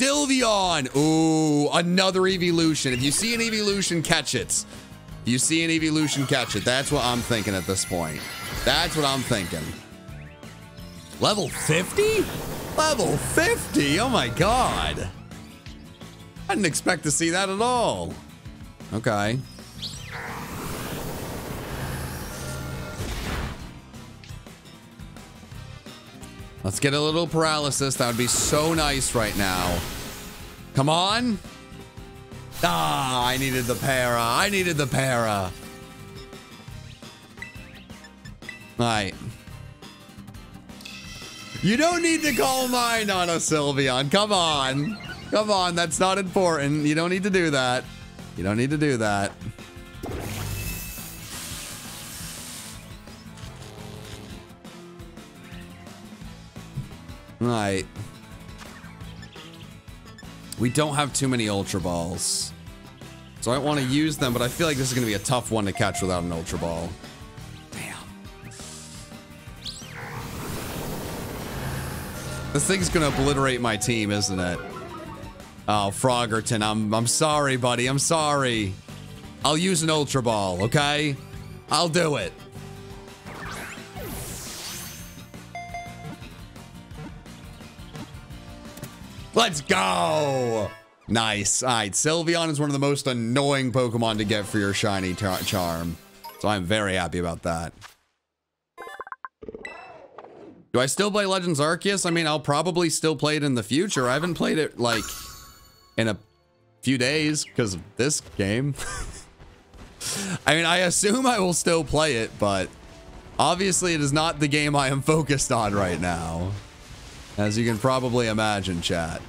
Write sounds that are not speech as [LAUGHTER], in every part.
Sylveon. Ooh, another evolution. If you see an evolution, catch it. If you see an evolution, catch it. That's what I'm thinking at this point. That's what I'm thinking. Level 50? Level 50? Oh my god. I didn't expect to see that at all. Okay. Let's get a little paralysis. That would be so nice right now. Come on. Ah, I needed the para. I needed the para. All right. You don't need to call mine on a Sylveon. Come on. Come on. That's not important. You don't need to do that. You don't need to do that. All right. We don't have too many Ultra Balls. So I don't want to use them, but I feel like this is going to be a tough one to catch without an Ultra Ball. Damn. This thing's going to obliterate my team, isn't it? Oh, Frogerton, I'm, I'm sorry, buddy. I'm sorry. I'll use an Ultra Ball, okay? I'll do it. Let's go. Nice. All right, Sylveon is one of the most annoying Pokemon to get for your shiny charm. So I'm very happy about that. Do I still play Legends Arceus? I mean, I'll probably still play it in the future. I haven't played it, like, in a few days because of this game. [LAUGHS] I mean, I assume I will still play it, but obviously it is not the game I am focused on right now. As you can probably imagine, chat.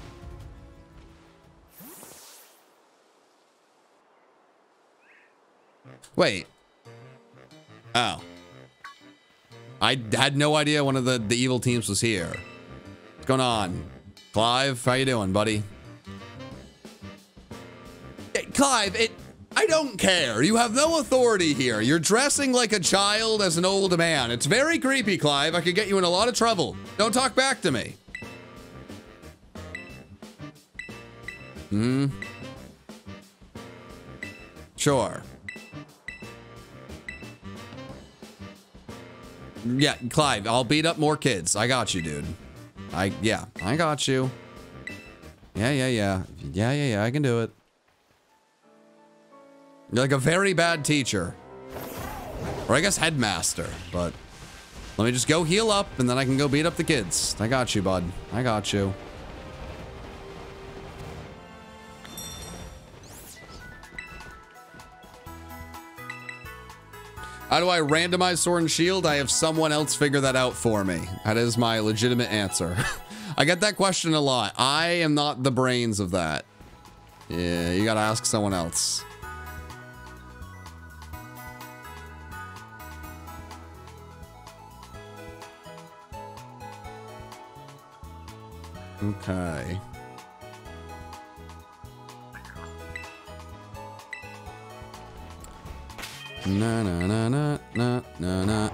Wait. Oh. I had no idea one of the, the evil teams was here. What's going on? Clive, how you doing, buddy? Clive, it... I don't care. You have no authority here. You're dressing like a child as an old man. It's very creepy, Clive. I could get you in a lot of trouble. Don't talk back to me. Hmm. Sure. Yeah, Clive, I'll beat up more kids. I got you, dude. I, yeah, I got you. Yeah, yeah, yeah. Yeah, yeah, yeah, I can do it. You're like a very bad teacher. Or I guess headmaster, but let me just go heal up and then I can go beat up the kids. I got you, bud. I got you. How do I randomize Sword and Shield? I have someone else figure that out for me. That is my legitimate answer. [LAUGHS] I get that question a lot. I am not the brains of that. Yeah, you gotta ask someone else. Okay. Na na na na na na na.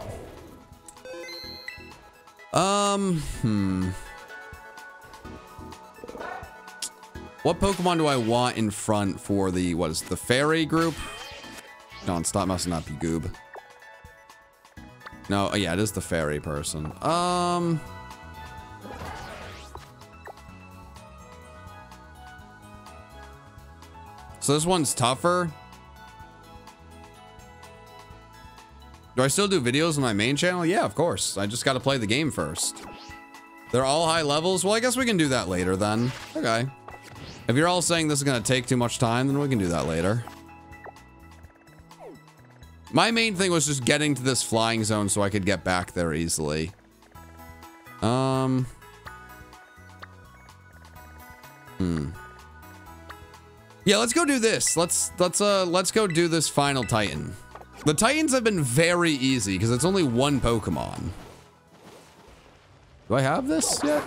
Um, hmm. What Pokemon do I want in front for the, what is the fairy group? No, stop messing up, you goob. No, oh yeah, it is the fairy person. Um... So this one's tougher. Do I still do videos on my main channel? Yeah, of course. I just got to play the game first. They're all high levels? Well, I guess we can do that later then. Okay. If you're all saying this is going to take too much time, then we can do that later. My main thing was just getting to this flying zone so I could get back there easily. Um... Hmm. Yeah, let's go do this. Let's let's uh let's go do this final Titan. The Titans have been very easy because it's only one Pokemon. Do I have this yet?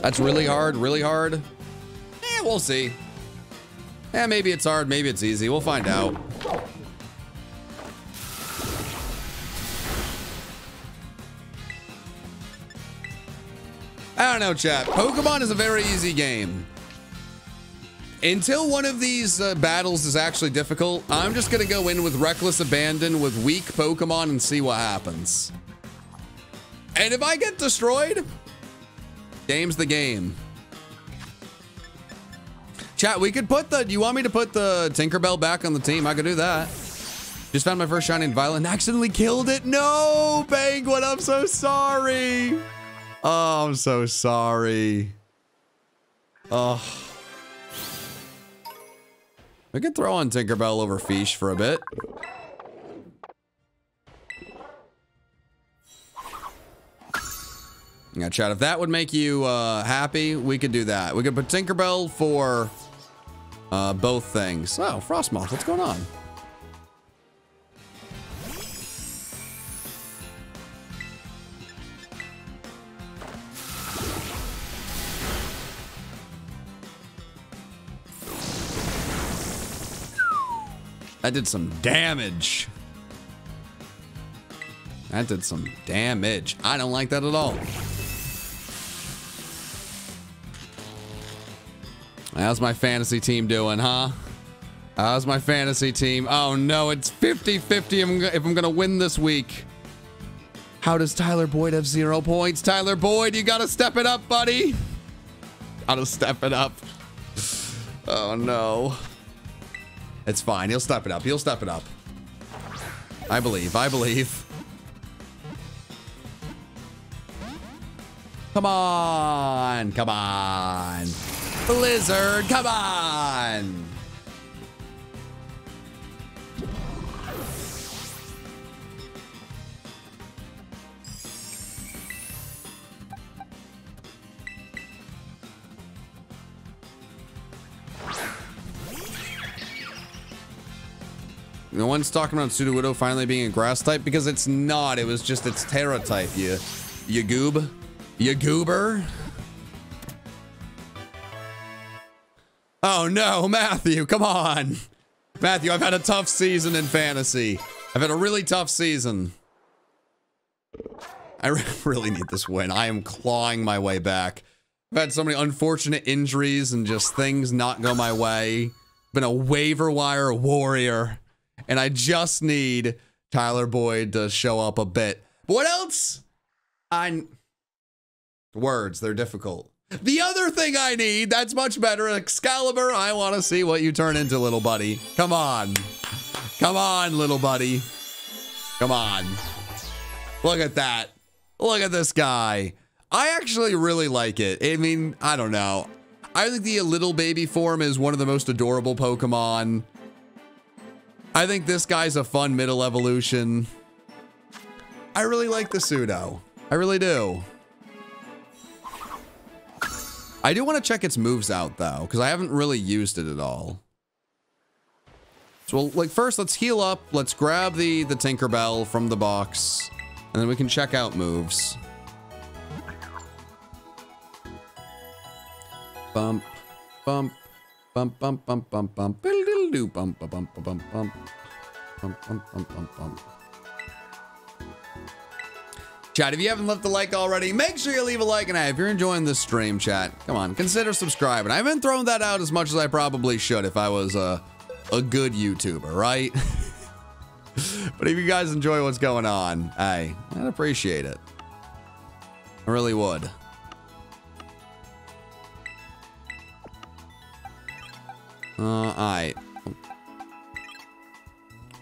That's really hard, really hard. Eh, we'll see. Yeah, maybe it's hard, maybe it's easy. We'll find out. I don't know, chat. Pokemon is a very easy game. Until one of these uh, battles is actually difficult, I'm just going to go in with Reckless Abandon with weak Pokemon and see what happens. And if I get destroyed, game's the game. Chat, we could put the, do you want me to put the Tinkerbell back on the team? I could do that. Just found my first Shining Violet and accidentally killed it. No, Penguin, I'm so sorry. Oh, I'm so sorry. Oh. We could throw on Tinkerbell over Fish for a bit. Yeah, chat, if that would make you uh, happy, we could do that. We could put Tinkerbell for uh, both things. Oh, Frosmoth, what's going on? That did some damage. That did some damage. I don't like that at all. How's my fantasy team doing, huh? How's my fantasy team? Oh no, it's 50-50 if I'm gonna win this week. How does Tyler Boyd have zero points? Tyler Boyd, you gotta step it up, buddy. Gotta step it up. [LAUGHS] Oh no. It's fine. He'll step it up. He'll step it up. I believe. I believe. Come on. Come on. Blizzard, come on. No one's talking about Sudowoodo finally being a grass type because it's not. It was just its Tera type, you, you goob. You goober. Oh no, Matthew, come on. Matthew, I've had a tough season in fantasy. I've had a really tough season. I [LAUGHS] really need this win. I am clawing my way back. I've had so many unfortunate injuries and just things not go my way. Been a waiver wire warrior and I just need Tyler Boyd to show up a bit. But what else? I words, they're difficult. The other thing I need, that's much better, Excalibur, I want to see what you turn into, little buddy. Come on. Come on, little buddy. Come on. Look at that. Look at this guy. I actually really like it. I mean, I don't know. I think the little baby form is one of the most adorable Pokemon. I think this guy's a fun middle evolution. I really like the pseudo. I really do. I do want to check its moves out though, because I haven't really used it at all. So like first let's heal up. Let's grab the, the Tinkerbell from the box and then we can check out moves. Bump, bump, Bump, bump, bump, bump, bump. Biddle-doo, bump, bump, bump, bump, bump. Bump, bump, bump, bump, bump. Chat, if you haven't left a like already, make sure you leave a like. And if you're enjoying this stream, chat, come on, consider subscribing. I haven't thrown that out as much as I probably should if I was a, a good YouTuber, right? [LAUGHS] but if you guys enjoy what's going on, hey, I'd appreciate it. I really would. Uh, alright.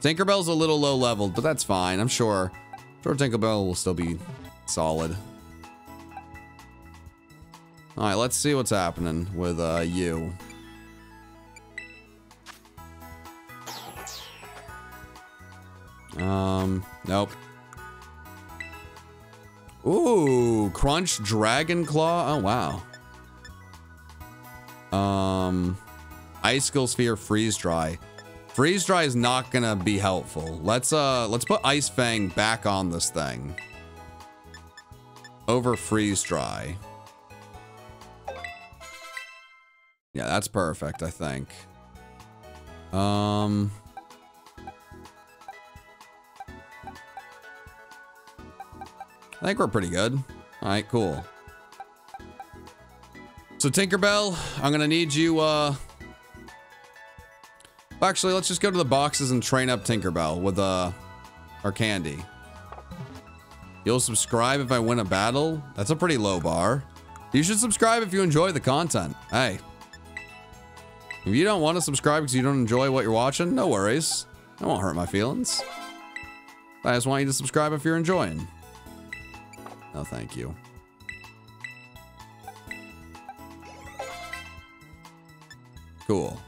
Tinkerbell's a little low leveled, but that's fine. I'm sure. I'm sure Tinkerbell will still be solid. All right, let's see what's happening with uh, you. Um, nope. Ooh, Crunch Dragon Claw. Oh, wow. Um, Icicle Spear Freeze Dry. Freeze dry is not gonna be helpful. Let's uh let's put Ice Fang back on this thing. Over freeze dry. Yeah, that's perfect, I think. Um I think we're pretty good. All right, cool. So Tinkerbell, I'm gonna need you, uh... Actually, let's just go to the boxes and train up Tinkerbell with, uh, our candy. You'll subscribe if I win a battle? That's a pretty low bar. You should subscribe if you enjoy the content. Hey. If you don't want to subscribe because you don't enjoy what you're watching, no worries. That won't hurt my feelings. I just want you to subscribe if you're enjoying. No, thank you. Cool.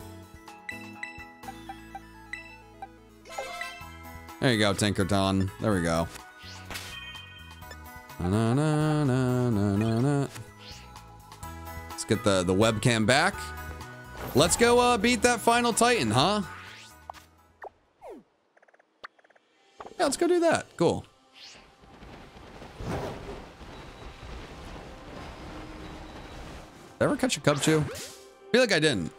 There you go, Tinkerton. There we go. Na, na, na. Let's get the, the webcam back. Let's go uh, beat that final Titan, huh? Yeah, let's go do that. Cool. Did I ever catch a Cubchoo? feel like I didn't.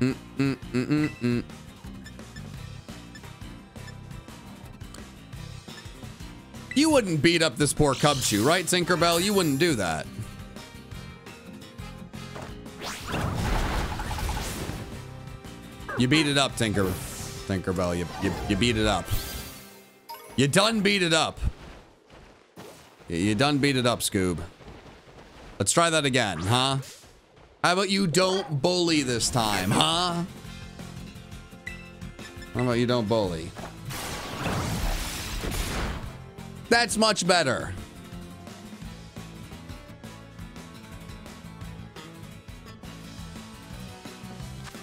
Mm, mm, mm, mm, mm. You wouldn't beat up this poor cub Cubchoo, right, Tinkerbell? You wouldn't do that. You beat it up, Tinker. Tinkerbell, you, you, you beat it up. You done beat it up. You done beat it up, Scoob. Let's try that again, huh? How about you don't bully this time, huh? How about you don't bully? That's much better.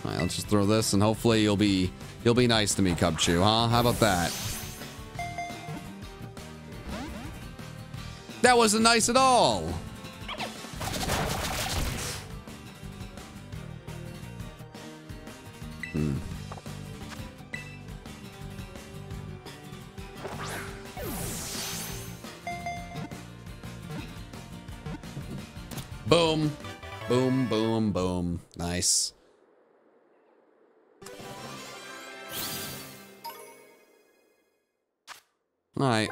All right, let's just throw this and hopefully you'll be you'll be nice to me, Cubchoo, huh? How about that? That wasn't nice at all. Boom. Boom, boom, boom. Nice. All right.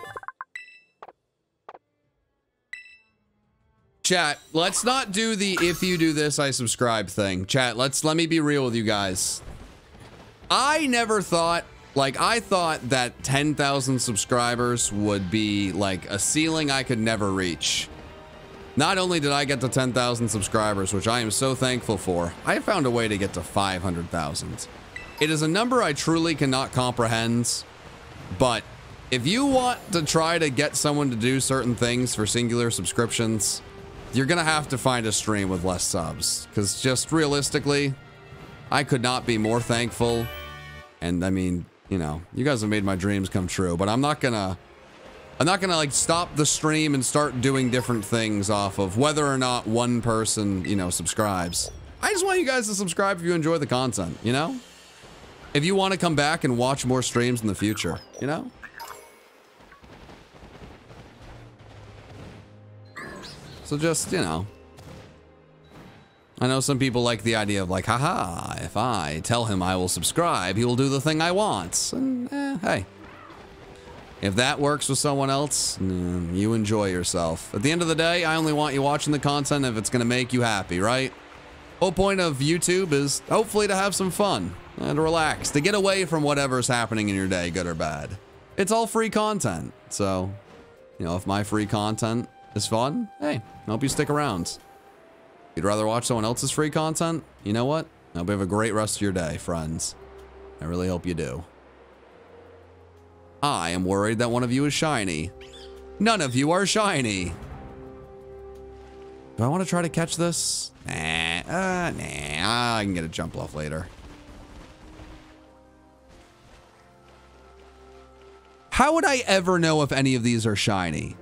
Chat, let's not do the if you do this, I subscribe thing. Chat, let's let me be real with you guys. I never thought, like, I thought that 10,000 subscribers would be like a ceiling I could never reach. Not only did I get to 10,000 subscribers, which I am so thankful for, I found a way to get to 500,000. It is a number I truly cannot comprehend, but if you want to try to get someone to do certain things for singular subscriptions, you're going to have to find a stream with less subs. Because just realistically, I could not be more thankful. And I mean, you know, you guys have made my dreams come true, but I'm not going to... I'm not gonna like stop the stream and start doing different things off of whether or not one person, you know, subscribes. I just want you guys to subscribe if you enjoy the content, you know? If you want to come back and watch more streams in the future, you know? So just, you know. I know some people like the idea of like, haha, if I tell him I will subscribe, he will do the thing I want. And, eh, hey. If that works with someone else, mm, you enjoy yourself. At the end of the day, I only want you watching the content if it's going to make you happy, right? Whole point of YouTube is hopefully to have some fun and relax, to get away from whatever's happening in your day, good or bad. It's all free content. So, you know, if my free content is fun, hey, I hope you stick around. You'd rather watch someone else's free content, you know what? I hope you have a great rest of your day, friends. I really hope you do. I am worried that one of you is shiny. None of you are shiny. Do I want to try to catch this? Nah, uh, nah, I can get a Jumpluff later. How would I ever know if any of these are shiny?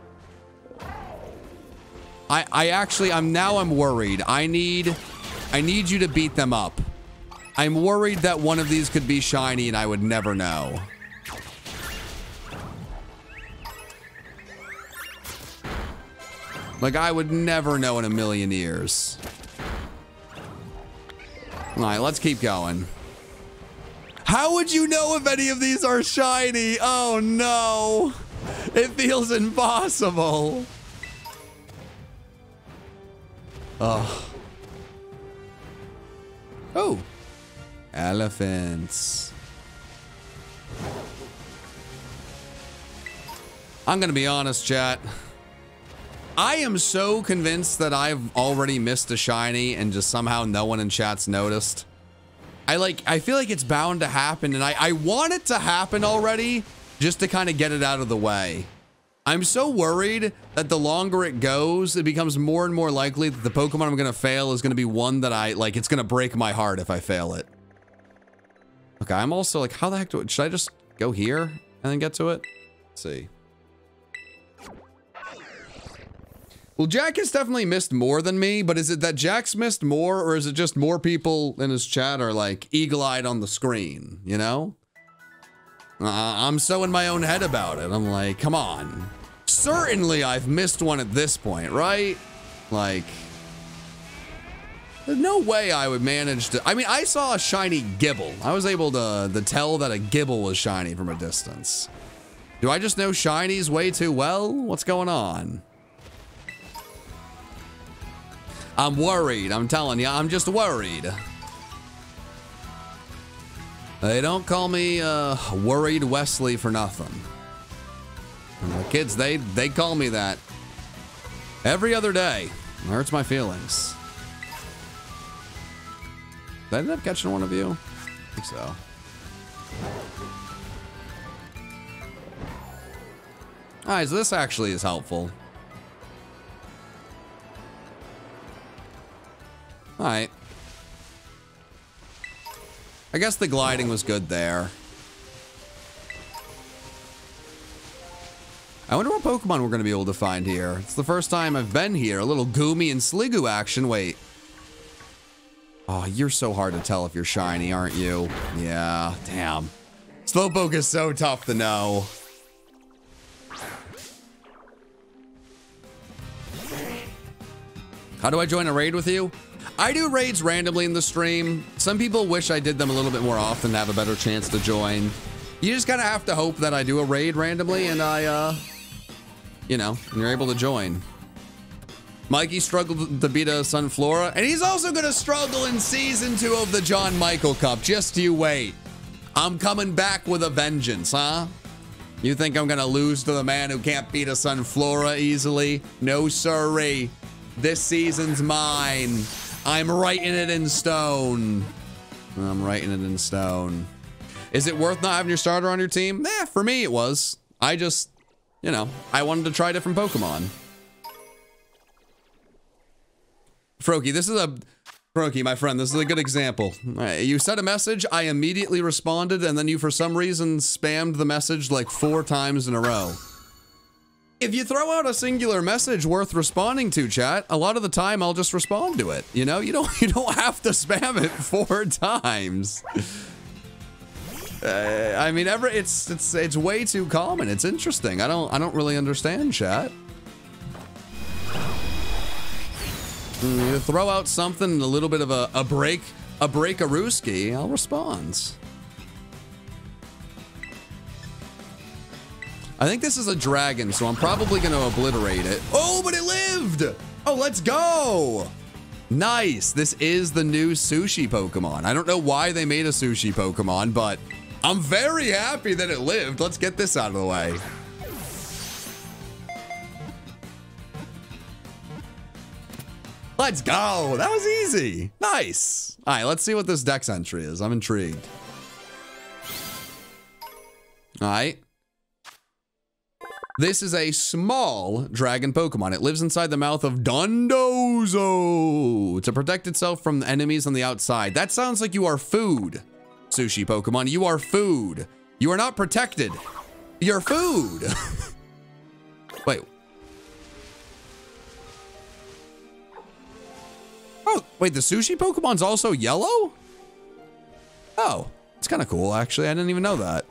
I, I actually, I'm now I'm worried. I need, I need you to beat them up. I'm worried that one of these could be shiny and I would never know. Like, I would never know in a million years. All right, let's keep going. How would you know if any of these are shiny? Oh, no. It feels impossible. Oh. Oh. Elephants. I'm gonna be honest, chat. I am so convinced that I've already missed a shiny and just somehow no one in chat's noticed. I like, I feel like it's bound to happen and I, I want it to happen already just to kind of get it out of the way. I'm so worried that the longer it goes, it becomes more and more likely that the Pokemon I'm going to fail is going to be one that I, like, it's going to break my heart if I fail it. Okay, I'm also like, how the heck do I, should I just go here and then get to it? Let's see. Well, Jack has definitely missed more than me, but is it that Jack's missed more or is it just more people in his chat are like eagle-eyed on the screen, you know? Uh, I'm so in my own head about it. I'm like, come on. Certainly I've missed one at this point, right? Like, there's no way I would manage to. I mean, I saw a shiny Gible. I was able to, to tell that a Gible was shiny from a distance. Do I just know shinies way too well? What's going on? I'm worried. I'm telling you, I'm just worried. They don't call me uh, worried Wesley for nothing. The kids, they they call me that every other day. It hurts my feelings. Did I end up catching one of you? I think so. Alright, so this actually is helpful. Alright. I guess the gliding was good there. I wonder what Pokemon we're going to be able to find here. It's the first time I've been here. A little Goomy and Sliggoo action. Wait. Oh, you're so hard to tell if you're shiny, aren't you? Yeah, damn. Slowpoke is so tough to know. How do I join a raid with you? I do raids randomly in the stream. Some people wish I did them a little bit more often to have a better chance to join. You just kind of have to hope that I do a raid randomly and I, uh, you know, and you're able to join. Mikey struggled to beat a Sunflora, and he's also going to struggle in Season 2 of the John Michael Cup. Just you wait. I'm coming back with a vengeance, huh? You think I'm going to lose to the man who can't beat a Sunflora easily? No siree. This season's mine. I'm writing it in stone. I'm writing it in stone. Is it worth not having your starter on your team? Nah, for me it was. I just, you know, I wanted to try different Pokemon. Froakie, this is a... Froakie, my friend, this is a good example. You sent a message, I immediately responded, and then you, for some reason, spammed the message like four times in a row. If you throw out a singular message worth responding to, chat, a lot of the time I'll just respond to it. You know, you don't [LAUGHS] you don't have to spam it four times. Uh, I mean, ever it's it's it's way too common. It's interesting. I don't I don't really understand, chat. You throw out something, a little bit of a, a break, a break a rooski, I'll respond. I think this is a dragon, so I'm probably going to obliterate it. Oh, but it lived! Oh, let's go! Nice. This is the new sushi Pokemon. I don't know why they made a sushi Pokemon, but I'm very happy that it lived. Let's get this out of the way. Let's go. That was easy. Nice. All right, let's see what this dex entry is. I'm intrigued. All right. This is a small dragon Pokemon. It lives inside the mouth of Dondozo to protect itself from enemies on the outside. That sounds like you are food, sushi Pokemon. You are food. You are not protected. You're food. [LAUGHS] Wait. Oh, wait, the sushi Pokemon's also yellow? Oh, it's kind of cool, actually. I didn't even know that.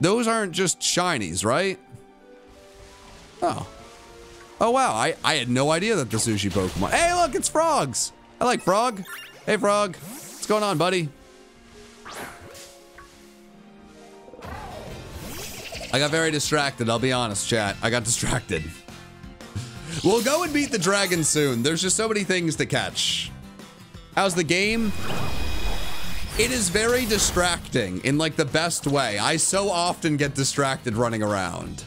Those aren't just shinies, right? Oh. Oh, wow. I, I had no idea that the sushi Pokemon... Hey, look, it's frogs. I like frog. Hey, frog. What's going on, buddy? I got very distracted, I'll be honest, chat. I got distracted. [LAUGHS] We'll go and beat the dragon soon. There's just so many things to catch. How's the game? It is very distracting in like the best way. I so often get distracted running around.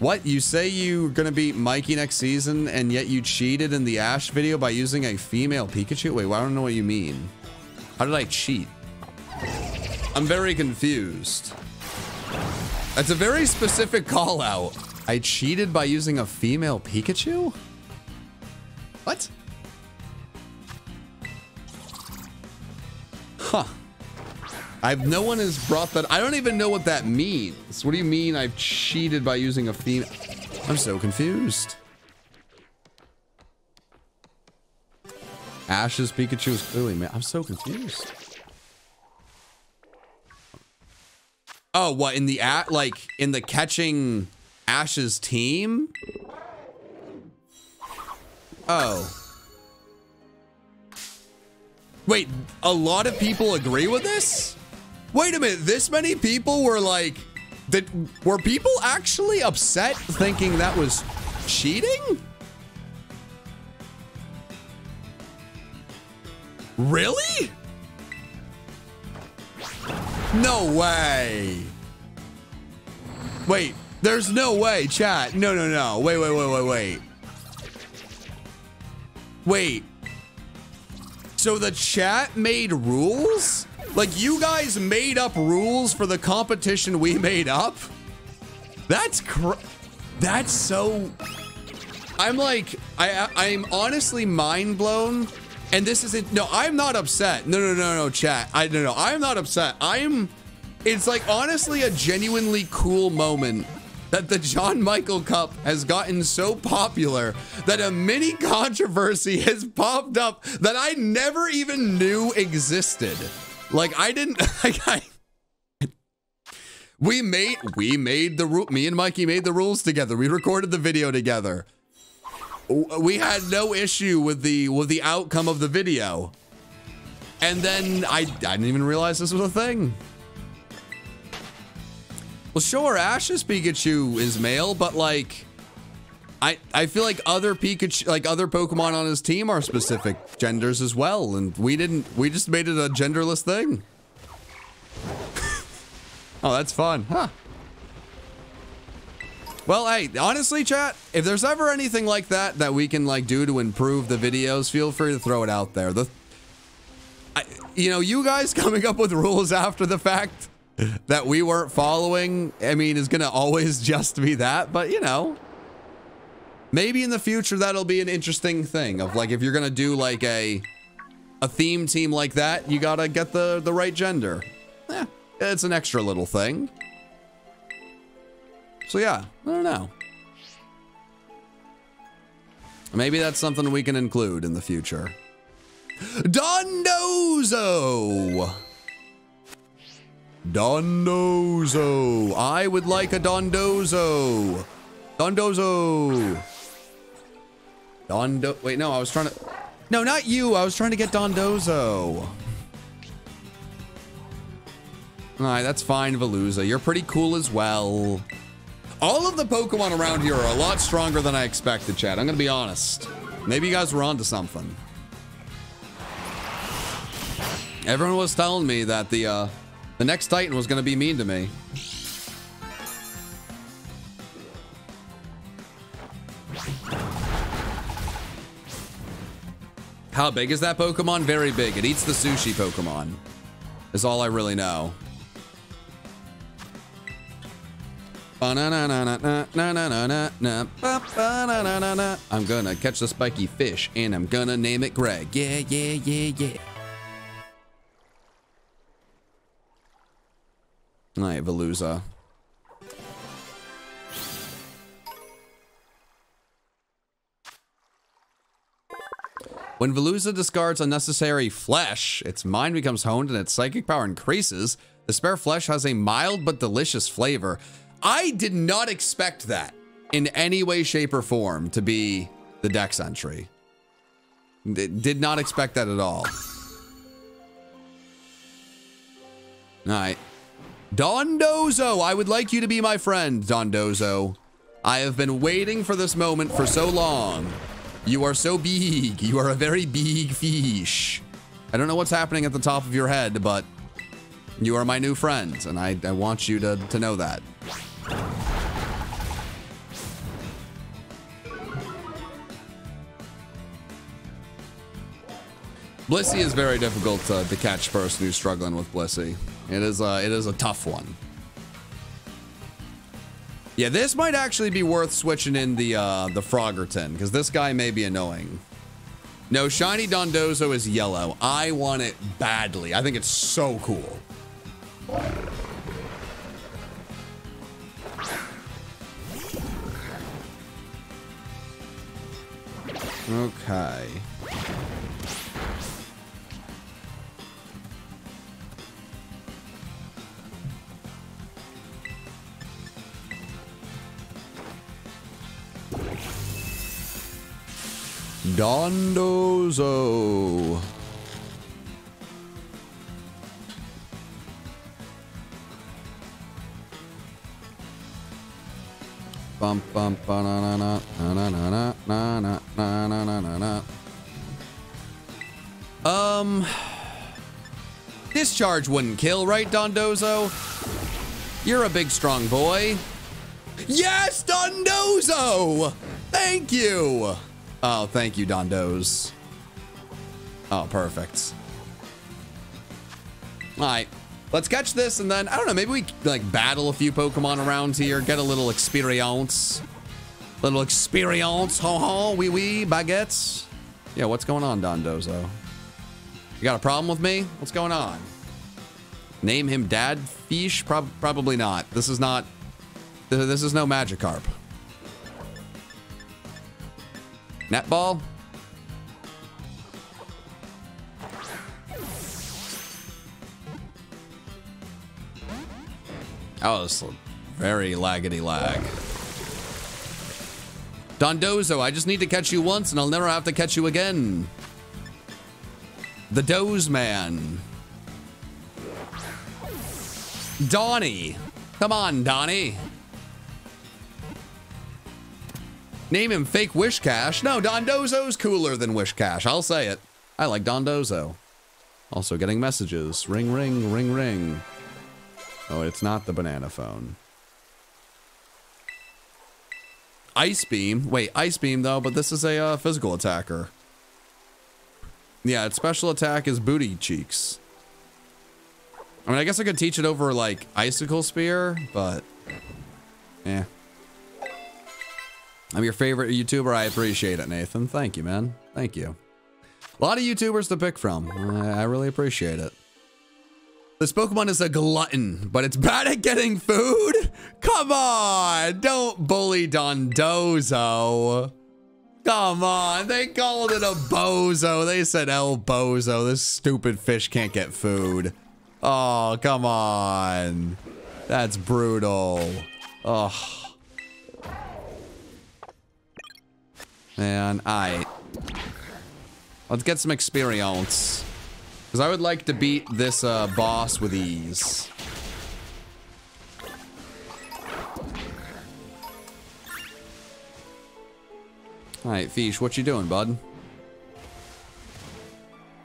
What? You say you're gonna beat Mikey next season and yet you cheated in the Ash video by using a female Pikachu? Wait, well, I don't know what you mean. How did I cheat? I'm very confused. That's a very specific call out. I cheated by using a female Pikachu? What? Huh. I've no one has brought that. I don't even know what that means. What do you mean I've cheated by using a theme? I'm so confused. Ash's Pikachu is clearly man. I'm so confused. Oh, what in the at like in the catching Ash's team? Oh. Wait, a lot of people agree with this? Wait a minute, this many people were like that were people actually upset thinking that was cheating? Really? No way. Wait, there's no way, chat. No, no, no. Wait, wait, wait, wait, wait. Wait. So the chat made rules? Like you guys made up rules for the competition we made up? That's cr That's so I'm like I I'm honestly mind blown and this isn't, no, I'm not upset. No, no, no, no, chat. I no, no, I'm not upset. I'm, it's like honestly a genuinely cool moment that the John Michael Cup has gotten so popular that a mini controversy has popped up that I never even knew existed. Like I didn't, [LAUGHS] like I, we made, we made the rule, me and Mikey made the rules together. We recorded the video together we had no issue with the with the outcome of the video. And then I, I didn't even realize this was a thing. Well, sure, Ash's Pikachu is male, but like, I I feel like other Pikachu, like other Pokemon on his team are specific genders as well, and we didn't. We just made it a genderless thing. [LAUGHS] oh, that's fun, huh? Well, hey, honestly, chat, if there's ever anything like that that we can like do to improve the videos, feel free to throw it out there. The, I, you know, you guys [LAUGHS] coming up with rules after the fact [LAUGHS] that we weren't following, I mean, is gonna always [LAUGHS] just be that. But you know, maybe in the future that'll be an interesting thing of like if you're gonna do like a a theme team like that, you gotta get the the right gender. Yeah, it's an extra little thing. So yeah, I don't know. Maybe that's something we can include in the future. Dondozo! Dondozo. I would like a Dondozo. Dondozo. Dondo. Wait, no, I was trying to. No, not you. I was trying to get Dondozo. Alright, that's fine, Veluza. You're pretty cool as well. All of the Pokemon around here are a lot stronger than I expected, Chad. I'm going to be honest. Maybe you guys were onto something. Everyone was telling me that the, uh, the next Titan was going to be mean to me. How big is that Pokemon? Very big. It eats the sushi Pokemon. Is all I really know. I'm gonna catch the spiky fish and I'm gonna name it Greg. Yeah, yeah, yeah, yeah. Alright, Veluza. When Veluza discards unnecessary flesh, its mind becomes honed and its psychic power increases. The spare flesh has a mild but delicious flavor. I did not expect that in any way, shape, or form to be the dex entry. Did not expect that at all. All right. Dondozo, I would like you to be my friend, Dondozo. I have been waiting for this moment for so long. You are so big. You are a very big fish. I don't know what's happening at the top of your head, but you are my new friend, and I, I want you to, to know that. Blissey is very difficult to, to catch person who's struggling with Blissey. It is a, it is a tough one. Yeah, this might actually be worth switching in the uh, the Froggerton, because this guy may be annoying. No, Shiny Dondozo is yellow. I want it badly. I think it's so cool. Okay. Dondozo. Bum bum ba na na na na na na na na na na na na na. Um, discharge wouldn't kill, right, Dondozo? You're a big, strong boy. Yes, Dondozo! Thank you! Oh, thank you, Dondoz. Oh, perfect. All right. Let's catch this and then, I don't know, maybe we like battle a few Pokemon around here, get a little experience. Little experience, ho ho, wee wee, baguettes. Yeah, what's going on, Don Dondozo? You got a problem with me? What's going on? Name him Dad Fish? Prob probably not. This is not, this is no Magikarp. Net Ball? Oh, this very laggity lag. Dondozo, I just need to catch you once and I'll never have to catch you again. The Doze Man. Donnie. Come on, Donnie. Name him Fake Whiscash. No, Dondozo's cooler than Whiscash. I'll say it. I like Dondozo. Also getting messages. Ring, ring, ring, ring. Oh, it's not the banana phone. Ice Beam. Wait, Ice Beam though, but this is a uh, physical attacker. Yeah, its special attack is Booty Cheeks. I mean, I guess I could teach it over like Icicle Spear, but yeah. I'm your favorite YouTuber. I appreciate it, Nathan. Thank you, man. Thank you. A lot of YouTubers to pick from. I really appreciate it. This Pokemon is a glutton, but it's bad at getting food? Come on, don't bully Dondozo. Come on, they called it a bozo. They said El Bozo. This stupid fish can't get food. Oh, come on. That's brutal. Oh. Man, I. Let's get some experience. Because I would like to beat this uh, boss with ease. Alright, Fish, what you doing, bud?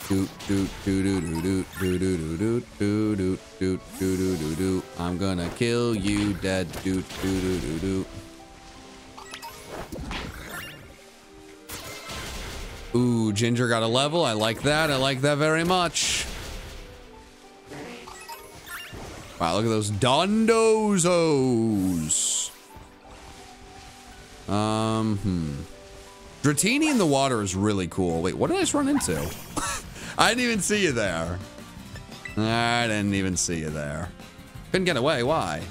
Doot doot doot doot doot doot doot doot doot doot doot doot doot doot I'm gonna kill you dead doot doot doot doot doot Ooh, Ginger got a level. I like that. I like that very much. Wow, look at those Dondozos. Um, hmm. Dratini in the water is really cool. Wait, what did I just run into? [LAUGHS] I didn't even see you there. I didn't even see you there. Couldn't get away. Why?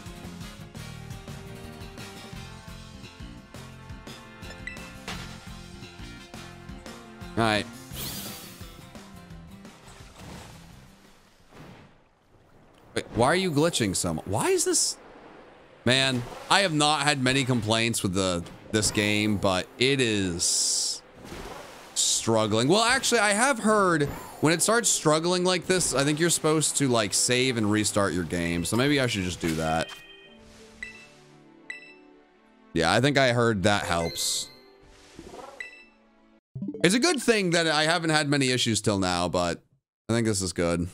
All right. Wait, why are you glitching so much? Why is this? Man, I have not had many complaints with the this game, but it is struggling. Well, actually, I have heard when it starts struggling like this, I think you're supposed to like save and restart your game. So maybe I should just do that. Yeah, I think I heard that helps. It's a good thing that I haven't had many issues till now, but I think this is good.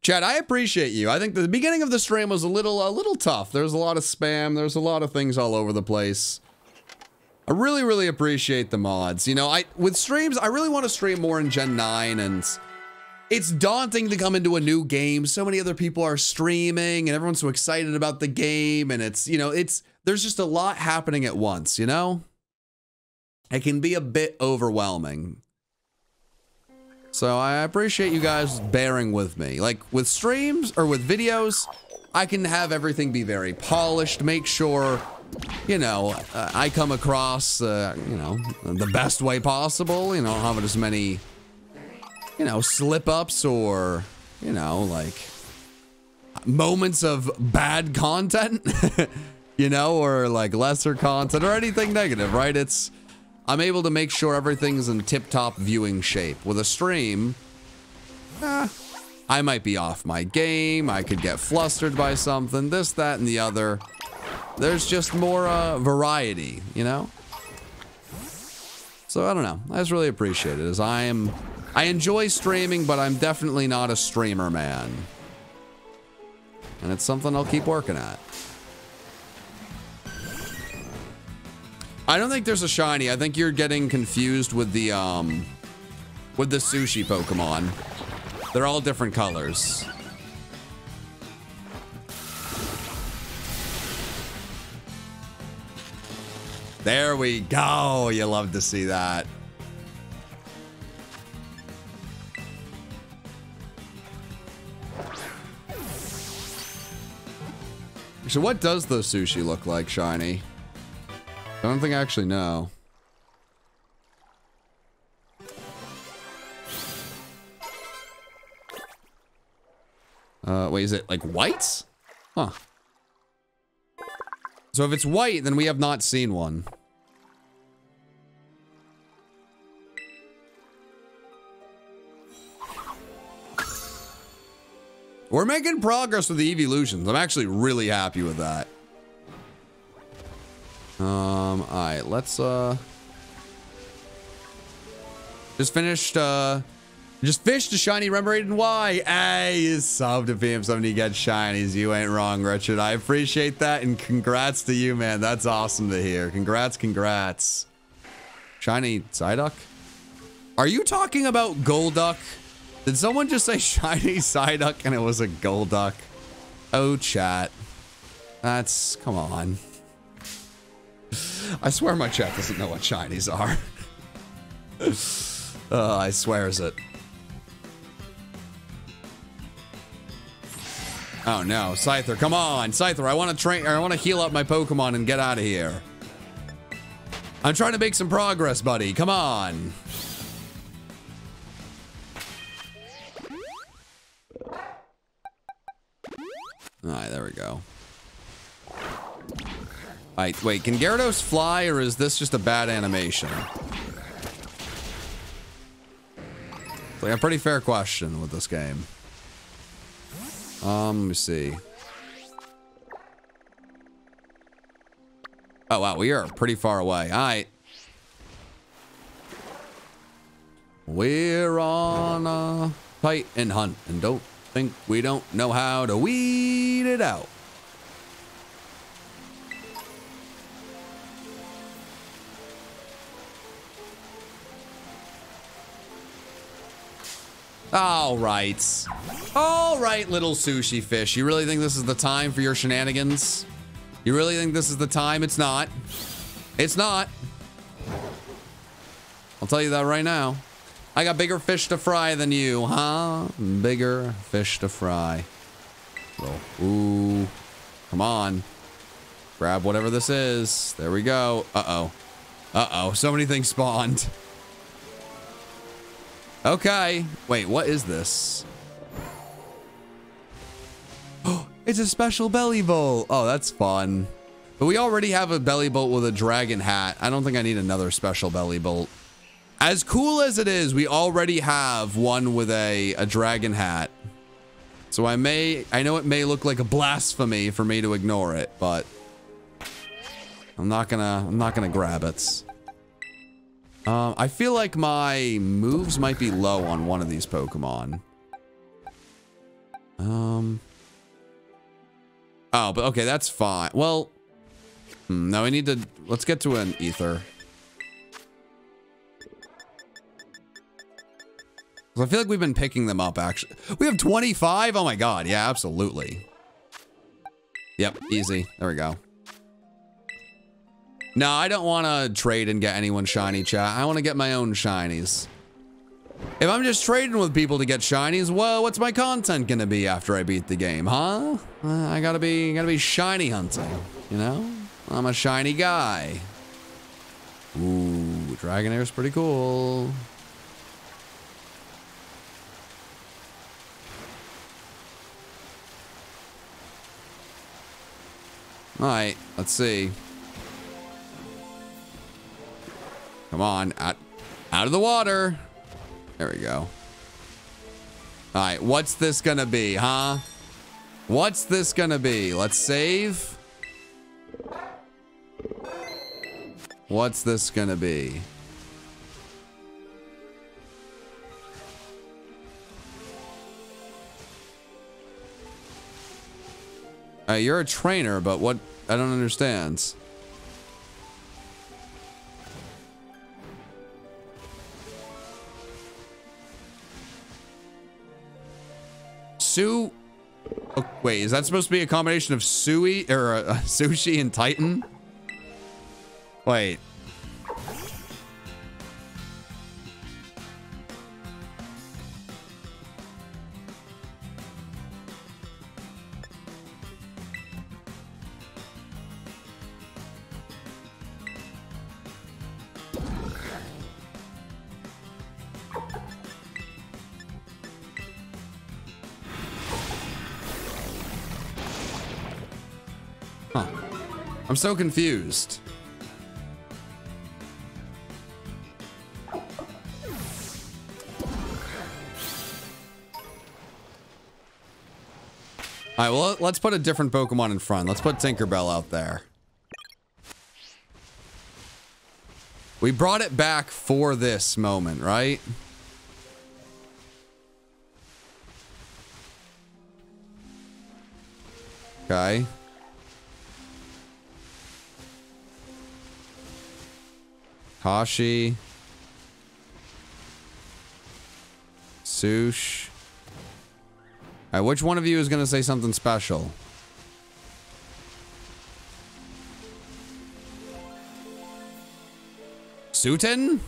Chad, I appreciate you. I think the beginning of the stream was a little a little tough. There's a lot of spam. There's a lot of things all over the place. I really, really appreciate the mods. You know, I with streams, I really want to stream more in Gen 9 and it's daunting to come into a new game. So many other people are streaming and everyone's so excited about the game and it's, you know, it's there's just a lot happening at once, you know? It can be a bit overwhelming. So I appreciate you guys bearing with me. Like with streams or with videos, I can have everything be very polished, make sure, you know, uh, I come across, uh, you know, the best way possible, you know, having as many, you know, slip ups or, you know, like moments of bad content, [LAUGHS] you know, or like lesser content or anything negative, right? It's, I'm able to make sure everything's in tip-top viewing shape. With a stream, eh, I might be off my game. I could get flustered by something, this, that, and the other. There's just more uh, variety, you know? So I don't know. I just really appreciate it as I am, I enjoy streaming, but I'm definitely not a streamer man. And it's something I'll keep working at. I don't think there's a shiny. I think you're getting confused with the, um, with the sushi Pokemon. They're all different colors. There we go. You love to see that. So what does the sushi look like, Shiny? I don't think I actually know. Uh, wait, is it like whites? Huh. So if it's white, then we have not seen one. We're making progress with the evolutions. I'm actually really happy with that. Um, alright, let's, uh... Just finished, uh... Just fished a shiny Remoraid Y. Hey, you subbed to PM70 get shinies. You ain't wrong, Richard. I appreciate that, and congrats to you, man. That's awesome to hear. Congrats, congrats. Shiny Psyduck? Are you talking about Golduck? Did someone just say [LAUGHS] shiny Psyduck and it was a Golduck? Oh, chat. That's... come on. I swear my chat doesn't know what shinies are. [LAUGHS] uh, I swears it. Oh no, Scyther, come on, Scyther, I want to train, I want to heal up my Pokemon and get out of here. I'm trying to make some progress, buddy, come on. Alright, there we go. Alright, wait, can Gyarados fly or is this just a bad animation? It's like a pretty fair question with this game. Um, let me see. Oh, wow, we are pretty far away. Alright. We're on a Titan hunt and don't think we don't know how to weed it out. All right. All right, little sushi fish. You really think this is the time for your shenanigans? You really think this is the time? It's not. It's not. I'll tell you that right now. I got bigger fish to fry than you, huh? Bigger fish to fry. ooh. Come on. Grab whatever this is. There we go. Uh-oh. Uh-oh. So many things spawned. Okay. Wait, what is this? Oh, [GASPS] It's a special Bellibolt. Oh, that's fun. But we already have a Bellibolt with a dragon hat. I don't think I need another special Bellibolt. As cool as it is, we already have one with a, a dragon hat. So I may, I know it may look like a blasphemy for me to ignore it, but I'm not gonna, I'm not gonna grab it. Um, I feel like my moves might be low on one of these Pokemon. Um. Oh, but okay, that's fine. Well, hmm, now we need to, let's get to an ether. I feel like we've been picking them up, actually. We have 25? Oh my god, yeah, absolutely. Yep, easy. There we go. No, I don't want to trade and get anyone shiny, chat. I want to get my own shinies. If I'm just trading with people to get shinies, well, what's my content gonna be after I beat the game, huh? Uh, I gotta be, gotta be shiny hunting, you know? I'm a shiny guy. Ooh, Dragonair's pretty cool. All right, let's see. Come on, out, out of the water. There we go. All right, what's this gonna be, huh? What's this gonna be? Let's save. What's this gonna be? Uh, you're a trainer, but what? I don't understand. Sue. Oh, wait, is that supposed to be a combination of Sui or uh, [LAUGHS] sushi and Titan? Wait. I'm so confused. All right, well, let's put a different Pokemon in front. Let's put Tinkerbell out there. We brought it back for this moment, right? Okay. Kashi. Sush. Alright, which one of you is going to say something special? Sutin?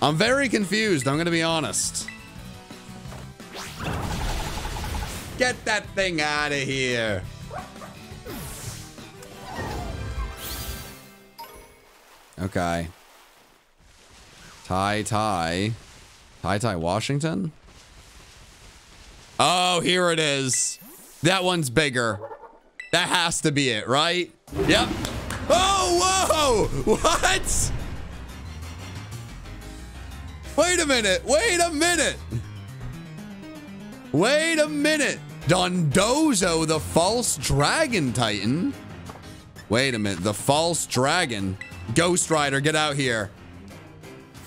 I'm very confused, I'm going to be honest. Get that thing out of here. Okay. Ty Ty. Ty Ty Washington? Oh, here it is. That one's bigger. That has to be it, right? Yep. Oh, whoa! [LAUGHS] What? Wait a minute. Wait a minute. Wait a minute. Dondozo, the false dragon titan. Wait a minute. The false dragon. Ghost Rider, get out here.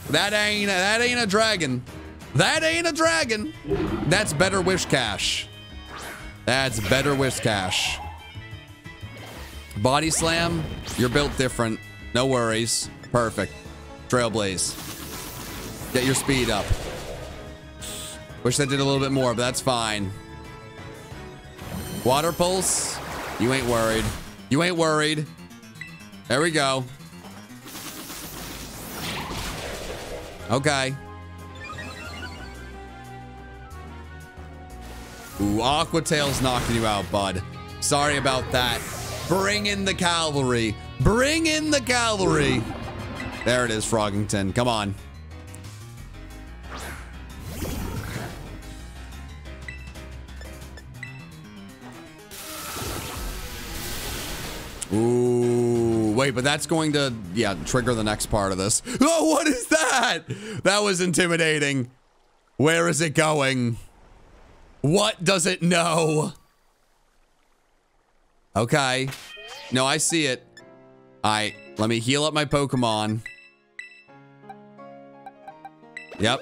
That ain't that ain't a dragon. That ain't a dragon. That's better Whiscash. That's better Whiscash. Body slam, you're built different. No worries. Perfect. Trailblaze. Get your speed up. Wish that did a little bit more, but that's fine. Water pulse. You ain't worried. You ain't worried. There we go. Okay. Ooh, Aqua Tail's knocking you out, bud. Sorry about that. Bring in the cavalry. Bring in the cavalry. There it is, Froggington. Come on. Ooh wait, but that's going to, yeah, trigger the next part of this. [LAUGHS] Oh, what is that? That was intimidating. Where is it going? What does it know? Okay. No, I see it. All right, let me heal up my Pokemon. Yep.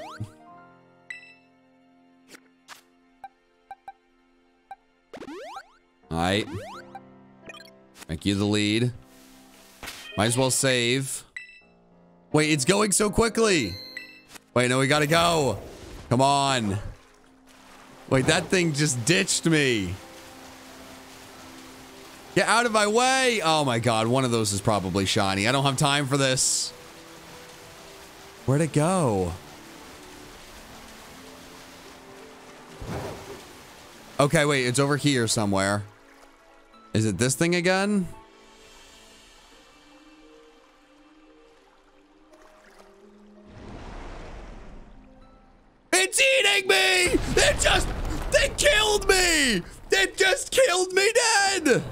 All right. Make you the lead. Might as well save. Wait, it's going so quickly. Wait, no, we gotta go. Come on. Wait, that thing just ditched me. Get out of my way. Oh my god, one of those is probably shiny. I don't have time for this. Where'd it go? Okay, wait, it's over here somewhere. Is it this thing again? It's eating me! It just... It killed me! It just killed me dead!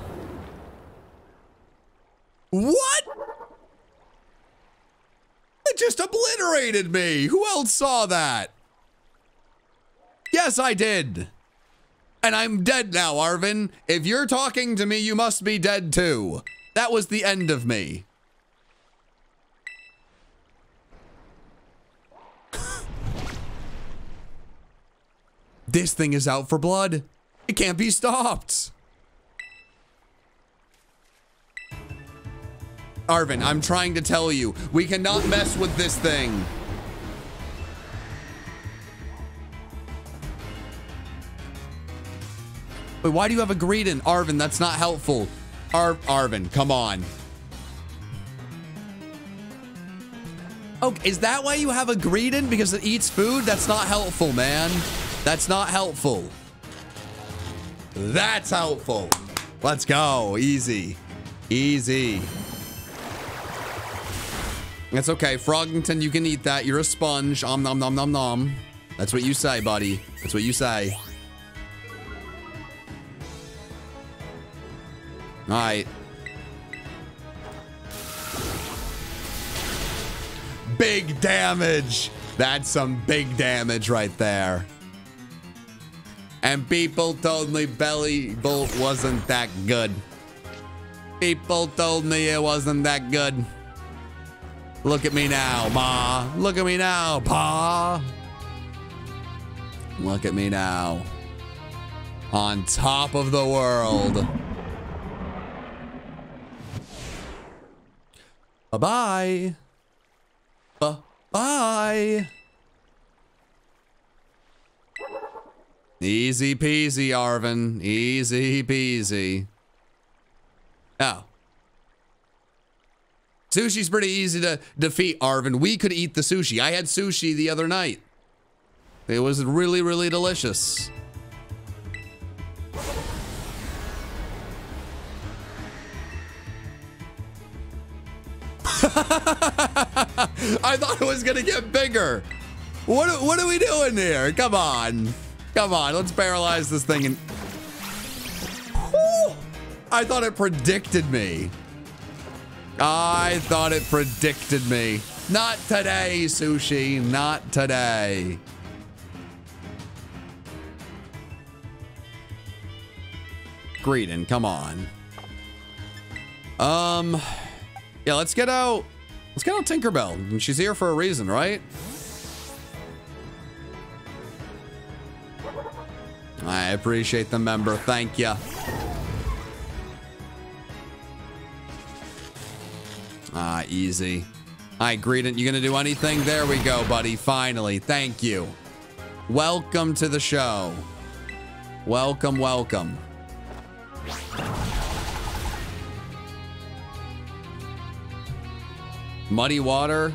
What? It just obliterated me! Who else saw that? Yes, I did. And I'm dead now, Arven. If you're talking to me, you must be dead too. That was the end of me. This thing is out for blood. It can't be stopped. Arven, I'm trying to tell you, we cannot mess with this thing. Wait, why do you have a Greedent? Arven, that's not helpful. Ar Arven, come on. Oh, is that why you have a Greedent? Because it eats food? That's not helpful, man. That's not helpful. That's helpful. Let's go. Easy. Easy. That's okay. Frogington, you can eat that. You're a sponge. Om nom nom nom nom. That's what you say, buddy. That's what you say. All right. Big damage. That's some big damage right there. And people told me Bellibolt wasn't that good. People told me it wasn't that good. Look at me now, Ma. Look at me now, Pa. Look at me now. On top of the world. Bye-bye. Bye-bye. Easy peasy, Arven. Easy peasy. Oh. Sushi's pretty easy to defeat, Arven. We could eat the sushi. I had sushi the other night. It was really, really delicious. [LAUGHS] I thought it was gonna get bigger. What what are we doing here? Come on. Come on, let's paralyze this thing and Whew. I thought it predicted me. I thought it predicted me. Not today, sushi. Not today. Greedent, come on. Um, yeah, let's get out. Let's get out Tinkerbell. She's here for a reason, right? I appreciate the member. Thank you. Ah, easy. All right, Greedent, you gonna do anything? There we go, buddy. Finally. Thank you. Welcome to the show. Welcome, welcome. Muddy water.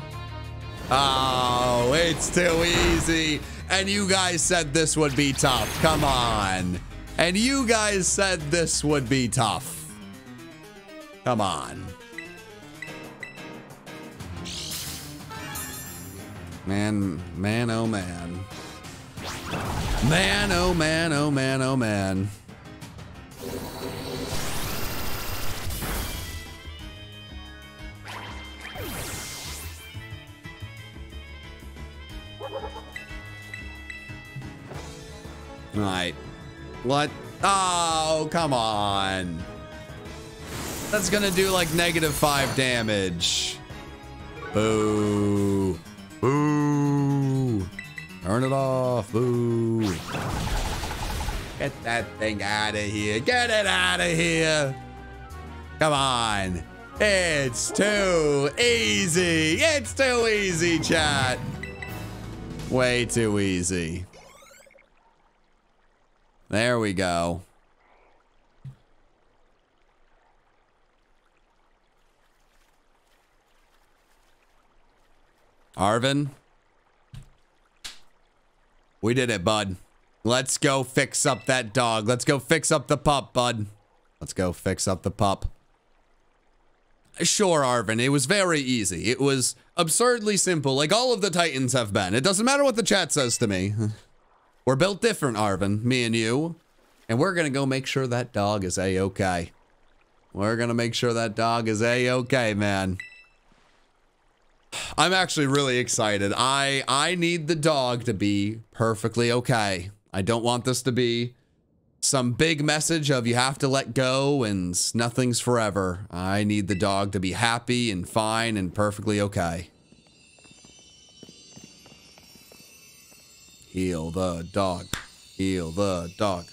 Oh, it's too easy. And you guys said this would be tough. Come on. And you guys said this would be tough. Come on. Man, man, oh man. Man, oh man, oh man, oh man. All right. What? Oh, come on. That's gonna do like negative five damage. Boo. Boo. Turn it off. Boo. Get that thing out of here. Get it out of here. Come on. It's too easy. It's too easy, chat. Way too easy. There we go. Arven. We did it, bud. Let's go fix up that dog. Let's go fix up the pup, bud. Let's go fix up the pup. Sure, Arven, it was very easy. It was absurdly simple, like all of the Titans have been. It doesn't matter what the chat says to me. [LAUGHS] We're built different, Arven, me and you. And we're gonna go make sure that dog is a-okay. We're gonna make sure that dog is a-okay, man. I'm actually really excited. I I need the dog to be perfectly okay. I don't want this to be some big message of you have to let go and nothing's forever. I need the dog to be happy and fine and perfectly okay. Heal the dog. Heal the dog.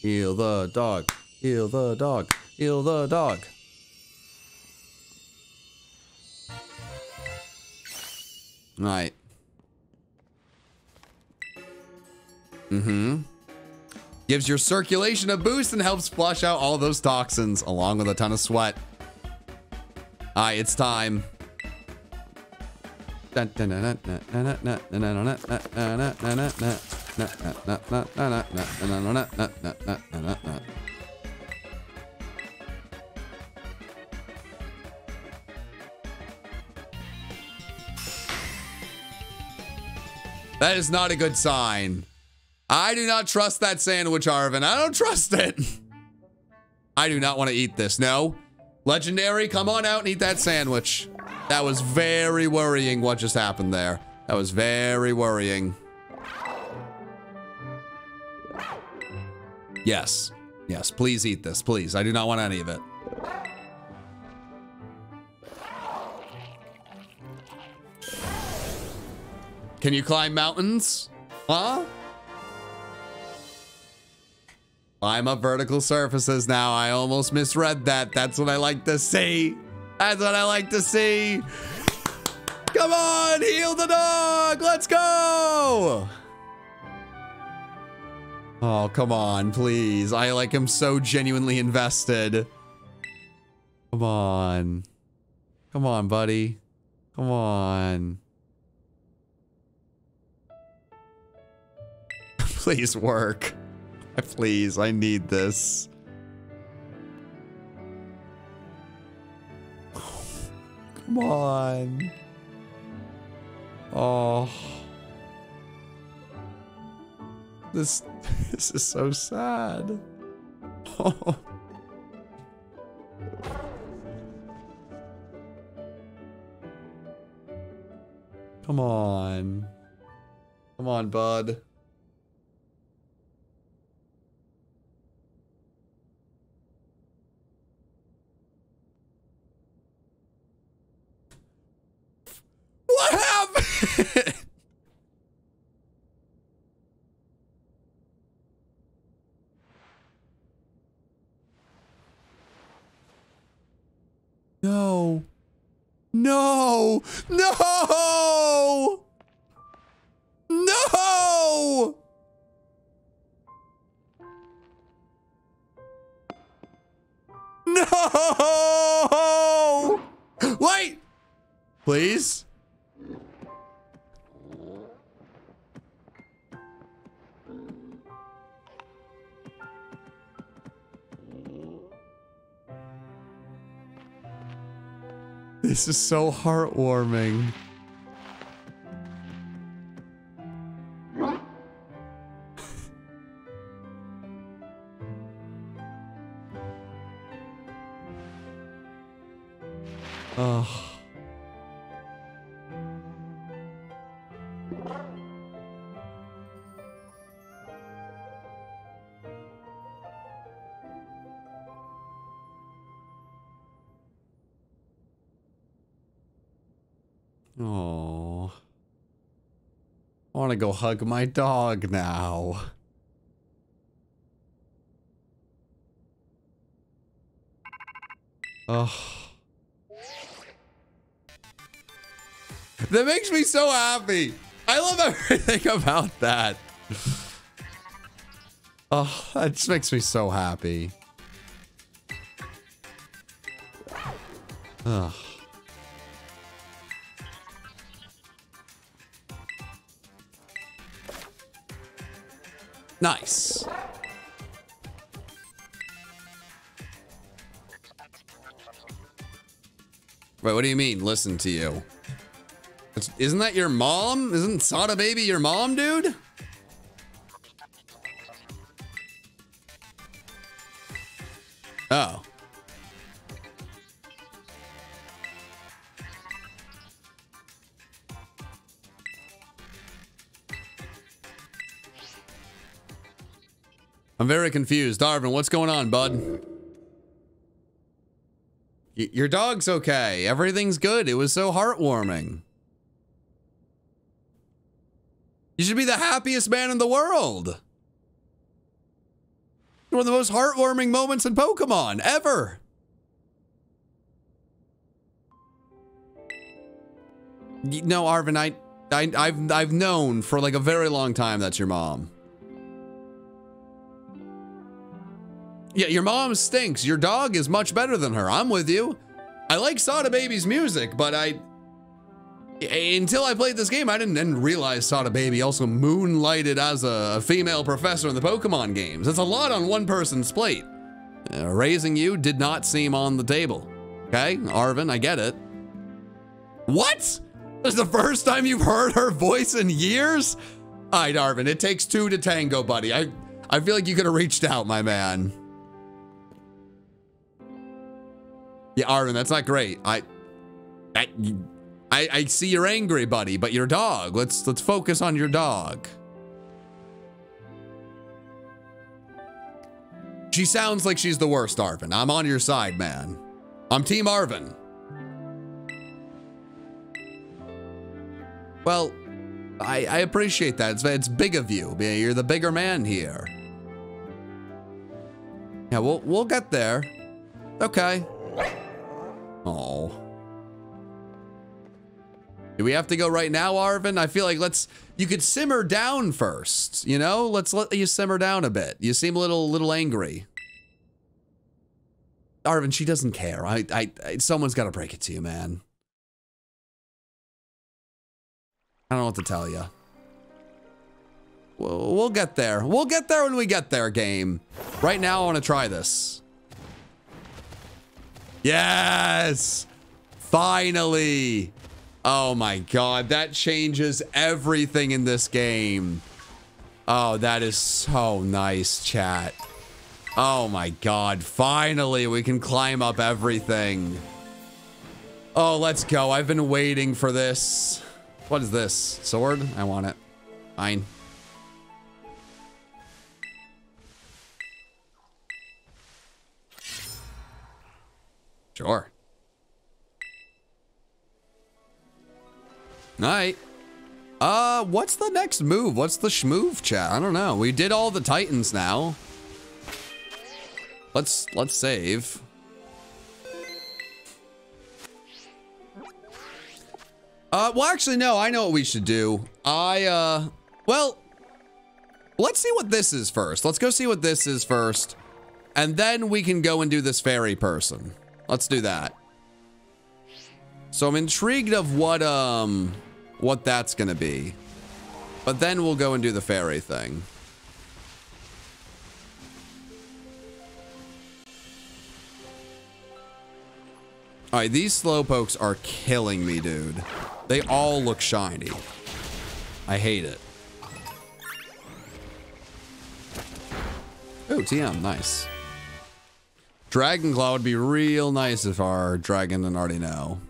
Heal the dog. Heal the dog. Heal the dog. Right. Mm-hmm. Gives your circulation a boost and helps flush out all those toxins along with a ton of sweat. Alright, it's time. That is not a good sign. I do not trust that sandwich, Arven. I don't trust it. I do not want to eat this. No. Legendary, come on out and eat that sandwich. That was very worrying what just happened there. That was very worrying. Yes. Yes, please eat this, please. I do not want any of it. Can you climb mountains? Huh? Climb up vertical surfaces now. I almost misread that. That's what I like to see. That's what I like to see. Come on, heal the dog. Let's go. Oh, come on, please. I like am so genuinely invested. Come on. Come on, buddy. Come on. [LAUGHS] Please work. Please, I need this. Come on. Oh. This [LAUGHS] this is so sad. Oh. Come on. Come on, bud. What happened? [LAUGHS] no. No. No. No. No. Wait. Please. This is so heartwarming. [LAUGHS] oh. Want to go hug my dog now. Oh. That makes me so happy. I love everything [LAUGHS] about that. Oh, that just makes me so happy. Ugh. Nice. Wait, what do you mean, listen to you? Isn't that your mom? Isn't Sada Baby your mom, dude? I'm confused. Darvin, what's going on, bud? Y your dog's okay. Everything's good. It was so heartwarming. You should be the happiest man in the world. One of the most heartwarming moments in Pokemon ever. No, Arven, I, I, I've, I've known for like a very long time that's your mom. Yeah, your mom stinks. Your dog is much better than her. I'm with you. I like Sada Baby's music, but I... Until I played this game, I didn't, didn't realize Sada Baby also moonlighted as a female professor in the Pokemon games. It's a lot on one person's plate. Uh, raising you did not seem on the table. Okay, Arven, I get it. What? This is the first time you've heard her voice in years? All right, Arven, it takes two to tango, buddy. I, I feel like you could have reached out, my man. Yeah, Arven, that's not great. I, I, I, I see you're angry, buddy, but your dog. Let's let's focus on your dog. She sounds like she's the worst, Arven. I'm on your side, man. I'm Team Arven. Well, I, I appreciate that. It's, it's big of you. You're the bigger man here. Yeah, we'll, we'll get there. Okay. Oh. Do we have to go right now, Arven? I feel like let's, you could simmer down first, you know? Let's let you simmer down a bit. You seem a little, little angry. Arven, she doesn't care. I, I, I someone's got to break it to you, man. I don't know what to tell you. We'll, we'll get there. We'll get there when we get there, game. Right now, I want to try this. Yes! Finally! Oh my god, that changes everything in this game. Oh, that is so nice, chat. Oh my god, finally we can climb up everything. Oh, let's go. I've been waiting for this. What is this? Sword? I want it. Fine. Sure. All right. Uh, what's the next move? What's the schmoove chat? I don't know. We did all the titans now. Let's let's save. Uh, well, actually, no. I know what we should do. I, uh, well, let's see what this is first. Let's go see what this is first. And then we can go and do this fairy person. Let's do that. So I'm intrigued of what, um, what that's gonna be. But then we'll go and do the fairy thing. Alright, these slowpokes are killing me, dude. They all look shiny. I hate it. Oh, TM, nice. Dragon Claw would be real nice if our dragon didn't already know.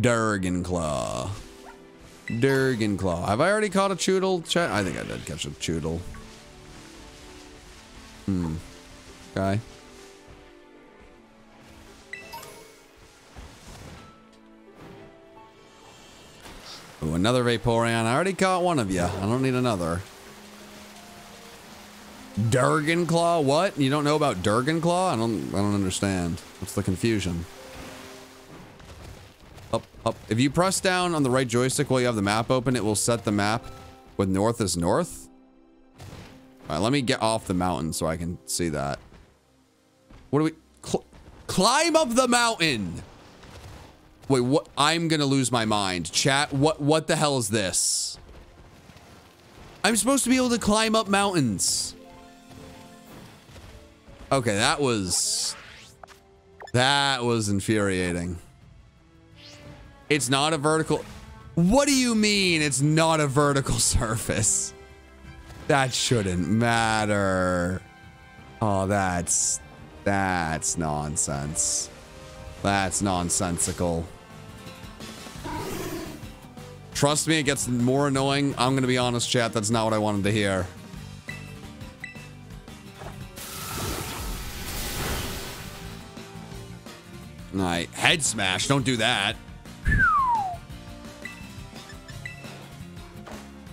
Durgan Claw. Durgan Claw. Have I already caught a Chewtle? I think I did catch a Chewtle. Hmm. Okay. Ooh, another Vaporeon. I already caught one of you. I don't need another. Durgan Claw? What? You don't know about Durgan Claw? I don't I don't understand. What's the confusion? Up, up. If you press down on the right joystick while you have the map open, it will set the map with north as north. All right, let me get off the mountain so I can see that. What do we... Cl climb up the mountain! Wait, what? I'm gonna lose my mind. Chat, what, what the hell is this? I'm supposed to be able to climb up mountains. Okay, that was... That was infuriating. It's not a vertical... What do you mean it's not a vertical [LAUGHS] surface? That shouldn't matter. Oh, that's... That's nonsense. That's nonsensical. Trust me, it gets more annoying. I'm going to be honest, chat. That's not what I wanted to hear. Alright, head smash. Don't do that.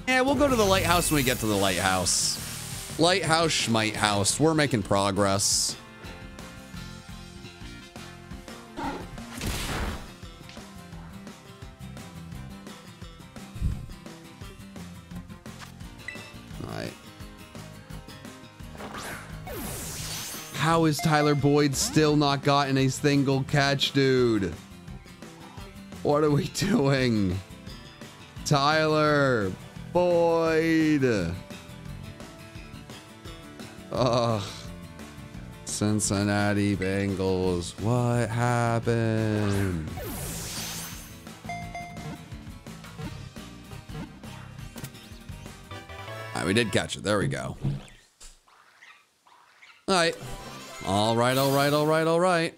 Yeah, we'll go to the lighthouse when we get to the lighthouse. Lighthouse, Schmite House. We're making progress. How is Tyler Boyd still not gotten a single catch, dude? What are we [LAUGHS] doing? Tyler Boyd. Ugh. Cincinnati Bengals. What happened? All right, we did catch it. There we go. All right. All right, all right, all right, all right.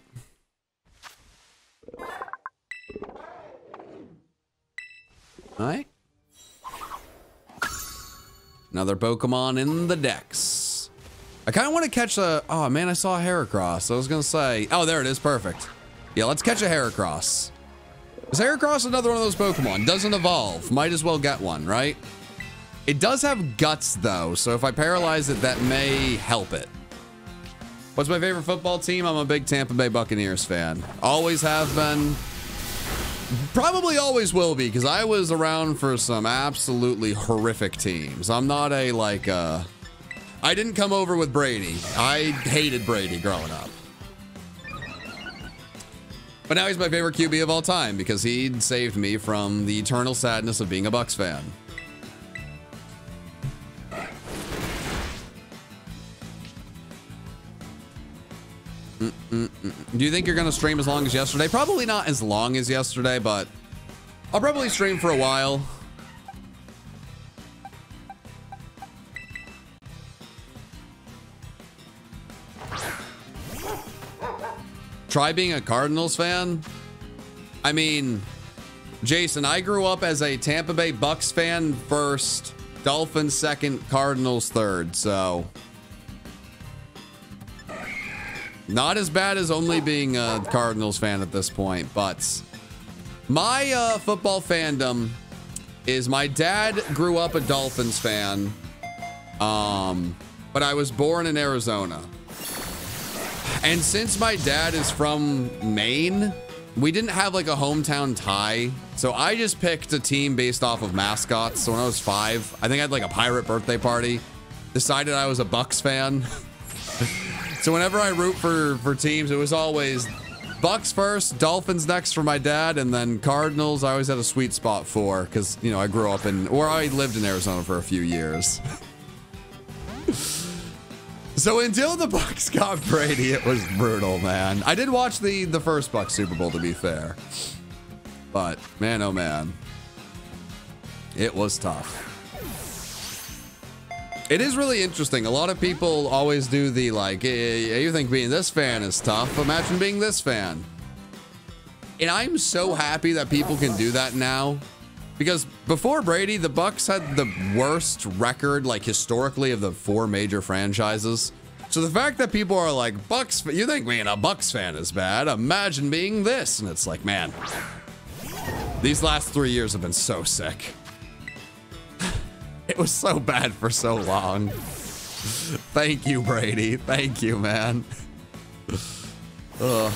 All right. Another Pokemon in the dex. I kind of want to catch a... Oh, man, I saw a Heracross. I was going to say... Oh, there it is. Perfect. Yeah, let's catch a Heracross. Is Heracross another one of those Pokemon? Doesn't evolve. Might as well get one, right? It does have guts, though, so if I paralyze it, that may help it. What's my favorite football team? I'm a big Tampa Bay Buccaneers fan. Always have been. Probably always will be, because I was around for some absolutely horrific teams. I'm not a, like, uh... I didn't come over with Brady. I hated Brady growing up. But now he's my favorite QB of all time, because he saved me from the eternal sadness of being a Bucs fan. Do you think you're going to stream as long as yesterday? Probably not as long as yesterday, but I'll probably stream for a while. Try being a Cardinals fan? I mean, Jason, I grew up as a Tampa Bay Bucs fan first, Dolphins second, Cardinals third, so... Not as bad as only being a Cardinals fan at this point, but my uh, football fandom is my dad grew up a Dolphins fan, um, but I was born in Arizona. And since my dad is from Maine, we didn't have like a hometown tie. So I just picked a team based off of mascots. So when I was five, I think I had like a pirate birthday party, decided I was a Bucs fan. [LAUGHS] So whenever I root for for teams, it was always Bucs first, Dolphins next for my dad, and then Cardinals. I always had a sweet spot for because you know I grew up in or I lived in Arizona for a few years. [LAUGHS] so until the Bucs got Brady, it was brutal, man. I did watch the the first Bucs Super Bowl to be fair, but man, oh man, it was tough. It is really interesting. A lot of people always do the like, hey, you think being this fan is tough. Imagine being this fan. And I'm so happy that people can do that now. Because before Brady, the Bucs had the worst record, like historically, of the four major franchises. So the fact that people are like, Bucs, you think being a Bucs fan is bad? Imagine being this. And it's like, man, These last three years have been so sick. It was so bad for so long. Thank you, Brady. Thank you, man. Ugh.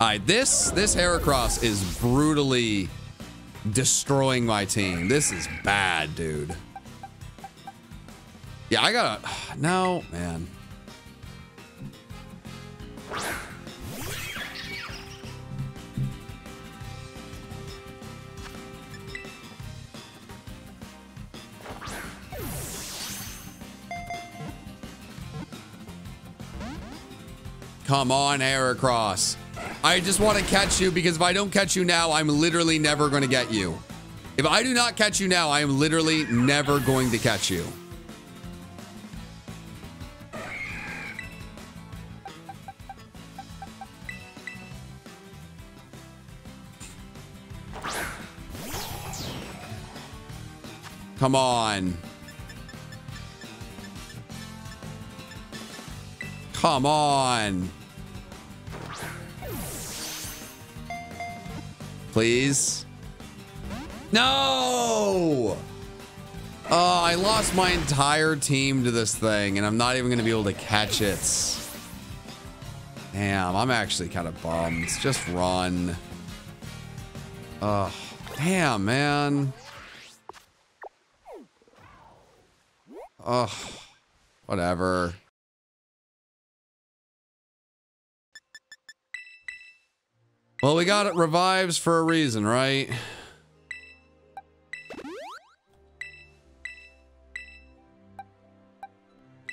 All right, this this Heracross is brutally destroying my team. This is bad, dude. Yeah, I gotta. [SIGHS] No, man. Come on, Heracross. I just want to catch you because if I don't catch you now, I'm literally never going to get you. If I do not catch you now, I am literally never going to catch you. Come on. Come on. Please. No! Oh, I lost my entire team to this thing, and I'm not even going to be able to catch it. Damn, I'm actually kind of bummed. Just run. Ugh. Damn, man. Ugh. Whatever. Well, we got it revives for a reason, right?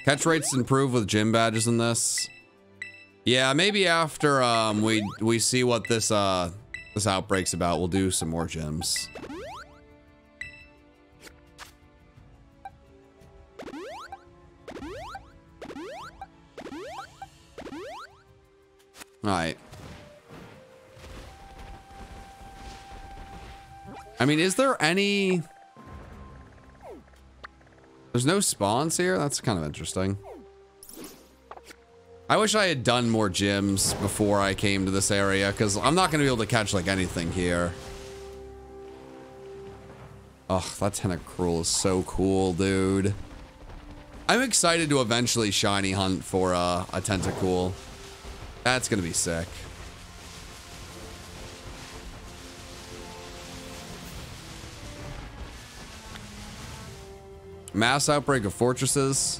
Catch rates improve with gym badges in this. Yeah, maybe after um we we see what this uh this outbreak's about, we'll do some more gyms. All right. I mean, is there any... There's no spawns here? That's kind of interesting. I wish I had done more gyms before I came to this area, because I'm not going to be able to catch, like, anything here. Oh, that Tentacruel is so cool, dude. I'm excited to eventually shiny hunt for uh, a Tentacool. That's going to be sick. Mass outbreak of Forretresses.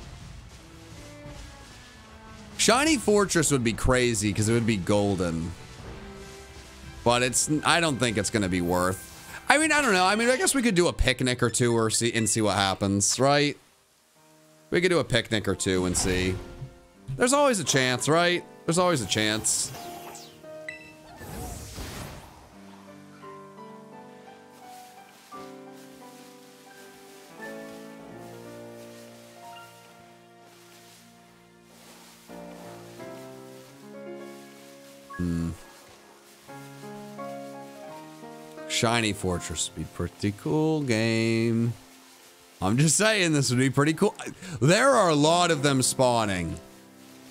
Shiny Forretress would be crazy because it would be golden. But it's, I don't think it's going to be worth. I mean, I don't know. I mean, I guess we could do a picnic or two or see and see what happens, right? We could do a picnic or two and see. There's always a chance, right? There's always a chance. Hmm. Shiny Forretress would be pretty cool game. I'm just saying this would be pretty cool. There are a lot of them spawning.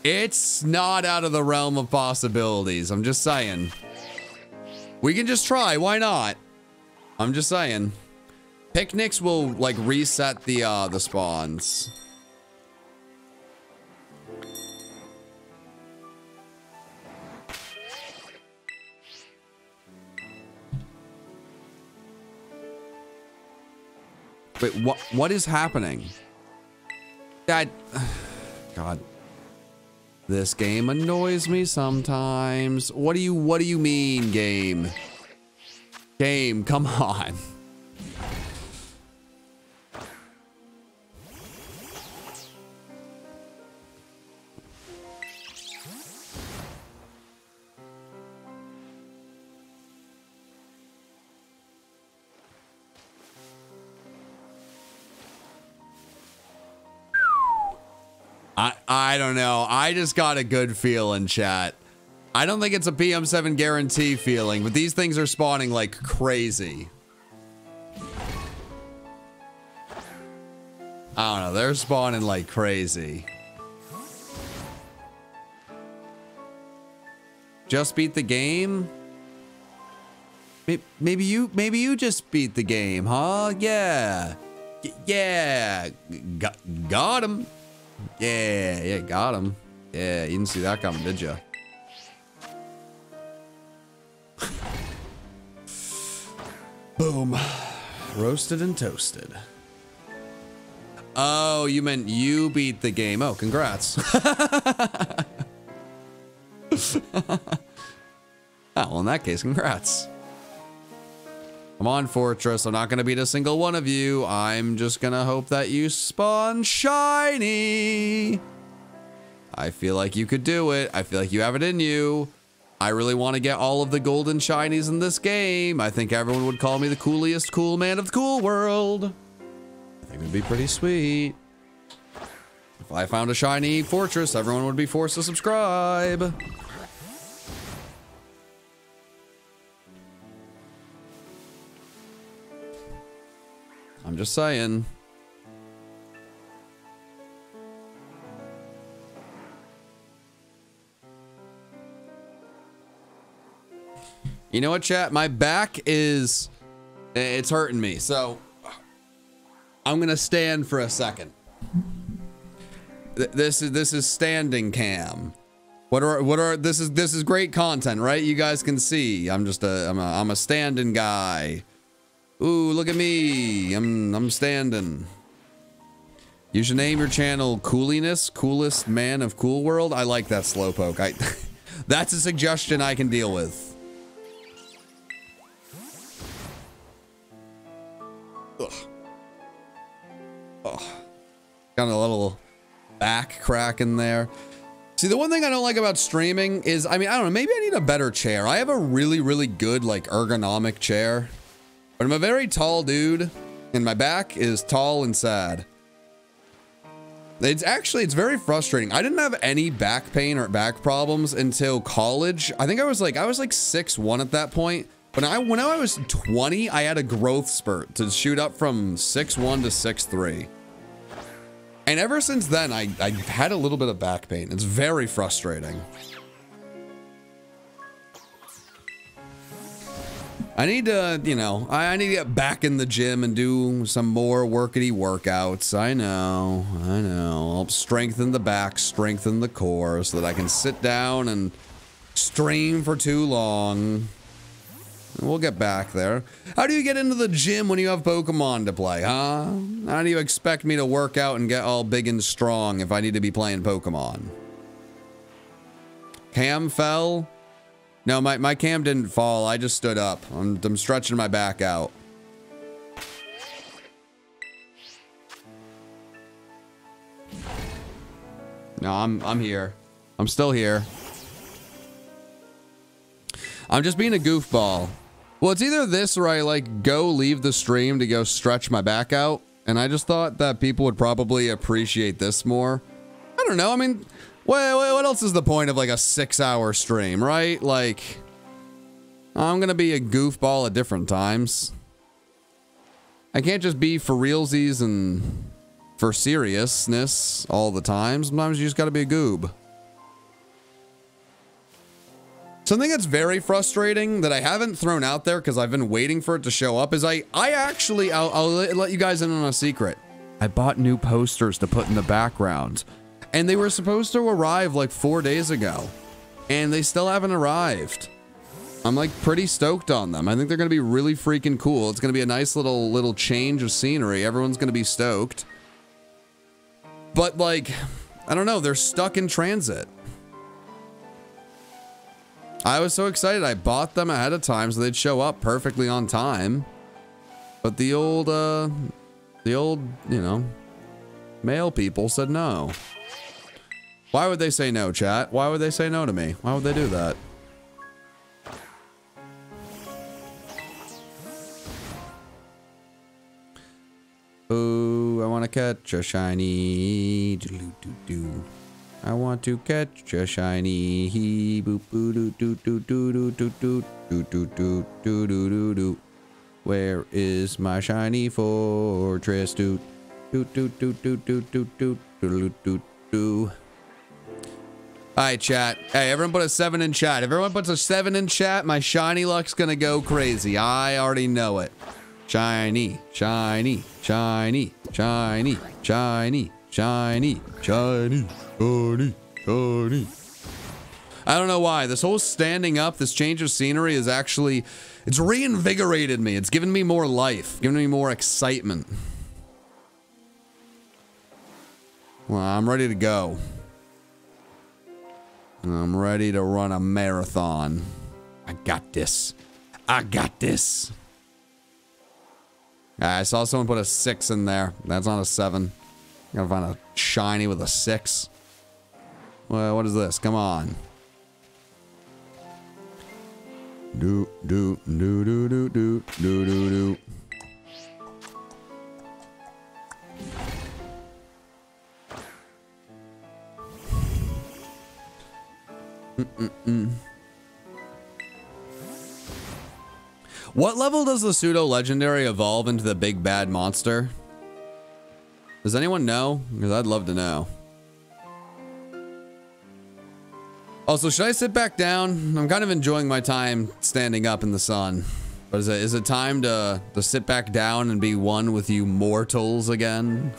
It's not out of the realm of possibilities. I'm just saying. We can just try. Why not? I'm just saying. Picnics will like reset the uh the spawns. Wait, what what is happening? That [SIGHS] God. This game annoys me sometimes. What do you what do you mean, game? Game, come [LAUGHS] on. I I don't know. I just got a good feeling, chat. I don't think it's a PM7 guarantee feeling, but these things are spawning like crazy. I don't know. They're spawning like crazy. just beat the game? Maybe you, maybe you just beat the game, huh? Yeah. Yeah. Got, got him. Yeah, yeah, got him. Yeah, you didn't see that coming, did you? [LAUGHS] Boom. Roasted and toasted. Oh, you meant you beat the game. Oh, congrats. oh, [LAUGHS] [LAUGHS] well, in that case, congrats. Come on, Forretress. I'm not going to beat a single one of you. I'm just going to hope that you spawn shiny. I feel like you could do it. I feel like you have it in you. I really want to get all of the golden shinies in this game. I think everyone would call me the coolest cool man of the cool world. I think it'd be pretty sweet. If I found a shiny Forretress, everyone would be forced to subscribe. I'm just saying. You know what, chat? My back is... It's hurting me, so... I'm gonna stand for a second. This is this is standing cam. What are what are this is this is great content, right? You guys can see. I'm just a I'm a I'm a standing guy. Ooh, look at me. I'm I'm standing. You should name your channel Cooliness, Coolest Man of Cool World. I like that slowpoke. I [LAUGHS] that's a suggestion I can deal with. Ugh. Oh. Got a little back crack in there. See, the one thing I don't like about streaming is, I mean, I don't know, maybe I need a better chair. I have a really, really good, like, ergonomic chair. But I'm a very tall dude, and my back is tall and sad. It's actually, it's very frustrating. I didn't have any back pain or back problems until college. I think I was like, I was like six one at that point. But I, when I was 20, I had a growth spurt to shoot up from six one to six three. And ever since then, I, I had a little bit of back pain. It's very frustrating. I need to, you know, I need to get back in the gym and do some more workity workouts. I know, I know. I'll strengthen the back, strengthen the core so that I can sit down and stream for too long. We'll get back there. How do you get into the gym when you have Pokemon to play, huh? How do you expect me to work out and get all big and strong if I need to be playing Pokemon? Cam fell? No, my, my cam didn't fall. I just stood up. I'm, I'm stretching my back out. No, I'm, I'm here. I'm still here. I'm just being a goofball. Well, it's either this or I like go leave the stream to go stretch my back out. And I just thought that people would probably appreciate this more. I don't know. I mean, what, what else is the point of like a six hour stream, right? Like, I'm to be a goofball at different times. I can't just be for realsies and for seriousness all the time. Sometimes you just got to be a goob. Something that's very frustrating that I haven't thrown out there because I've been waiting for it to show up is I, I actually, I'll, I'll let you guys in on a secret. I bought new posters to put in the background and they were supposed to arrive like four days ago and they still haven't arrived. I'm like pretty stoked on them. I think they're going to be really freaking cool. It's going to be a nice little, little change of scenery. Everyone's going to be stoked. But like, I don't know. They're stuck in transit. I was so excited. I bought them ahead of time so they'd show up perfectly on time. But the old, uh, the old, you know, mail people said no. Why would they say no, chat? Why would they say no to me? Why would they do that? Oh, I want to catch a shiny. Doo -doo -doo I want to catch a shiny. Boop boo doo doo doo doo doo doo doo doo doo doo doo doo doo doo. Where is my shiny Forretress? Doot doot doot doot doot doot doot doot doot doot doot. All right, chat. Hey, everyone put a seven in chat. If everyone puts a seven in chat, my shiny luck's gonna go crazy. I already know it. Shiny, shiny, shiny, shiny, shiny, shiny, shiny, shiny, shiny. I don't know why. This whole standing up, this change of scenery is actually, it's reinvigorated me. It's given me more life, given me more excitement. Well, I'm ready to go. I'm ready to run a marathon. I got this. I got this. I saw someone put a six in there. That's not a seven. I Gotta find a shiny with a six. Well, what is this? Come on. Do do do do do do do do do. Mm -mm -mm. What level does the pseudo legendary evolve into the big bad monster? Does anyone know? Because I'd love to know. Also, should I sit back down? I'm kind of enjoying my time standing up in the sun. But is it, is it time to, to sit back down and be one with you mortals again?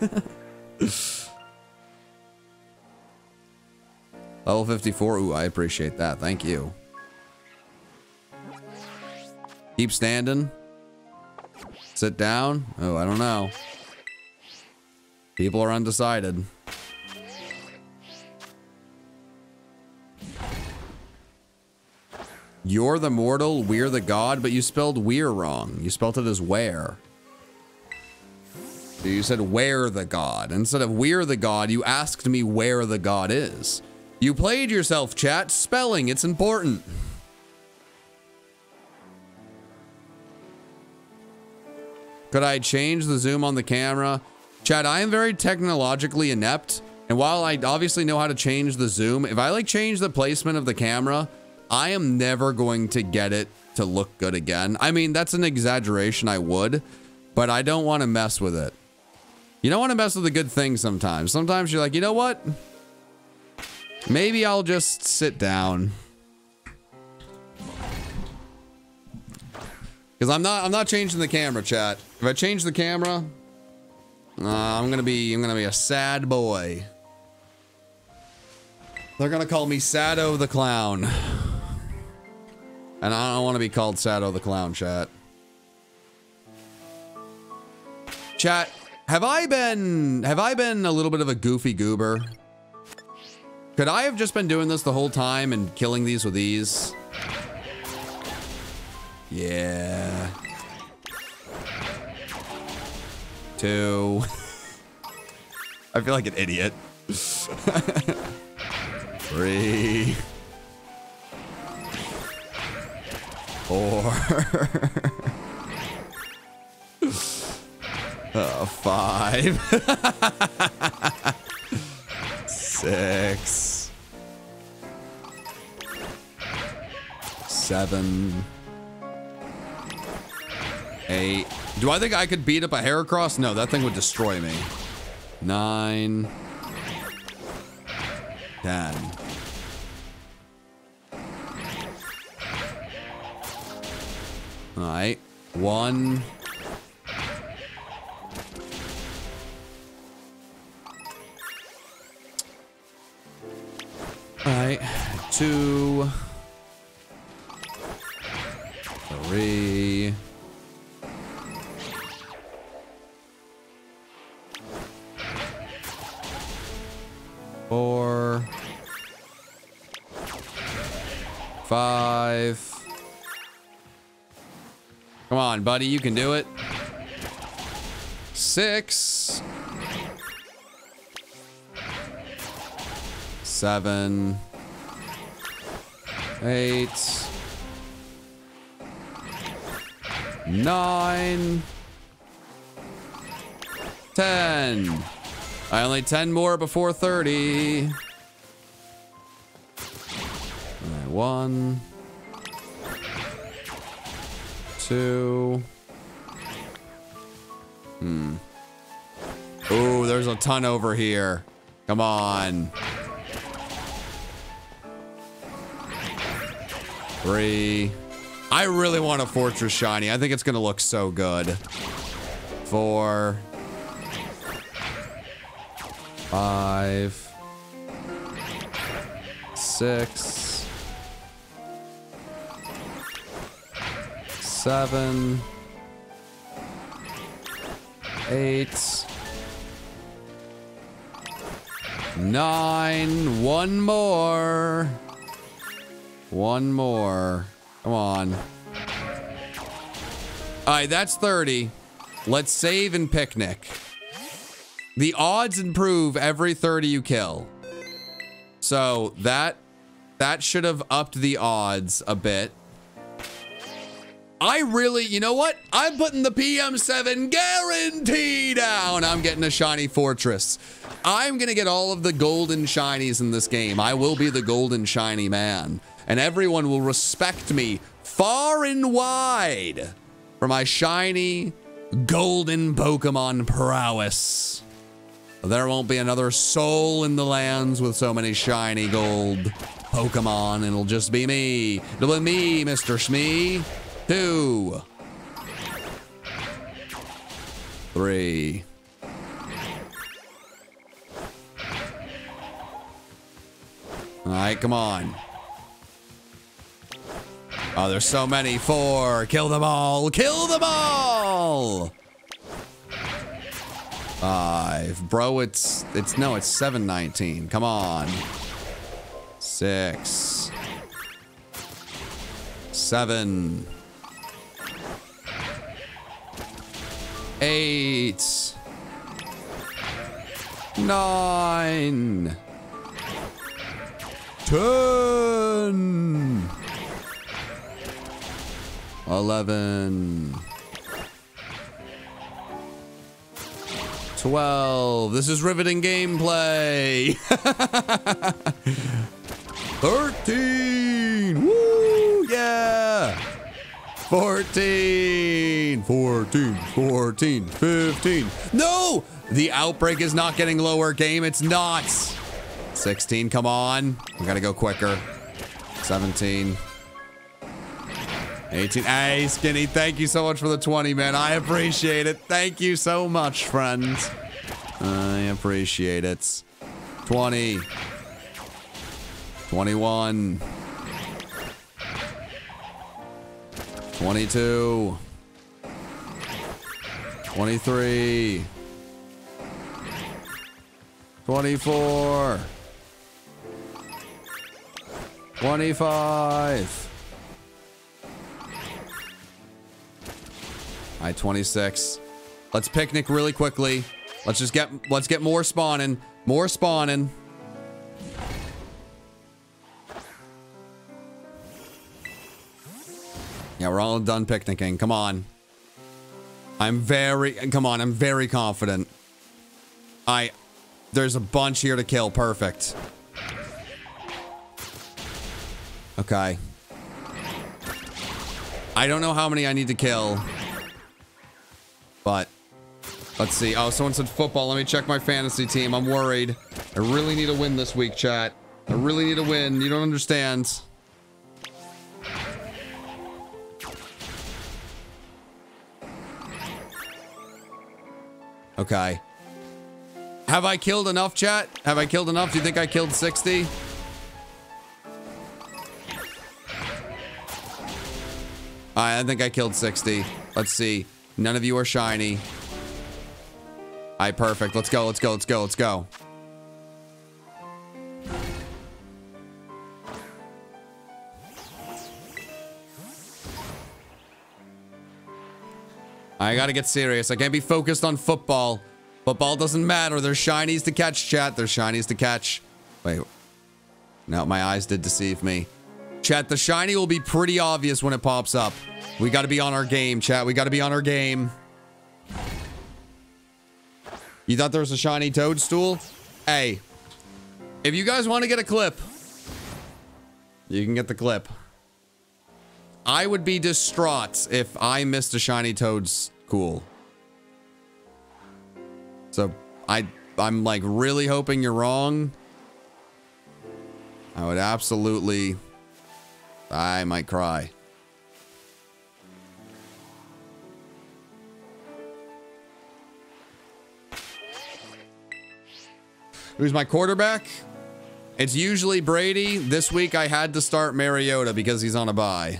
[LAUGHS] Level 54. Ooh, I appreciate that. Thank you. Keep standing. Sit down. Oh, I don't know. People are undecided. You're the mortal, we're the god, but you spelled we're wrong. You spelled it as where. You said where the god. Instead of we're the god, you asked me where the god is. You played yourself, chat. Spelling, it's important. Could I change the zoom on the camera? Chat, I am very technologically inept. And while I obviously know how to change the zoom, if I like change the placement of the camera, I am never going to get it to look good again. I mean, that's an exaggeration, I would, but I don't want to mess with it. You don't want to mess with a good thing sometimes. Sometimes you're like, you know what? Maybe I'll just sit down. Because I'm not I'm not changing the camera, chat. If I change the camera, uh, I'm gonna be I'm gonna be a sad boy. They're gonna call me Sado the Clown. And I don't want to be called Sado the Clown, chat. Chat, have I been have I been a little bit of a goofy goober? Could I have just been doing this the whole time and killing these with ease? Yeah. Two. [LAUGHS] I feel like an idiot. [LAUGHS] Three. Four. [LAUGHS] uh, five. Six. Seven. Eight. Do I think I could beat up a Heracross? No, that thing would destroy me. Nine. Ten. All right. One. All right. Two. Three. Four. Five. Come on, buddy. You can do it. Six. Seven. Eight. Nine. Ten. I only 10 more before 30. Right, one. Two. Hmm. Ooh, there's a ton over here. Come on. Three. I really want a Forretress Shiny. I think it's going to look so good. Four. Five. Six. Seven. Eight. Nine. One more. One more. Come on. All right, that's 30. Let's save and picnic. The odds improve every 30 you kill. So that that should have upped the odds a bit. I really, you know what? I'm putting the PM7 guarantee down. I'm getting a shiny Forretress. I'm going to get all of the golden shinies in this game. I will be the golden shiny man. And everyone will respect me far and wide for my shiny golden Pokemon prowess. There won't be another soul in the lands with so many shiny gold Pokemon. It'll just be me. It'll be me, Mr. Smee. Two. Three. All right, come on. Oh, there's so many. Four. Kill them all. Kill them all. Five. Bro, it's, it's, no, it's 719. Come on. Six. Seven. Eight. Nine. Ten. Eleven. 12. This is riveting gameplay. [LAUGHS] 13. Woo, yeah. 14. 14. 14. 15. No! The outbreak is not getting lower, game. It's not. 16, come on. We gotta go quicker. 17. 18. Hey, Skinny, thank you so much for the 20, man. I appreciate it. Thank you so much, friends. I appreciate it. 20. 21. 22. 23. 24. 25. Right, 26. Let's picnic really quickly. Let's just get let's get more spawning. More spawning. Yeah, we're all done picnicking. Come on. I'm very come on, I'm very confident. I there's a bunch here to kill. Perfect. Okay. I don't know how many I need to kill. But let's see. Oh, someone said football. Let me check my fantasy team. I'm worried. I really need a win this week, chat. I really need a win. You don't understand. Okay. Have I killed enough, chat? Have I killed enough? Do you think I killed 60? I think I killed 60. Let's see. None of you are shiny. All right, perfect. Let's go, let's go, let's go, let's go. I gotta get serious. I can't be focused on football. Football doesn't matter. There's shinies to catch, chat. There's shinies to catch. Wait. No, my eyes did deceive me. Chat, the shiny will be pretty obvious when it pops up. We got to be on our game, chat. We got to be on our game. You thought there was a shiny Toedscool? Hey, if you guys want to get a clip, you can get the clip. I would be distraught if I missed a shiny toad's cool. So I, I'm like really hoping you're wrong. I would absolutely I might cry. Who's my quarterback? It's usually Brady. This week I had to start Mariota because he's on a bye.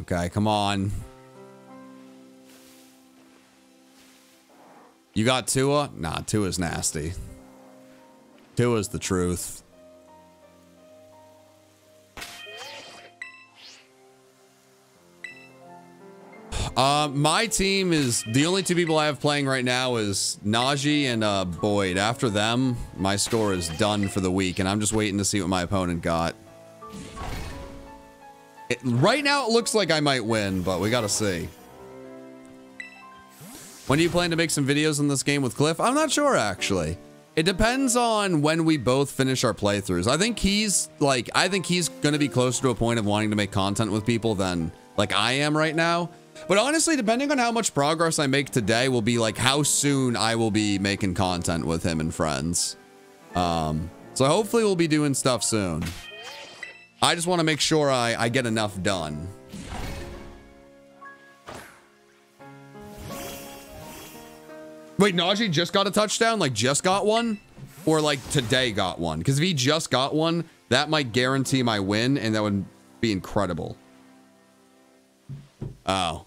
Okay, come on. You got Tua? Nah, Tua's nasty. Tua's the truth. Uh, my team is the only two people I have playing right now is Najee and uh, Boyd. After them, my score is done for the week, and I'm just waiting to see what my opponent got. It, right now, it looks like I might win, but we gotta see. When do you plan to make some videos in this game with Cliff? I'm not sure, actually. It depends on when we both finish our playthroughs. I think he's, like, I think he's gonna be closer to a point of wanting to make content with people than, like, I am right now. But honestly, depending on how much progress I make today will be like how soon I will be making content with him and friends. Um, so hopefully we'll be doing stuff soon. I just want to make sure I, I get enough done. Wait, Najee just got a touchdown? Like just got one? Or like today got one? Because if he just got one, that might guarantee my win and that would be incredible. Oh.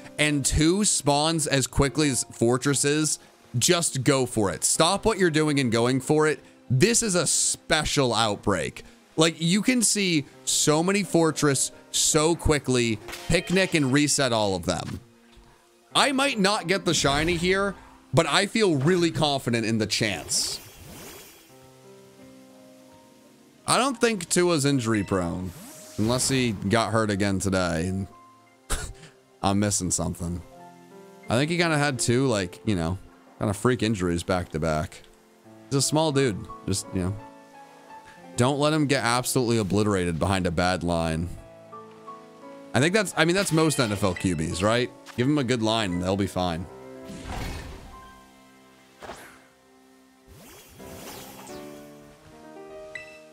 and two spawns as quickly as Forretresses, just go for it. Stop what you're doing and going for it. This is a special outbreak. Like you can see so many Forretress so quickly, picnic and reset all of them. I might not get the shiny here, but I feel really confident in the chance. I don't think Tua's injury prone. Unless he got hurt again today. And I'm missing something. I think he kind of had two, like, you know, kind of freak injuries back to back. He's a small dude. Just, you know. Don't let him get absolutely obliterated behind a bad line. I think that's, I mean, that's most NFL QBs, right? Give him a good line, they'll be fine.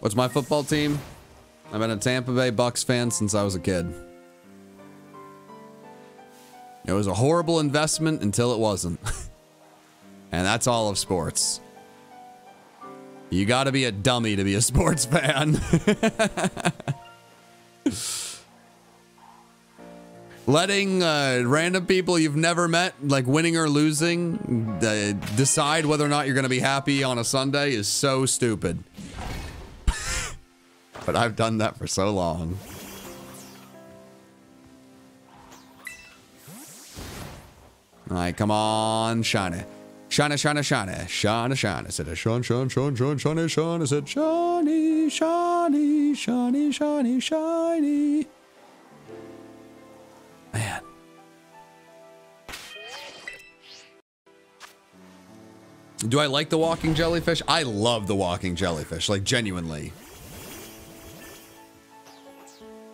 What's my football team? I've been a Tampa Bay Bucs fan since I was a kid. It was a horrible investment until it wasn't. [LAUGHS] and that's all of sports. You got to be a dummy to be a [LAUGHS] sports fan. [LAUGHS] Letting uh, random people you've never met, like winning or losing, uh, decide whether or not you're to be happy on a Sunday is so stupid. but I've done that for so long. All right, come on, shine it, shine it, shine it, shine it, shine it, shine. Shana. Said shine, shine, shine, shine, shine, shine. Shana. Said shiny, shiny, shiny, shiny, Shiny. Man. Do I like the walking jellyfish? I love the walking jellyfish, like genuinely.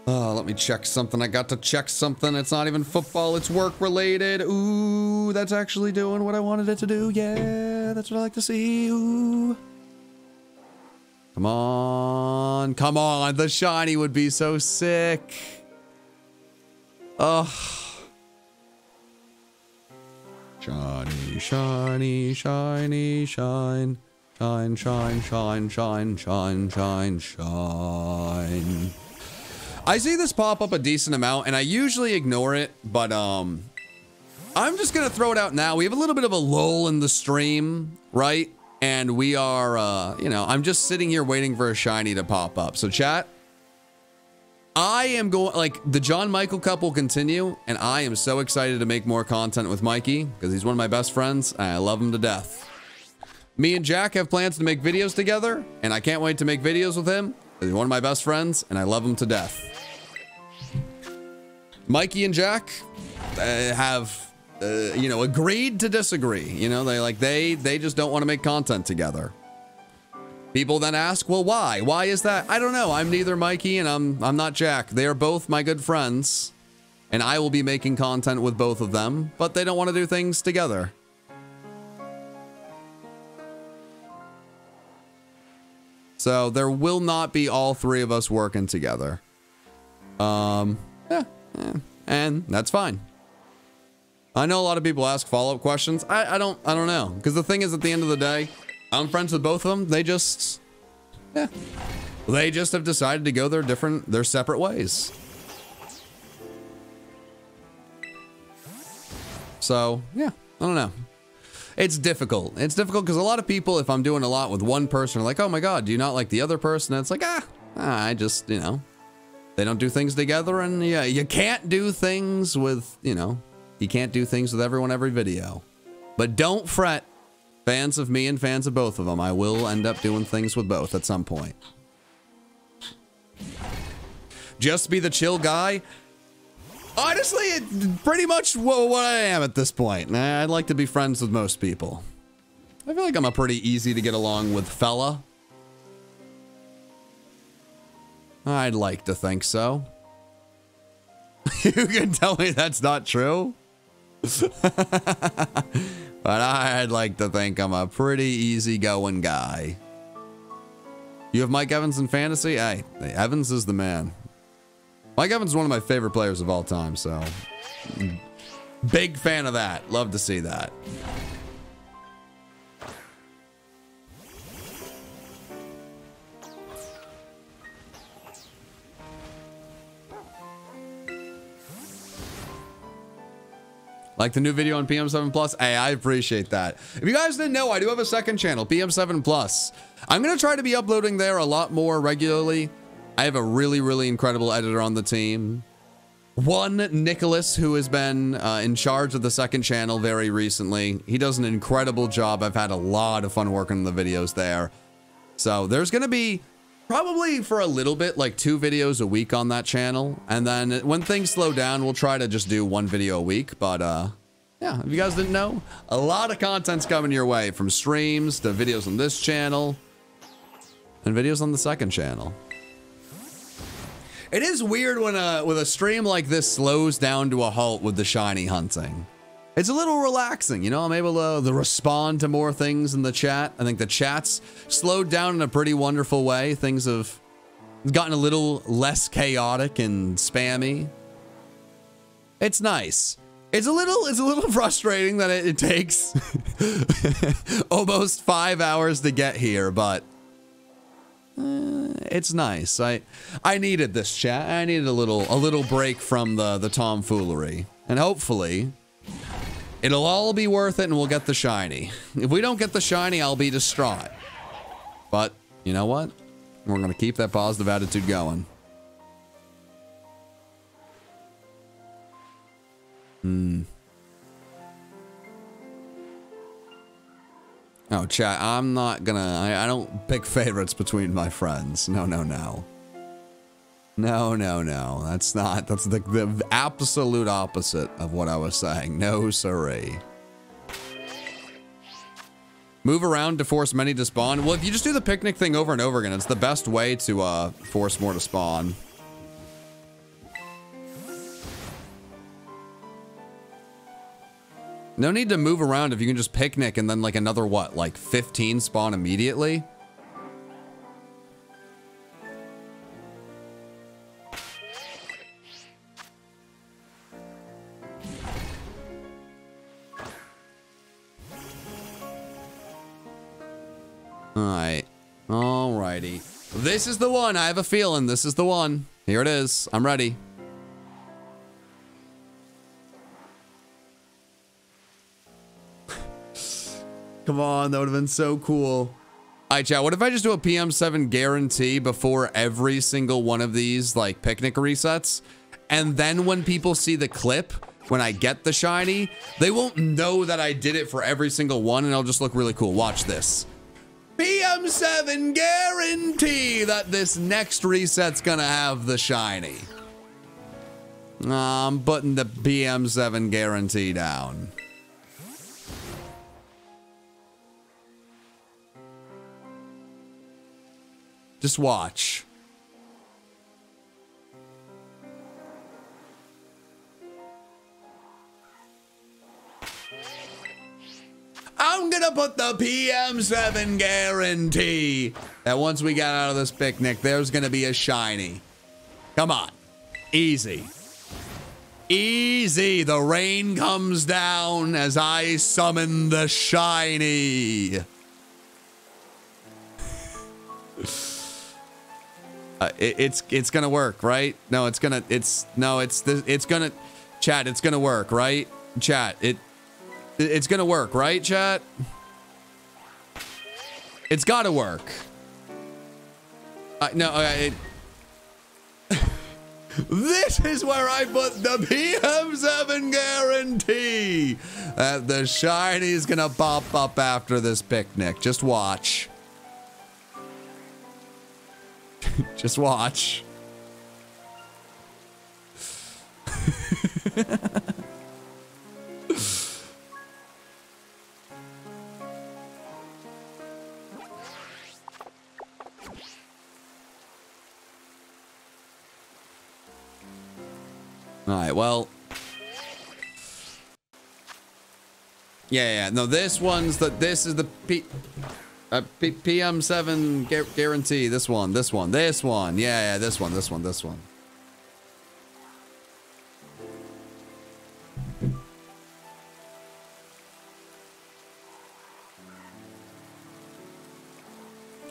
Oh, let me check something. I got to check something. It's not even football. It's work related. Ooh, that's actually doing what I wanted it to do. Yeah, that's what I like to see. Ooh. Come on. Come on. The shiny would be so sick. Ugh. Shiny, shiny, shiny, shine. Shine, shine, shine, shine, shine, shine, shine. I see this pop up a decent amount and I usually ignore it, but um, I'm just going to throw it out now. We have a little bit of a lull in the stream, right? And we are, uh, you know, I'm just sitting here waiting for a shiny to pop up. So chat, I am going like the John Michael Cup will continue, and I am so excited to make more content with Mikey because he's one of my best friends. And I love him to death. Me and Jack have plans to make videos together, and I can't wait to make videos with him. He's one of my best friends, and I love him to death. Mikey and Jack uh, have, uh, you know, agreed to disagree. You know, they like they they just don't want to make content together. People then ask, well, why? Why is that? I don't know. I'm neither Mikey and I'm I'm not Jack. They are both my good friends, and I will be making content with both of them, but they don't want to do things together. So there will not be all three of us working together. Um, yeah, yeah, and that's fine. I know a lot of people ask follow-up questions. I, I don't, I don't know. Because the thing is, at the end of the day, I'm friends with both of them. They just, yeah, they just have decided to go their different, their separate ways. So, yeah, I don't know it's difficult. It's difficult because a lot of people, if I'm doing a lot with one person, are like, oh my God, do you not like the other person? And it's like, ah, I just, you know, they don't do things together. And yeah, you can't do things with, you know, you can't do things with everyone every video. But don't fret, fans of me and fans of both of them. I will end up doing things with both at some point. Just be the chill guy. Honestly, it, pretty much what, what I am at this point. I'd like to be friends with most people. I feel like I'm a pretty easy to get along with fella. I'd like to think so. [LAUGHS] you can tell me that's not true. [LAUGHS] but I'd like to think I'm a pretty easygoing guy. You have Mike Evans in fantasy? Hey, Evans is the man. Mike Evans is one of my favorite players of all time, so big fan of that. Love to see that. Like the new video on PM7 Plus? Hey, I appreciate that. If you guys didn't know, I do have a second channel, PM7 Plus. I'm going to try to be uploading there a lot more regularly. I have a really, really incredible editor on the team. One, Nicholas, who has been uh, in charge of the second channel very recently. He does an incredible job. I've had a lot of fun working on the videos there. So there's going to be probably for a little bit, like two videos a week on that channel. And then when things slow down, we'll try to just do one video a week. But uh, yeah, if you guys didn't know, a lot of content's coming your way from streams to videos on this channel and videos on the second channel. It is weird when a with a stream like this slows down to a halt with the shiny hunting. It's a little relaxing, you know. I'm able to, to respond to more things in the chat. I think the chat's slowed down in a pretty wonderful way. Things have gotten a little less chaotic and spammy. It's nice. It's a little it's a little [LAUGHS] frustrating that it, it takes [LAUGHS] almost five hours to get here, but uh, it's nice. I I needed this chat. I needed a little a little break from the the tomfoolery, and hopefully, it'll all be worth it, and we'll get the shiny. If we don't get the shiny, I'll be distraught. But you know what? We're gonna keep that positive attitude going. Hmm. Oh, chat, I'm not gonna, I, I don't pick favorites between my friends. No, no, no. No, no, no. That's not, that's the, the absolute opposite of what I was saying. No, sorry. Move around to force many to spawn. Well, if you just do the picnic thing over and over again, it's the best way to uh, force more to spawn. No need to move around if you can just picnic and then like another what, like 15 spawn immediately? Alright. Alrighty. This is the one. I have a feeling this is the one. Here it is. I'm ready. Come on, that would have been so cool. All right, chat. What if I just do a PM7 guarantee before every single one of these like picnic resets? And then when people see the clip, when I get the shiny, they won't know that I did it for every single one and it'll just look really cool. Watch this. PM7 guarantee that this next reset's gonna have the shiny. I'm putting the PM7 guarantee down. Just watch. I'm gonna put the PM7 guarantee that once we get out of this picnic, there's gonna be a shiny. Come on. Easy. Easy. The rain comes down as I summon the shiny. [LAUGHS] uh, it, it's it's gonna work, right? No, it's gonna it's no, it's it's gonna chat. It's gonna work, right? Chat. It it's gonna work, right, chat? It's gotta work. Uh, no, uh, it, [LAUGHS] this is where I put the PM7 guarantee that the shiny's gonna pop up after this picnic. Just watch. [LAUGHS] Just watch. [LAUGHS] All right, well. Yeah, yeah, no, this one's the, this is the P, uh, PM7 gu guarantee. This one, this one, this one. Yeah, yeah, this one, this one, this one.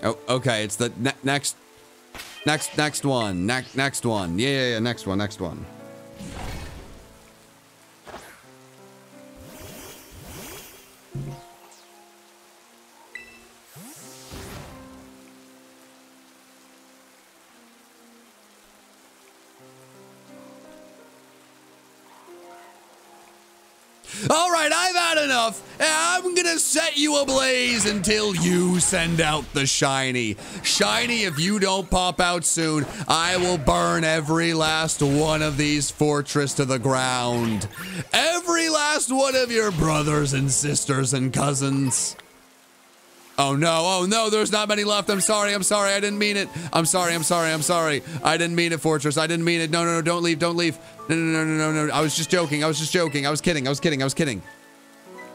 Oh, okay, it's the ne next, next, next one, next, next one. Yeah, yeah, yeah, next one, next one. Enough. I'm gonna set you ablaze until you send out the shiny. Shiny, if you don't pop out soon, I will burn every last one of these Forretress to the ground. Every last one of your brothers and sisters and cousins. Oh no, oh no, there's not many left. I'm sorry, I'm sorry, I didn't mean it. I'm sorry, I'm sorry, I'm sorry. I didn't mean it, Forretress. I didn't mean it. No, no, no, don't leave, don't leave. No, no, no, no, no, no. I was just joking. I was just joking. I was kidding. I was kidding. I was kidding.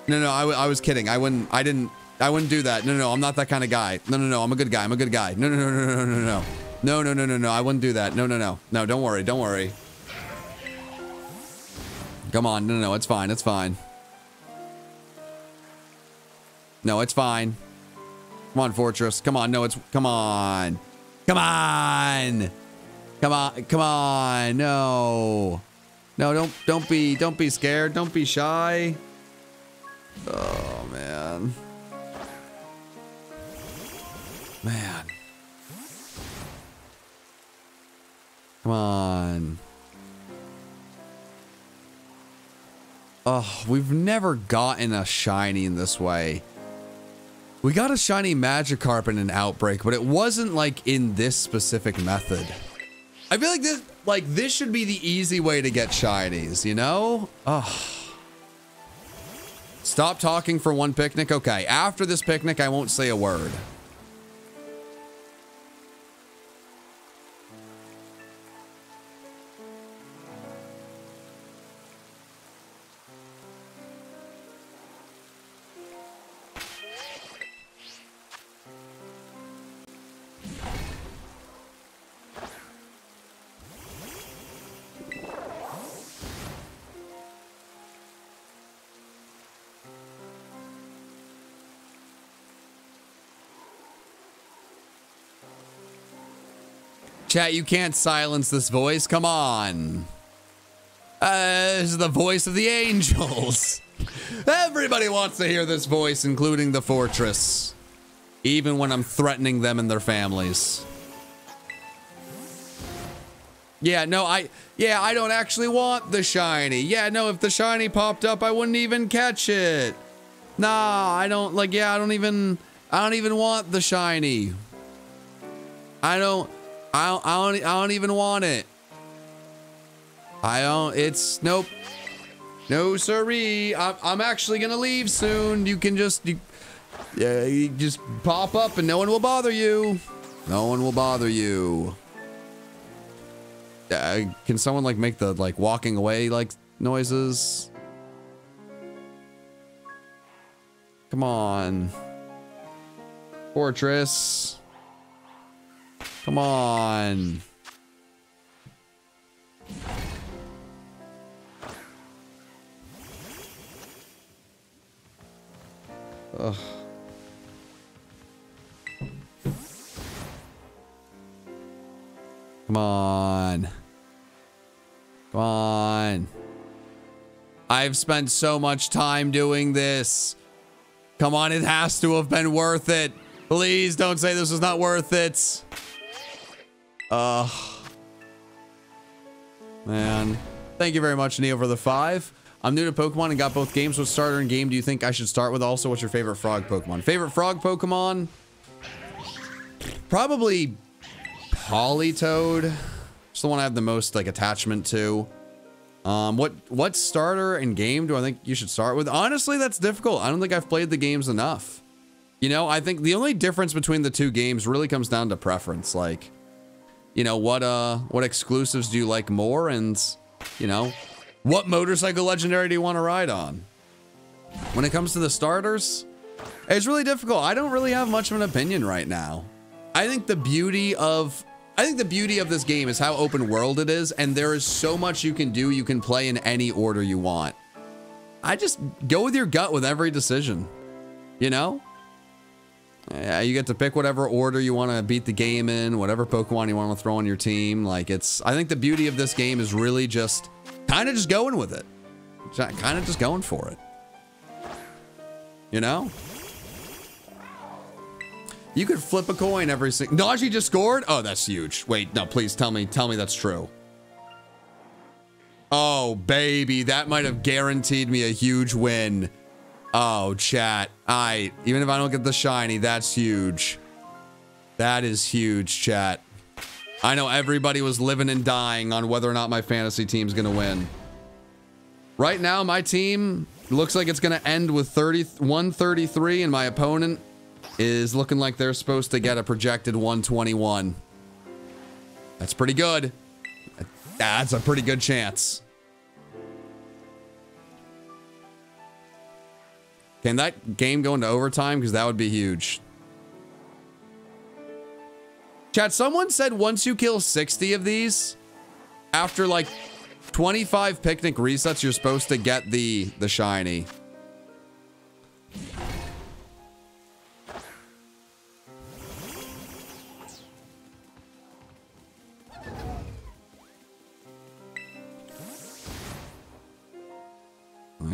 No, no, I, I was kidding. I wouldn't, I didn't, I wouldn't do that. No, no, I'm not that kind of guy. No, no, no, I'm a good guy. I'm a good guy. No, no, no, no, no, no, no. No, no, no, no, no, I wouldn't do that. No, no, no. No, don't worry, don't worry. Come on, no, no, no, it's fine, it's fine. No, it's fine. Come on, Forretress. Come on, no, it's, come on. Come on. Come on, come on, no. No, don't, don't be, don't be scared. Don't be shy. Oh, man. Man. Come on. Oh, we've never gotten a shiny in this way. We got a shiny Magikarp in an outbreak, but it wasn't like in this specific method. I feel like this, like this should be the easy way to get shinies, you know? Oh. Stop talking for one picnic. Okay, after this picnic, I won't say a word. Chat, you can't silence this voice. Come on. Uh, this is the voice of the angels. [LAUGHS] Everybody wants to hear this voice, including the Forretress. Even when I'm threatening them and their families. Yeah, no, I, yeah, I don't actually want the shiny. Yeah, no, if the shiny popped up, I wouldn't even catch it. Nah, I don't, like, yeah, I don't even, I don't even want the shiny. I don't, I don't, I don't, I don't even want it. I don't, it's, nope. No, siree. I'm, I'm actually gonna leave soon. You can just, you, yeah, you just pop up and no one will bother you. No one will bother you. Uh, can someone like make the like walking away like noises? Come on. Forretress. Come on. Ugh. Come on. Come on. I've spent so much time doing this. Come on, it has to have been worth it. Please don't say this was not worth it. Ugh. Man. Thank you very much, Neo, for the five. I'm new to Pokemon and got both games. What starter and game do you think I should start with? Also, what's your favorite frog Pokemon? Favorite frog Pokemon? Probably Politoed. It's the one I have the most like attachment to. Um, what what starter and game do I think you should start with? Honestly, that's difficult. I don't think I've played the games enough. You know, I think the only difference between the two games really comes down to preference. Like, you know, what uh what exclusives do you like more and you know, what motorcycle legendary do you want to ride on? When it comes to the starters, it's really difficult. I don't really have much of an opinion right now. I think the beauty of I think the beauty of this game is how open world it is, and there is so much you can do. You can play in any order you want. I just go with your gut with every decision. You know? Yeah, you get to pick whatever order you want to beat the game in, whatever Pokemon you want to throw on your team. Like it's, I think the beauty of this game is really just kind of just going with it. Kind of just going for it. You know? You could flip a coin every single. Najee just scored? Oh, that's huge. Wait, no, please tell me, tell me that's true. Oh, baby, that might have guaranteed me a huge win. Oh, chat. I even if I don't get the shiny, that's huge. That is huge, chat. I know everybody was living and dying on whether or not my fantasy team's gonna win. Right now, my team looks like it's gonna end with 30, 133, and my opponent is looking like they're supposed to get a projected 121. That's pretty good. That's a pretty good chance. Can that game go into overtime? Because that would be huge. Chat, someone said once you kill 60 of these, after like 25 picnic resets, you're supposed to get the, the shiny.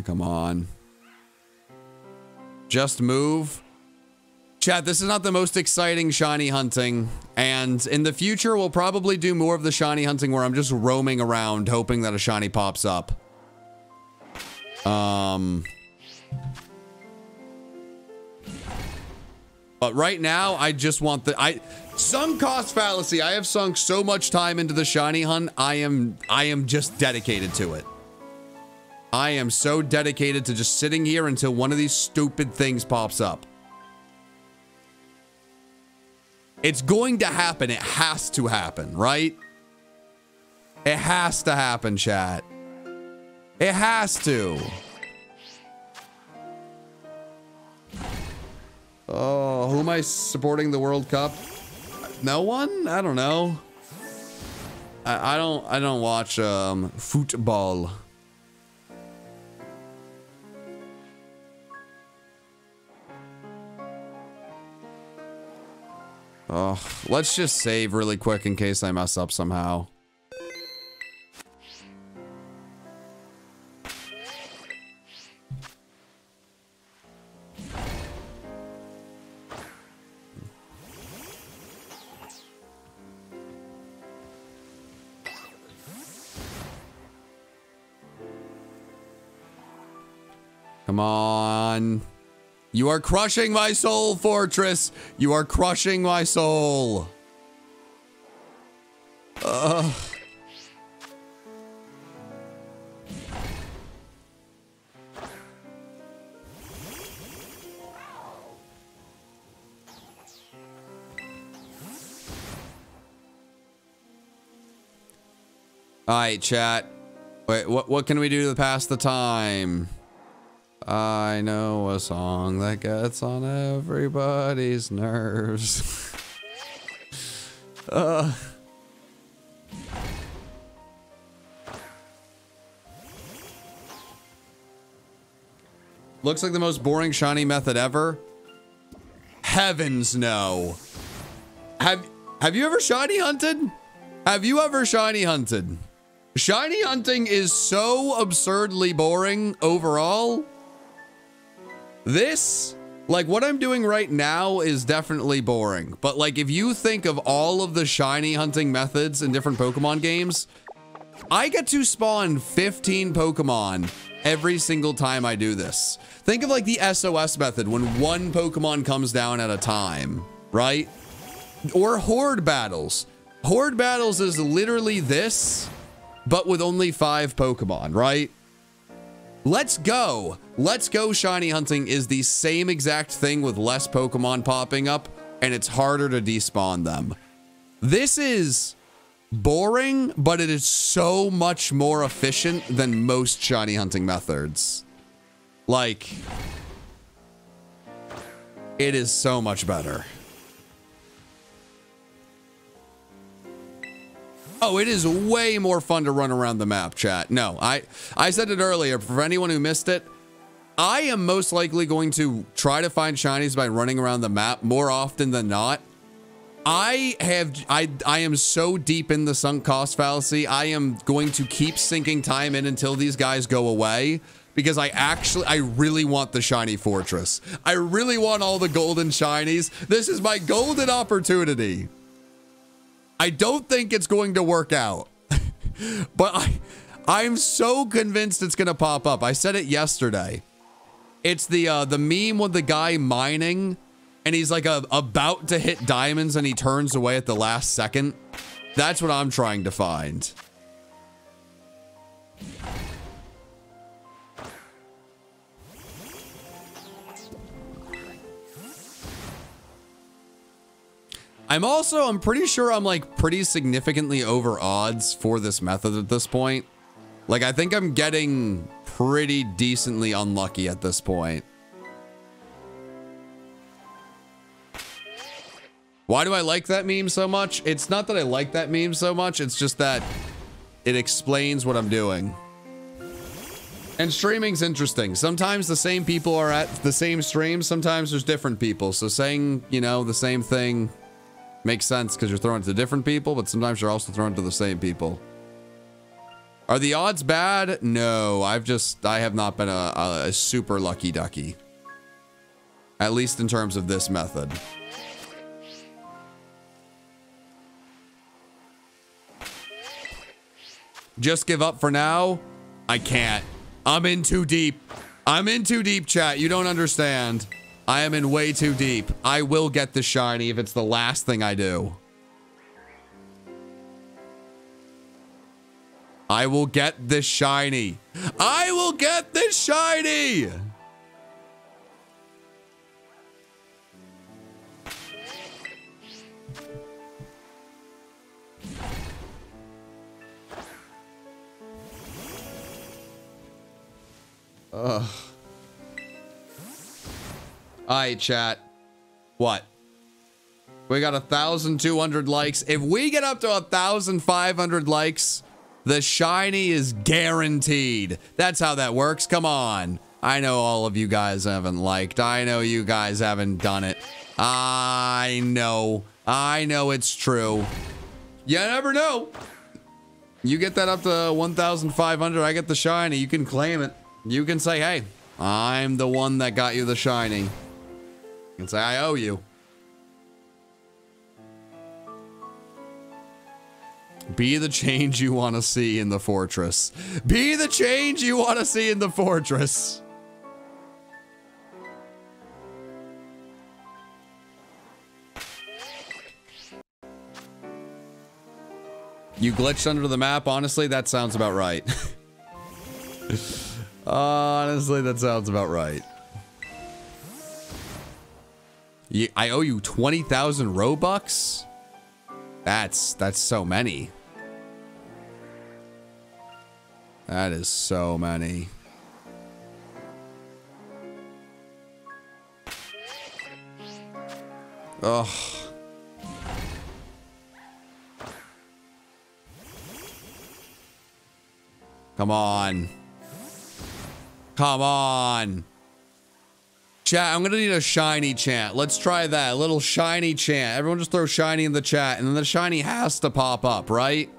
Come on. Just move. Chat, this is not the most exciting shiny hunting. And in the future, we'll probably do more of the shiny hunting where I'm just roaming around hoping that a shiny pops up. Um... But right now, I just want the I sunk cost fallacy. I have sunk so much time into the shiny hunt. I am I am just dedicated to it. I am so dedicated to just sitting here until one of these stupid things pops up. It's going to happen. It has to happen, right? It has to happen, chat. It has to. Oh, who am I supporting the World Cup? No one? I don't know. I, I don't I don't watch um football. Oh, let's just save really quick in case I mess up somehow. Come on. You are crushing my soul, Forretress. You are crushing my soul. Ugh. All right, chat. Wait, what what can we do to pass the time? I know a song that gets on everybody's nerves. [LAUGHS] uh. Looks like the most boring shiny method ever. Heavens no. Have have you ever shiny hunted? Have you ever shiny hunted? Shiny hunting is so absurdly boring overall. This, like what I'm doing right now is definitely boring. But like if you think of all of the shiny hunting methods in different Pokemon games, I get to spawn 15 Pokemon every single time I do this. Think of like the SOS method when one Pokemon comes down at a time, right? Or Horde battles. Horde battles is literally this, but with only five Pokemon, right? Let's go. Let's go shiny hunting is the same exact thing with less Pokemon popping up and it's harder to despawn them. This is boring, but it is so much more efficient than most shiny hunting methods. Like, it is so much better. Oh, it is way more fun to run around the map, chat. No, I, I said it earlier. For anyone who missed it, I am most likely going to try to find shinies by running around the map more often than not. I have, I, I am so deep in the sunk cost fallacy. I am going to keep sinking time in until these guys go away because I actually, I really want the shiny Forretress. I really want all the golden shinies. This is my golden opportunity. I don't think it's going to work out, [LAUGHS] but I, I'm so convinced it's going to pop up. I said it yesterday. It's the, uh, the meme with the guy mining and he's like a, about to hit diamonds and he turns away at the last second. That's what I'm trying to find. I'm also, I'm pretty sure I'm like pretty significantly over odds for this method at this point. Like, I think I'm getting pretty decently unlucky at this point. Why do I like that meme so much? It's not that I like that meme so much. It's just that it explains what I'm doing. And streaming's interesting. Sometimes the same people are at the same stream. Sometimes there's different people. So saying, you know, the same thing makes sense because you're throwing to different people, but sometimes you're also throwing to the same people. Are the odds bad? No, I've just, I have not been a, a super lucky ducky. At least in terms of this method. Just give up for now? I can't. I'm in too deep. I'm in too deep, chat. You don't understand. I am in way too deep. I will get the shiny if it's the last thing I do. I will get this shiny. I will get this shiny. Ugh. All right, chat. What? We got a 1,200 likes. If we get up to a 1,500 likes, the shiny is guaranteed. That's how that works. Come on. I know all of you guys haven't liked. I know you guys haven't done it. I know. I know it's true. You never know. You get that up to 1,500, I get the shiny. You can claim it. You can say, hey, I'm the one that got you the shiny and say, I owe you. Be the change you want to see in the Forretress. Be the change you want to see in the Forretress. You glitched under the map. Honestly, that sounds about right. [LAUGHS] Honestly, that sounds about right. You, I owe you 20,000 Robux? That's, that's so many. That is so many. Ugh. Come on. Come on. Chat, I'm gonna need a shiny chant. Let's try that. A little shiny chant. Everyone just throw shiny in the chat, and then the shiny has to pop up, right?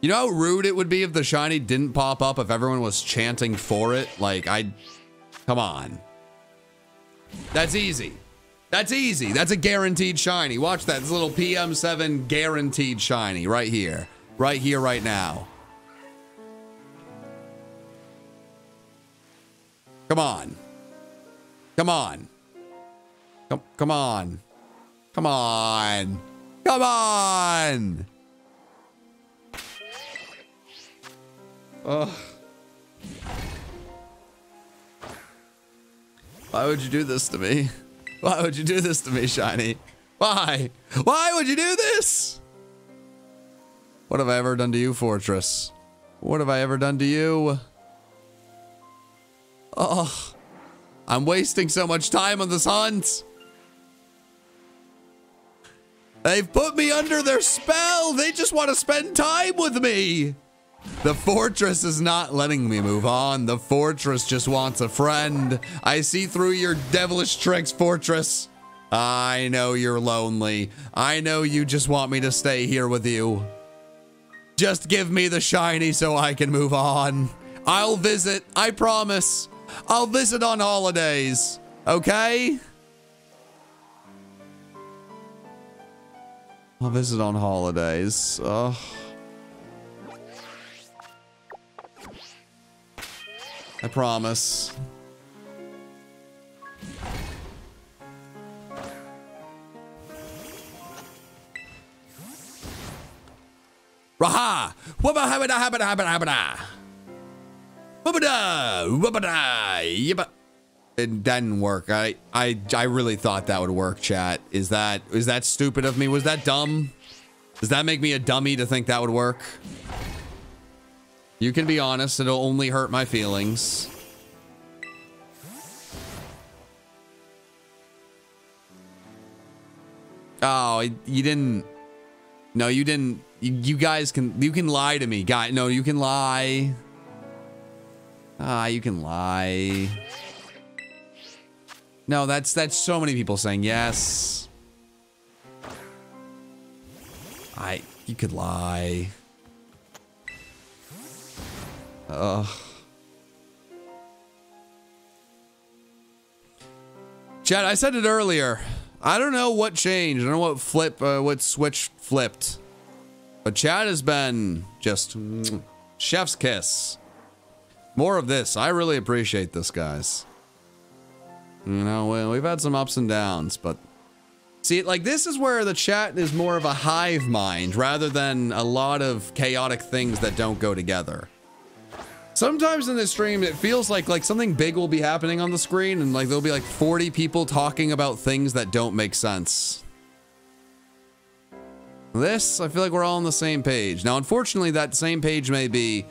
You know how rude it would be if the shiny didn't pop up if everyone was chanting for it? Like, I... Come on. That's easy. That's easy. That's a guaranteed shiny. Watch that. This little PM7 guaranteed shiny right here. Right here, right now. Come on. Come on. Come, come on. Come on. Come on. Ugh. Why would you do this to me? Why would you do this to me, Shiny? Why? Why would you do this? What have I ever done to you, Forretress? What have I ever done to you? Oh, I'm wasting so much time on this hunt. They've put me under their spell. They just want to spend time with me. The Forretress is not letting me move on. The Forretress just wants a friend. I see through your devilish tricks, Forretress. I know you're lonely. I know you just want me to stay here with you. Just give me the shiny so I can move on. I'll visit, I promise. I'll visit on holidays, okay? I'll visit on holidays. Oh. I promise. Raha! Wabba habada It didn't work. I, I, I really thought that would work, chat. Is that, is that stupid of me? Was that dumb? Does that make me a dummy to think that would work? You can be honest. It'll only hurt my feelings. Oh, you didn't. No, you didn't. You, you guys can, you can lie to me. Guy, no, you can lie. Ah, you can lie. No, that's that's so many people saying yes. I you could lie. Ugh. Chad, I said it earlier. I don't know what changed. I don't know what flip, uh, what switch flipped. But Chad has been just mm, chef's kiss. More of this. I really appreciate this, guys. You know, we've had some ups and downs, but... See, like, this is where the chat is more of a hive mind rather than a lot of chaotic things that don't go together. Sometimes in this stream, it feels like like something big will be happening on the screen and like there'll be like 40 people talking about things that don't make sense. This, I feel like we're all on the same page. Now, unfortunately, that same page may be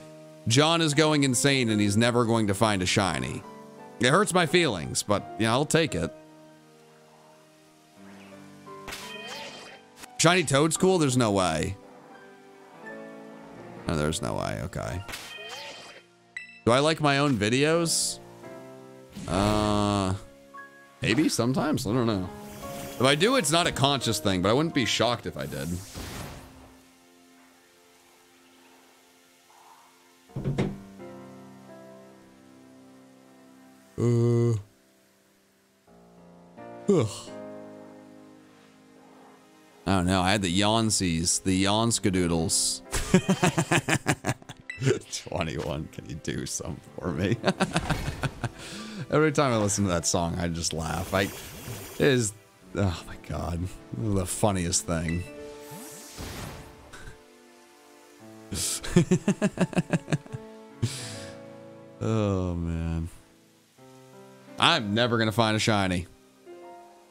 John is going insane and he's never going to find a shiny. It hurts my feelings, but yeah, I'll take it. Shiny Toedscool? There's no way. No, there's no way. Okay. Do I like my own videos? Uh, maybe sometimes. I don't know. If I do, it's not a conscious thing, but I wouldn't be shocked if I did. Uh. Ugh. I don't know. I had the Yawnsies, the Yawnskadoodles. [LAUGHS] 21, can you do some for me? [LAUGHS] Every time I listen to that song, I just laugh. I, it is, oh my god, the funniest thing. [LAUGHS] oh, man. I'm never going to find a shiny.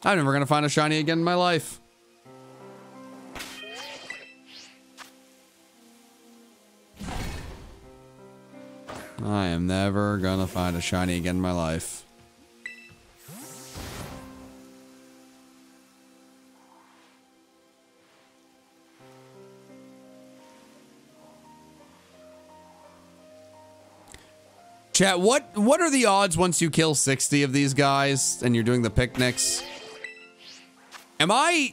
I'm never going to find a shiny again in my life. I am never gonna find a shiny again in my life. Chat, what what are the odds once you kill 60 of these guys and you're doing the picnics? Am I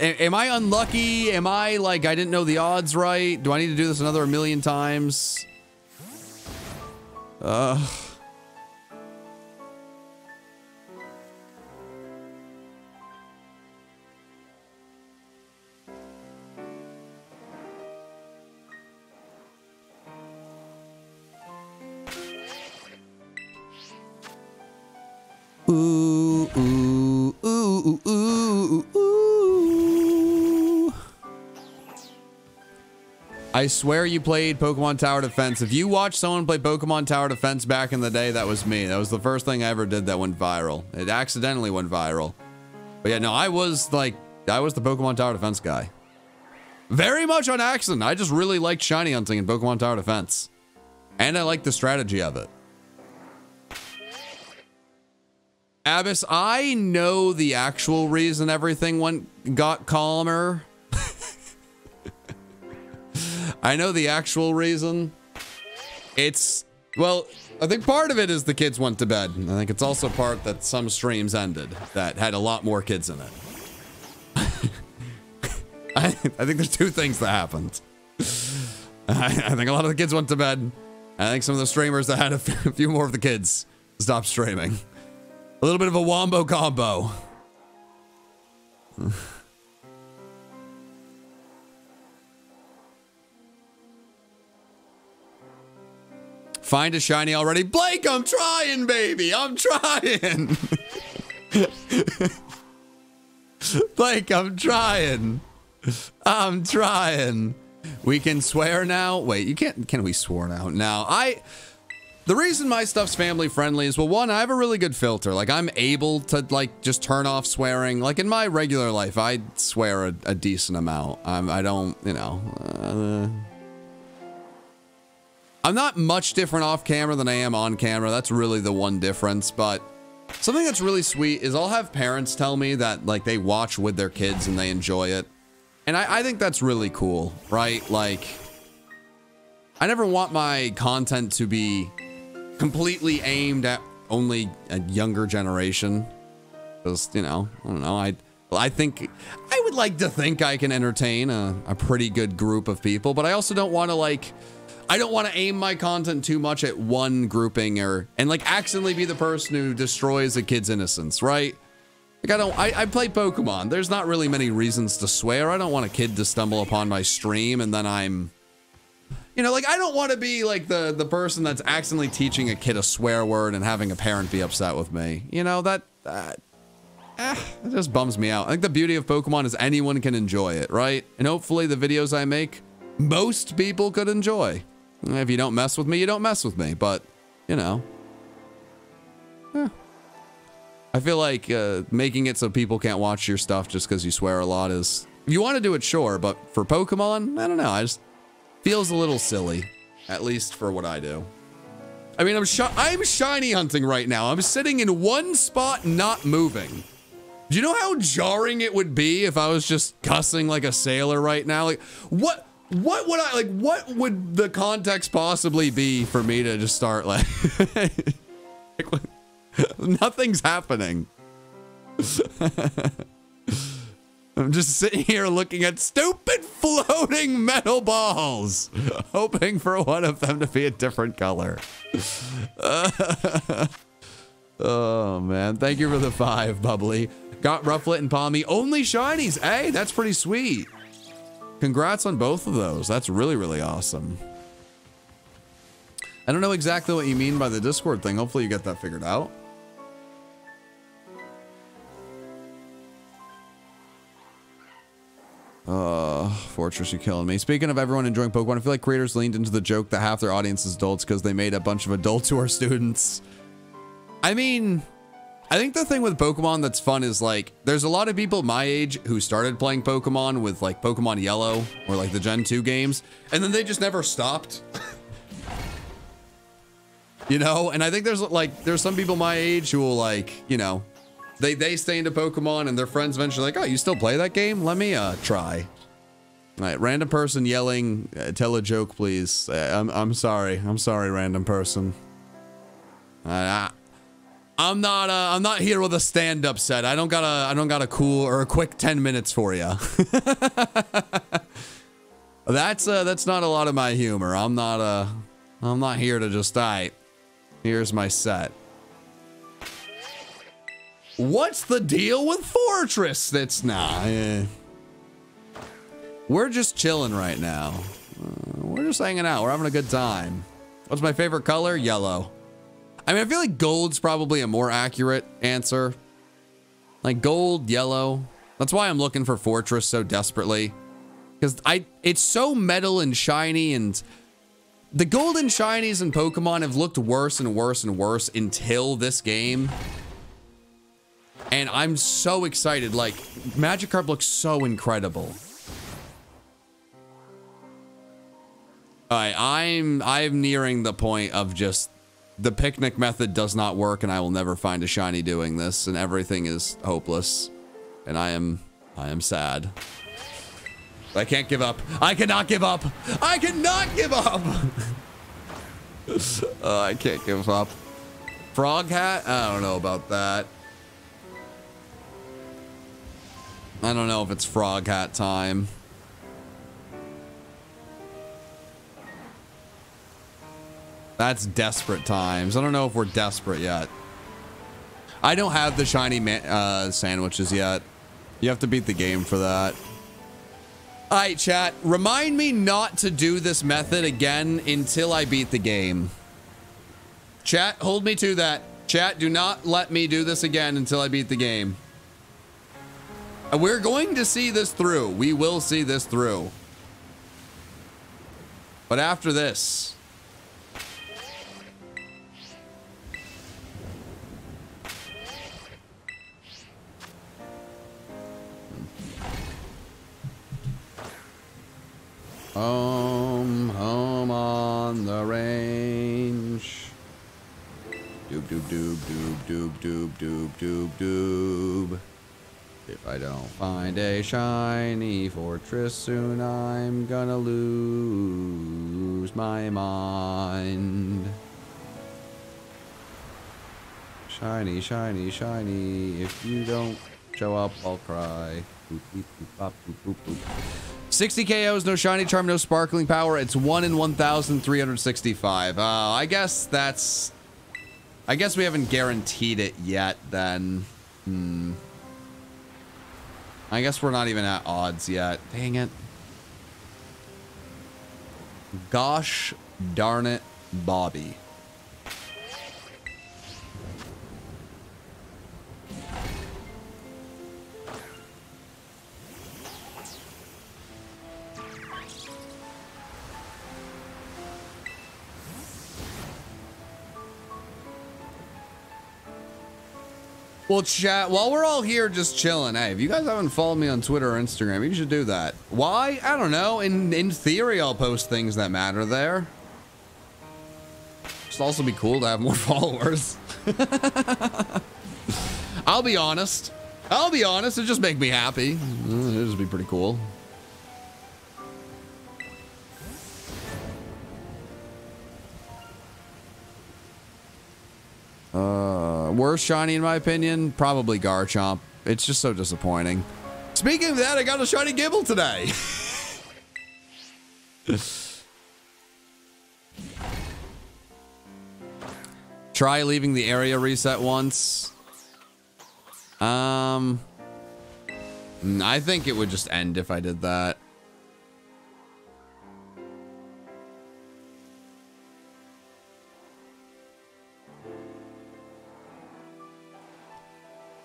am I unlucky? Am I like I didn't know the odds right? Do I need to do this another million times? Uh Ooh, ooh, ooh, ooh, ooh, I swear you played Pokemon Tower Defense. If you watched someone play Pokemon Tower Defense back in the day, that was me. That was the first thing I ever did that went viral. It accidentally went viral. But yeah, no, I was like, I was the Pokemon Tower Defense guy. Very much on accident. I just really liked shiny hunting in Pokemon Tower Defense. And I liked the strategy of it. Abbas, I know the actual reason everything went got calmer. [LAUGHS] I know the actual reason. It's well, I think part of it is the kids went to bed. I think it's also part that some streams ended that had a lot more kids in it. [LAUGHS] I, I, think there's two things that happened. [LAUGHS] I, I, think a lot of the kids went to bed. I think some of the streamers that had a few more of the kids stopped streaming. A little bit of a wombo combo. [LAUGHS] Find a shiny already. Blake, I'm trying, baby. I'm trying. [LAUGHS] Blake, I'm trying. I'm trying. We can swear now. Wait, you can't. Can we swear now? Now, I. The reason my stuff's family friendly is, well, one, I have a really good filter. Like, I'm able to, like, just turn off swearing. Like, in my regular life, I swear a, a decent amount. I'm, I don't, you know. Uh, I'm not much different off camera than I am on camera. That's really the one difference. But something that's really sweet is I'll have parents tell me that, like, they watch with their kids and they enjoy it. And I, I think that's really cool, right? Like, I never want my content to be completely aimed at only a younger generation. Because, you know, I don't know. I I think I would like to think I can entertain a, a pretty good group of people, but I also don't want to like I don't want to aim my content too much at one grouping or and like accidentally be the person who destroys a kid's innocence, right? Like I don't I, I play Pokemon. There's not really many reasons to swear. I don't want a kid to stumble upon my stream and then I'm you know, like I don't want to be like the the person that's accidentally teaching a kid a swear word and having a parent be upset with me. You know that that eh, it just bums me out. I think the beauty of Pokemon is anyone can enjoy it, right? And hopefully the videos I make, most people could enjoy. If you don't mess with me, you don't mess with me. But you know, eh. I feel like uh, making it so people can't watch your stuff just because you swear a lot is. If you want to do it, sure. But for Pokemon, I don't know. I just Feels a little silly, at least for what I do. I mean, I'm sh I'm shiny hunting right now. I'm sitting in one spot, not moving. Do you know how jarring it would be if I was just cussing like a sailor right now? Like, what, what would I, like, what would the context possibly be for me to just start like, [LAUGHS] like nothing's happening. [LAUGHS] I'm just sitting here looking at stupid floating metal balls, hoping for one of them to be a different color. [LAUGHS] oh, man. Thank you for the five, Bubbly. Got Rufflet and Pawmi. Only shinies. Hey, that's pretty sweet. Congrats on both of those. That's really, really awesome. I don't know exactly what you mean by the Discord thing. Hopefully you get that figured out. Uh, Forretress, You're killing me. Speaking of everyone enjoying Pokemon, I feel like creators leaned into the joke that half their audience is adults because they made a bunch of adults [LAUGHS] who are students. I mean, I think the thing with Pokemon that's fun is like, there's a lot of people my age who started playing Pokemon with like Pokemon Yellow or like the Gen 2 games, and then they just never stopped. you know, and I think there's like, there's some people my age who will like, you know, they they stay into Pokemon and their friends eventually like, oh, you still play that game? Let me uh try. All right, random person yelling, uh, tell a joke, please. Uh, I'm I'm sorry, I'm sorry, random person. Uh, I'm not uh, I'm not here with a stand-up set. I don't got a I don't got a cool or a quick 10 minutes for you. [LAUGHS] that's uh that's not a lot of my humor. I'm not uh I'm not here to just die. Here's my set. What's the deal with Forretress? That's nah. Eh. We're just chilling right now. Uh, we're just hanging out. We're having a good time. What's my favorite color? Yellow. I mean, I feel like gold's probably a more accurate answer. Like gold, yellow. That's why I'm looking for Forretress so desperately. Because I, it's so metal and shiny and the golden shinies in Pokemon have looked worse and worse and worse until this game. And I'm so excited. Like, Magikarp looks so incredible. Alright, I'm I'm nearing the point of just the picnic method does not work and I will never find a shiny doing this and everything is hopeless. And I am I am sad. I can't give up. I cannot give up. I cannot give up. [LAUGHS] uh, I can't give up. Frog hat? I don't know about that. I don't know if it's frog hat time. That's desperate times. I don't know if we're desperate yet. I don't have the shiny uh, sandwiches yet. You have to beat the game for that. All right, chat. Remind me not to do this method again until I beat the game. Chat, hold me to that. Chat, do not let me do this again until I beat the game. Uh, we're going to see this through. We will see this through. But after this... Home, home on the range. Doob, doob, doob, doob, doob, doob, doob, doob, doob. If I don't find a shiny Forretress soon, I'm gonna lose my mind. Shiny, shiny, shiny. If you don't show up, I'll cry. 60 KOs, no shiny charm, no sparkling power. It's 1 in 1,365. Uh, I guess that's... I guess we haven't guaranteed it yet, then. Hmm. I guess we're not even at odds yet. Dang it. Gosh darn it, Bobby. Well, chat, while we're all here just chilling, hey, if you guys haven't followed me on Twitter or Instagram, you should do that. Why? I don't know. In, in theory, I'll post things that matter there. It'd also be cool to have more [LAUGHS] followers. [LAUGHS] I'll be honest. I'll be honest. It'd just make me happy. It'd just be pretty cool. Uh, worst shiny in my opinion, probably Garchomp. It's just so disappointing. Speaking of that, I got a shiny Gible today. [LAUGHS] Try leaving the area reset once. Um, I think it would just end if I did that.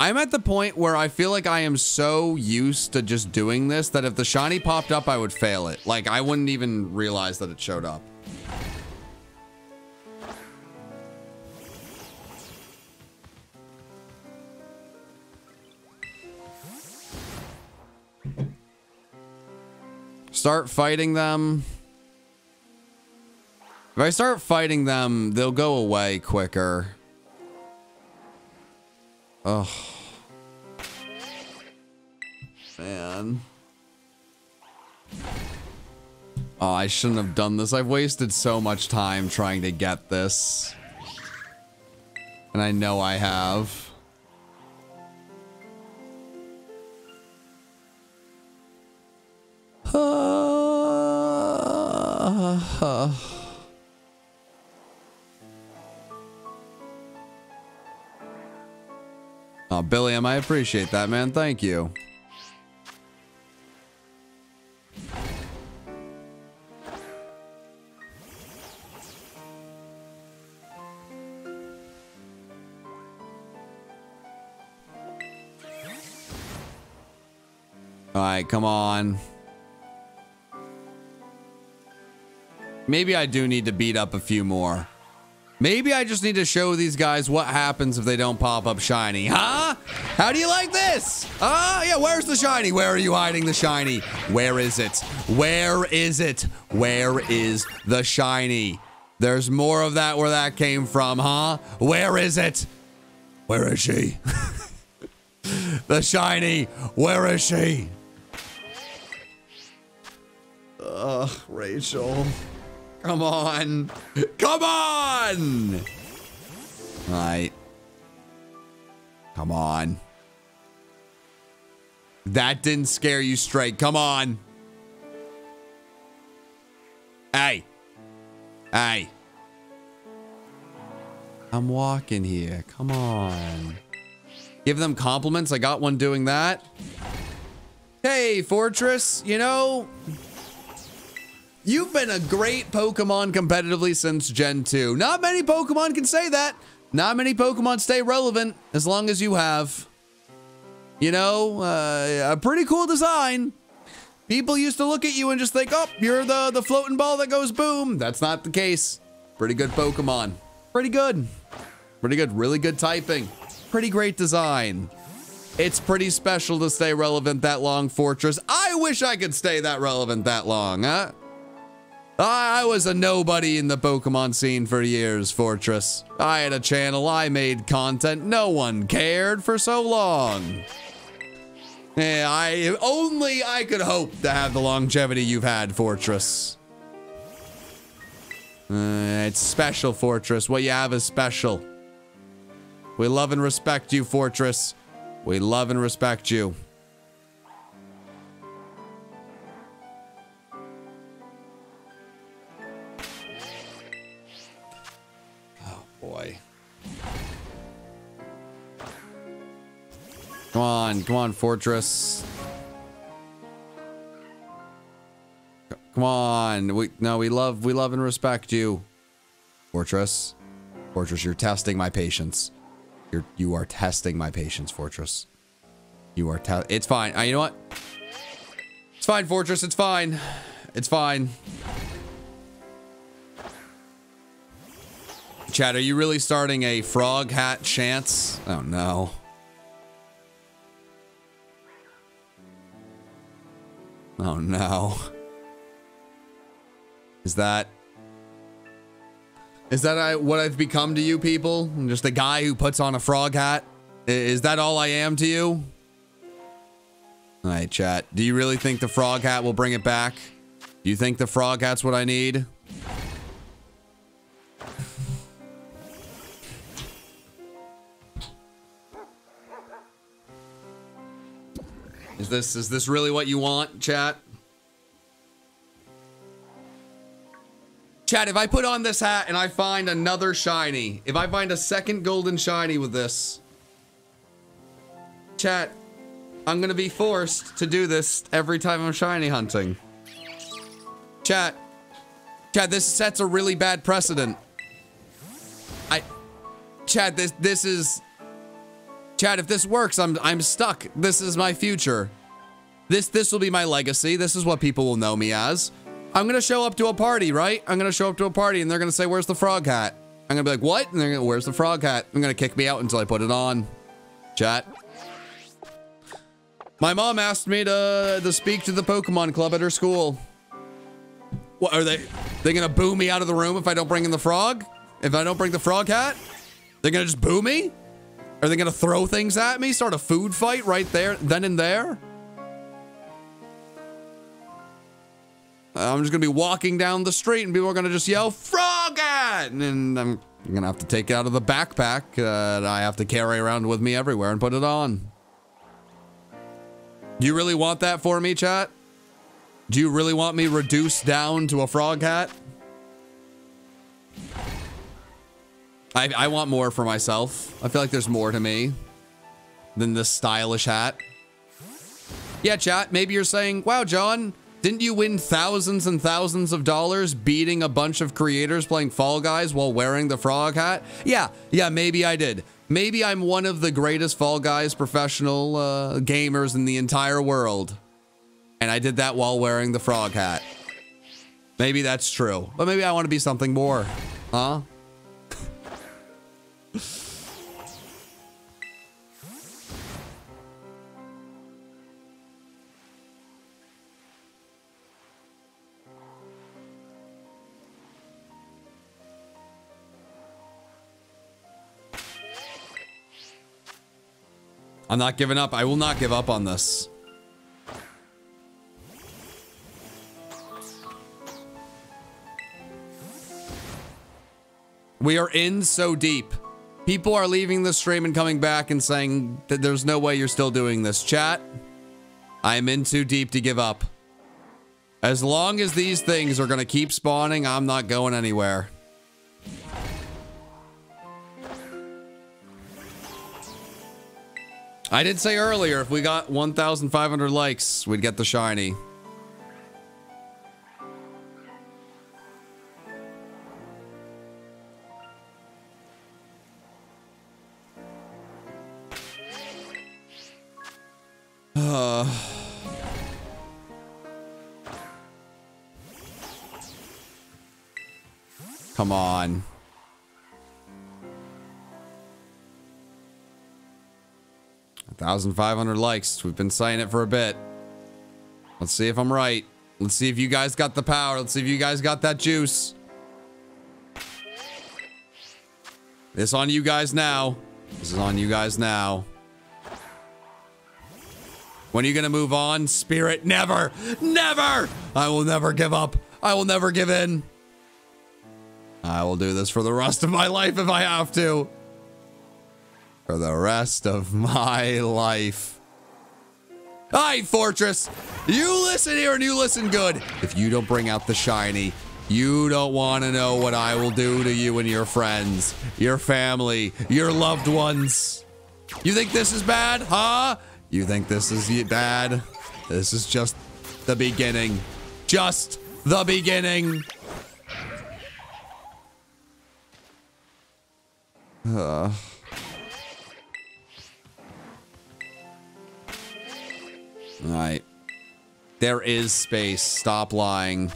I'm at the point where I feel like I am so used to just doing this that if the shiny popped up, I would fail it. Like, I wouldn't even realize that it showed up. Start fighting them. If I start fighting them, they'll go away quicker. Oh. Man. Oh, I shouldn't have done this. I've wasted so much time trying to get this. And I know I have. [SIGHS] [SIGHS] [SIGHS] Oh, Billiam, I appreciate that, man. Thank you. All right, come on. Maybe I do need to beat up a few more. Maybe I just need to show these guys what happens if they don't pop up shiny. Huh? How do you like this? Ah, uh, yeah, where's the shiny? Where are you hiding the shiny? Where is it? Where is it? Where is the shiny? There's more of that where that came from, huh? Where is it? Where is she? [LAUGHS] the shiny. Where is she? Ugh, Rachel. Come on. Come on! Alright. Come on. That didn't scare you straight. Come on. Hey. Hey. I'm walking here. Come on. Give them compliments. I got one doing that. Hey, Forretress. You know, You've been a great Pokemon competitively since Gen 2. Not many Pokemon can say that. Not many Pokemon stay relevant as long as you have. You know, uh, a pretty cool design. People used to look at you and just think, oh, you're the, the floating ball that goes boom. That's not the case. Pretty good Pokemon. Pretty good. Pretty good. Really good typing. Pretty great design. It's pretty special to stay relevant that long, Forretress. I wish I could stay that relevant that long, huh? I was a nobody in the Pokemon scene for years, Forretress. I had a channel, I made content, no one cared for so long. Yeah, I only I could hope to have the longevity you've had, Forretress. Uh, it's special, Forretress. What you have is special. We love and respect you, Forretress. We love and respect you. Come on, come on, Forretress. Come on. We no, we love we love and respect you. Forretress. Forretress, you're testing my patience. You're you are testing my patience, Forretress. You are te It's fine. Uh, you know what? It's fine, Forretress. It's fine. It's fine. Chad, are you really starting a frog hat chance? Oh no. Oh no. Is that... Is that I, what I've become to you people? I'm just a guy who puts on a frog hat? Is that all I am to you? Alright, chat. Do you really think the frog hat will bring it back? Do you think the frog hat's what I need? Is this is this really what you want, chat? Chat, if I put on this hat and I find another shiny, if I find a second golden shiny with this, chat, I'm gonna be forced to do this every time I'm shiny hunting. Chat, chat, this sets a really bad precedent. I, chat, this this is Chad, if this works, I'm I'm stuck. This is my future. This this will be my legacy. This is what people will know me as. I'm gonna show up to a party, right? I'm gonna show up to a party and they're gonna say, where's the frog hat? I'm gonna be like, what? And they're gonna, where's the frog hat? I'm gonna kick me out until I put it on. Chat. My mom asked me to, to speak to the Pokemon Club at her school. What, are they, they gonna boo me out of the room if I don't bring in the frog? If I don't bring the frog hat? They're gonna just boo me? Are they gonna throw things at me? Start a food fight right there, then and there? I'm just gonna be walking down the street and people are gonna just yell, frog hat! And I'm gonna have to take it out of the backpack that I have to carry around with me everywhere and put it on. Do you really want that for me, chat? Do you really want me reduced down to a frog hat? I, I want more for myself. I feel like there's more to me than this stylish hat. Yeah, chat, maybe you're saying, wow, John, didn't you win thousands and thousands of dollars beating a bunch of creators playing Fall Guys while wearing the frog hat? Yeah, yeah, maybe I did. Maybe I'm one of the greatest Fall Guys professional uh, gamers in the entire world. And I did that while wearing the frog hat. Maybe that's true. But maybe I want to be something more. Huh? I'm not giving up. I will not give up on this. We are in so deep. People are leaving the stream and coming back and saying that there's no way you're still doing this. Chat, I am in too deep to give up. As long as these things are going to keep spawning, I'm not going anywhere. I did say earlier, if we got 1,500 likes, we'd get the shiny. [SIGHS] Come on. 1,500 likes. We've been saying it for a bit. Let's see if I'm right. Let's see if you guys got the power. Let's see if you guys got that juice. This on you guys now. This is on you guys now. When are you going to move on? Spirit, never, never. I will never give up. I will never give in. I will do this for the rest of my life if I have to for the rest of my life. Hi, Forretress. You listen here and you listen good. If you don't bring out the shiny, you don't want to know what I will do to you and your friends, your family, your loved ones. You think this is bad, huh? You think this is bad? This is just the beginning. Just the beginning. Uh. Alright. There is space. Stop lying.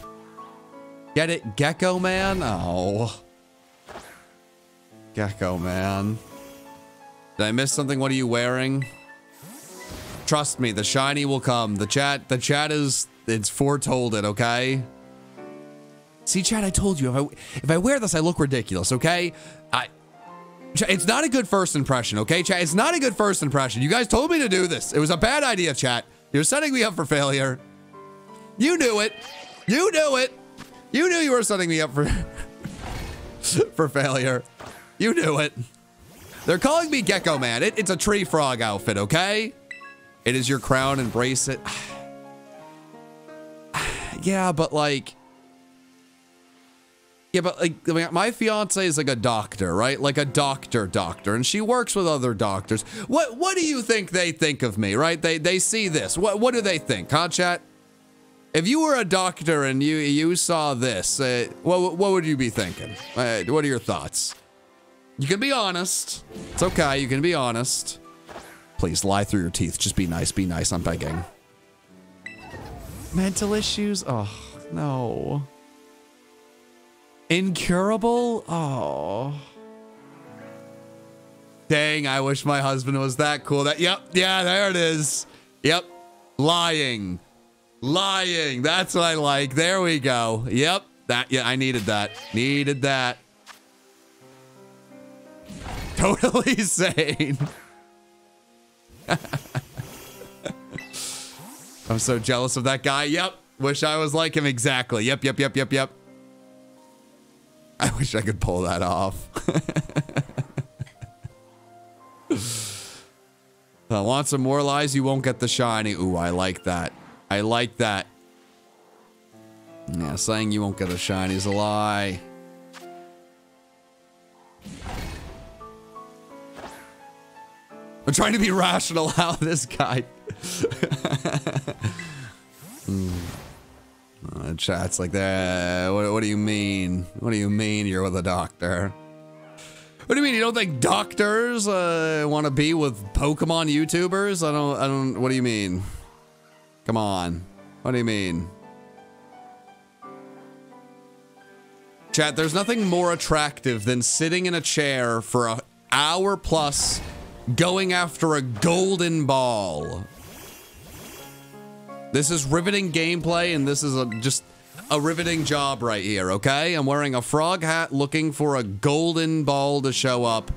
Get it? Gecko Man? Oh. Gecko Man. Did I miss something? What are you wearing? Trust me, the shiny will come. The chat, the chat is, it's foretold it, okay? See, chat, I told you, if I, if I wear this, I look ridiculous, okay? I, it's not a good first impression, okay, chat? It's not a good first impression. You guys told me to do this. It was a bad idea, chat. You're setting me up for failure. You knew it. You knew it. You knew you were setting me up for [LAUGHS] for failure. You knew it. They're calling me Gecko Man. It, it's a tree frog outfit, okay? It is your crown. and bracelet. [SIGHS] yeah, but like... Yeah, but like my fiance is like a doctor, right? Like a doctor doctor and she works with other doctors. What what do you think they think of me, right? They they see this. What what do they think, huh, chat? If you were a doctor and you you saw this, uh, what what would you be thinking? Uh, what are your thoughts? You can be honest. It's okay. You can be honest. Please lie through your teeth. Just be nice. Be nice. I'm begging. Mental issues? Oh, no. Incurable? Oh. Dang, I wish my husband was that cool. That yep, yeah, there it is. Yep. Lying. Lying. That's what I like. There we go. Yep. That yeah, I needed that. Needed that. [LAUGHS] Totally sane. [LAUGHS] I'm so jealous of that guy. Yep. Wish I was like him exactly. Yep, yep, yep, yep, yep. I wish I could pull that off. [LAUGHS] I want some more lies, you won't get the shiny. Ooh, I like that. I like that. Yeah, saying you won't get a shiny is a lie. I'm trying to be rational [LAUGHS] how this guy. [LAUGHS] mm. Uh, chat's like that. What, what do you mean? What do you mean you're with a doctor? What do you mean you don't think doctors uh, want to be with Pokemon YouTubers? I don't. I don't. What do you mean? Come on. What do you mean? Chat, there's nothing more attractive than sitting in a chair for an hour plus going after a golden ball. This is riveting gameplay, and this is a, just a riveting job right here, okay? I'm wearing a frog hat looking for a golden ball to show up,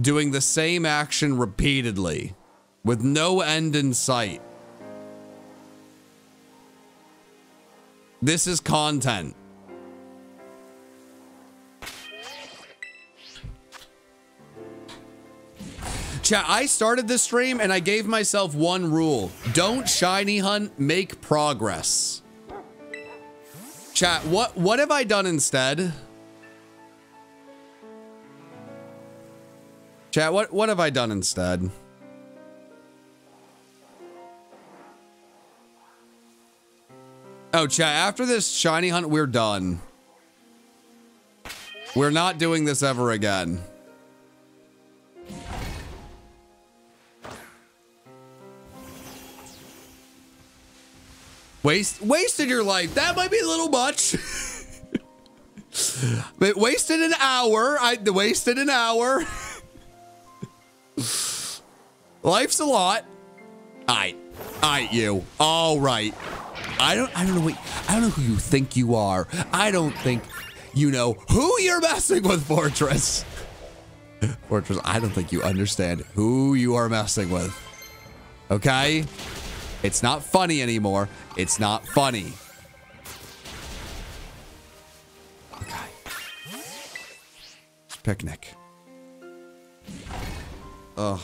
doing the same action repeatedly, with no end in sight. This is content. Chat, I started this stream and I gave myself one rule. Don't shiny hunt, make progress. Chat, what, what have I done instead? Chat, what, what have I done instead? Oh, chat, after this shiny hunt, we're done. We're not doing this ever again. Waste wasted your life. That might be a little much. [LAUGHS] but wasted an hour. I wasted an hour. [LAUGHS] Life's a lot. I, I you. Alright. I don't I don't know what I don't know who you think you are. I don't think you know who you're messing with, Forretress. [LAUGHS] Forretress, I don't think you understand who you are messing with. Okay? It's not funny anymore. It's not funny. Okay. Picnic. Ugh.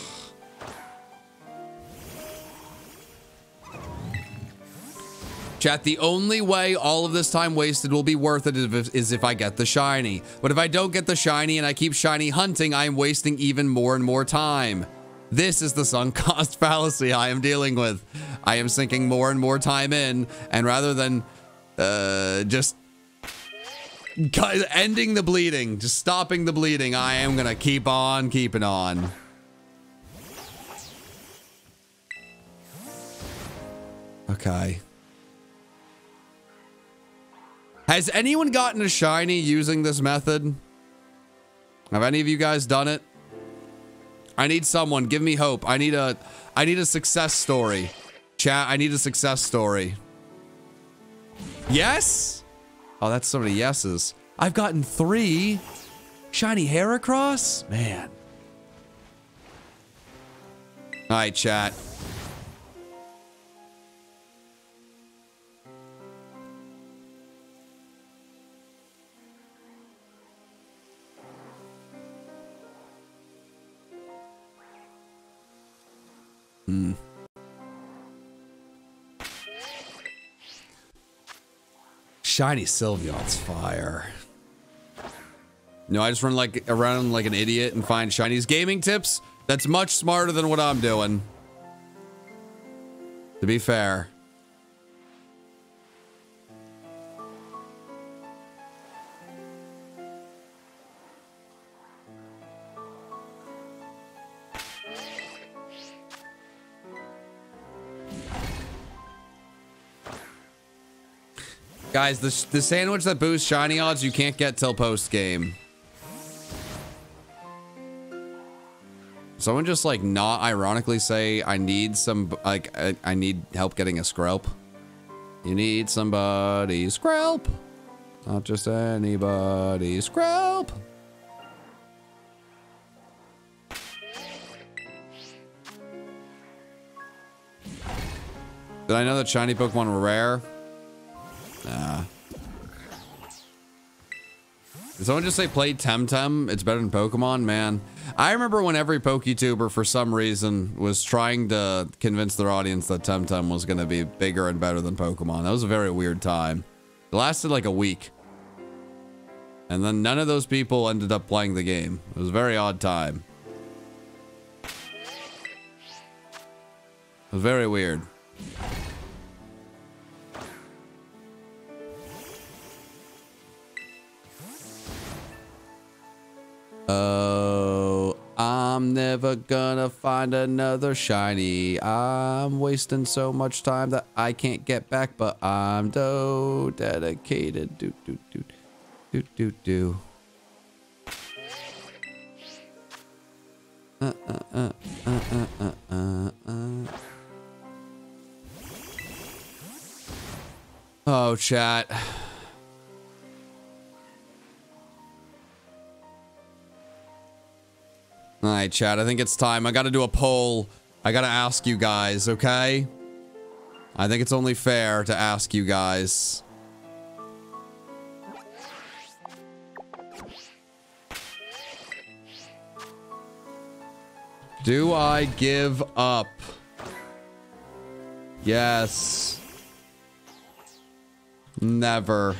Chat, the only way all of this time wasted will be worth it is if I get the shiny. But if I don't get the shiny and I keep shiny hunting, I am wasting even more and more time. This is the sunk cost [LAUGHS] fallacy I am dealing with. I am sinking more and more time in, and rather than uh, just ending the bleeding, just stopping the bleeding, I am gonna keep on keeping on. Okay. Has anyone gotten a shiny using this method? Have any of you guys done it? I need someone. Give me hope. I need a I need a success story. Chat, I need a success story. Yes? Oh, that's so many yeses. I've gotten three. Shiny Heracross? Man. All right, chat. Hmm. Shiny Sylveon's fire. No, I just run like around like an idiot and find shinies gaming tips. That's much smarter than what I'm doing. To be fair. Guys, the, the sandwich that boosts shiny odds you can't get till post game. Someone just like not ironically say I need some like I, I need help getting a Skrelp. You need somebody Skrelp. Not just anybody Skrelp. Did I know that shiny Pokemon were rare? Nah. Did someone just say play Temtem? It's better than Pokemon? Man. I remember when every PokeTuber, for some reason, was trying to convince their audience that Temtem was going to be bigger and better than Pokemon. That was a very weird time. It lasted like a week. And then none of those people ended up playing the game. It was a very odd time. It was very weird. Oh, I'm never gonna find another shiny. I'm wasting so much time that I can't get back, but I'm so dedicated. Do, do, do, do, do, do. Uh, uh, uh, uh, uh, uh, uh. Oh, chat. All right, chat. I think it's time. I got to do a poll. I got to ask you guys, okay? I think it's only fair to ask you guys. Do I give up? Yes. Never.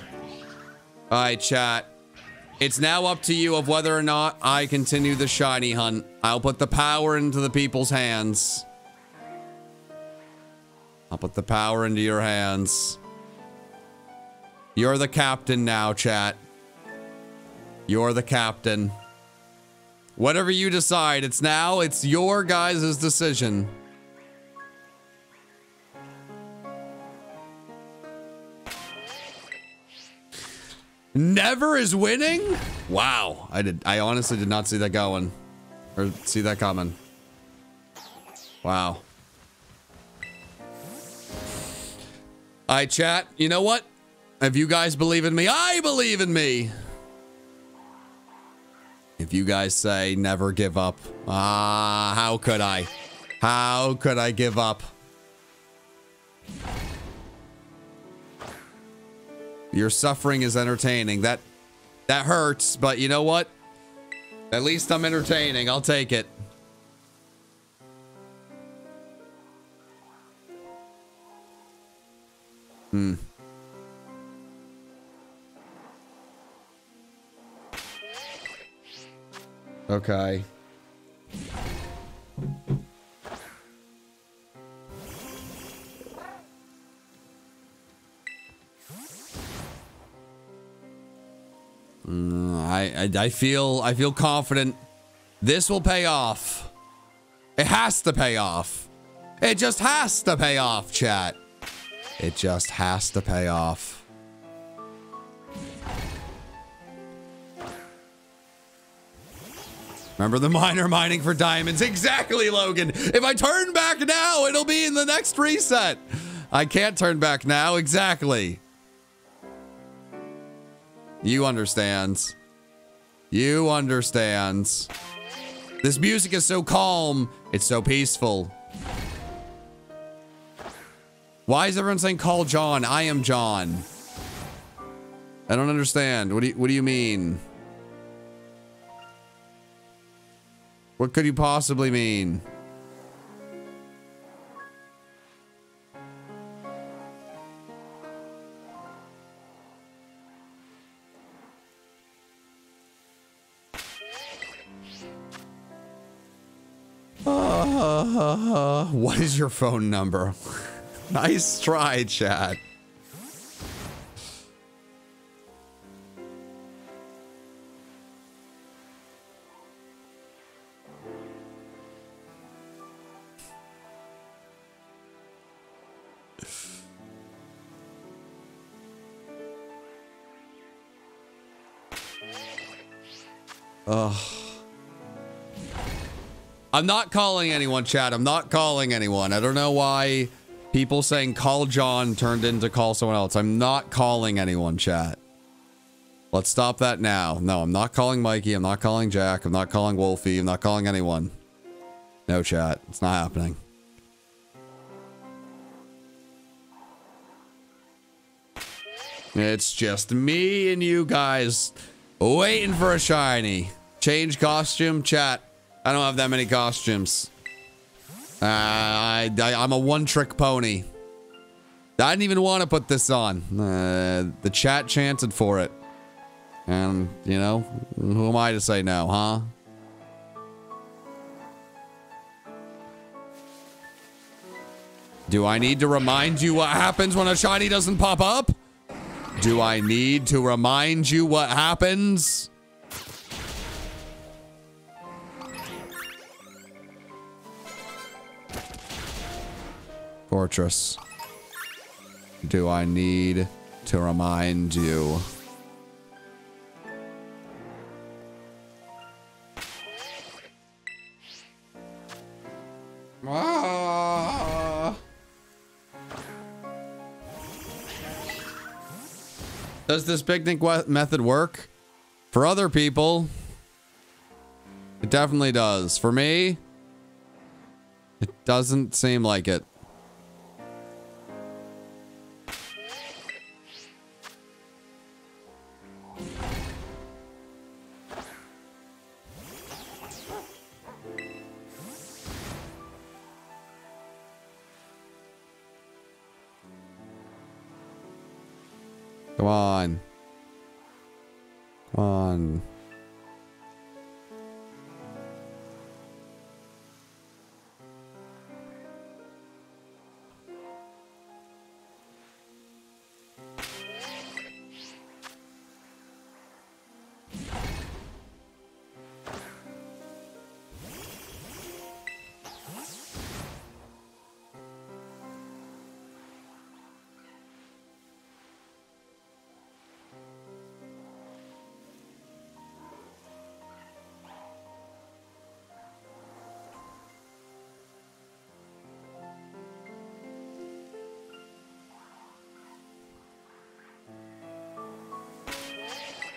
All right, chat. It's now up to you of whether or not I continue the shiny hunt. I'll put the power into the people's hands. I'll put the power into your hands. You're the captain now, chat. You're the captain. Whatever you decide, it's now, it's your guys' decision. Never is winning? Wow. I did I honestly did not see that going. Or see that coming. Wow. I chat. You know what? If you guys believe in me, I believe in me. If you guys say never give up. Ah, how could I? How could I give up? Your suffering is entertaining. That that hurts, but you know what? At least I'm entertaining. I'll take it. Hmm. Okay. Mm, I, I I feel I feel confident. This will pay off. It has to pay off. It just has to pay off, chat. It just has to pay off. Remember the miner mining for diamonds? Exactly, Logan. If I turn back now, it'll be in the next reset. I can't turn back now. Exactly. You understands. You understands. This music is so calm. It's so peaceful. Why is everyone saying call John? I am John. I don't understand. What do you, what do you mean? What could you possibly mean? Uh, [LAUGHS] what is your phone number? [LAUGHS] nice try, chat. I'm not calling anyone, chat. I'm not calling anyone. I don't know why people saying call John turned into call someone else. I'm not calling anyone, chat. Let's stop that now. No, I'm not calling Mikey. I'm not calling Jack. I'm not calling Wolfie. I'm not calling anyone. No, chat. It's not happening. It's just me and you guys waiting for a shiny. Change costume, chat. I don't have that many costumes. Uh, I, I, am a one-trick pony. I didn't even want to put this on. Uh, the chat chanted for it. And, you know, who am I to say no, huh? Do I need to remind you what happens when a shiny doesn't pop up? Do I need to remind you what happens? Forretress. Do I need to remind you? Ah. Does this picnic method work? For other people, it definitely does. For me, it doesn't seem like it. Come on. Come on.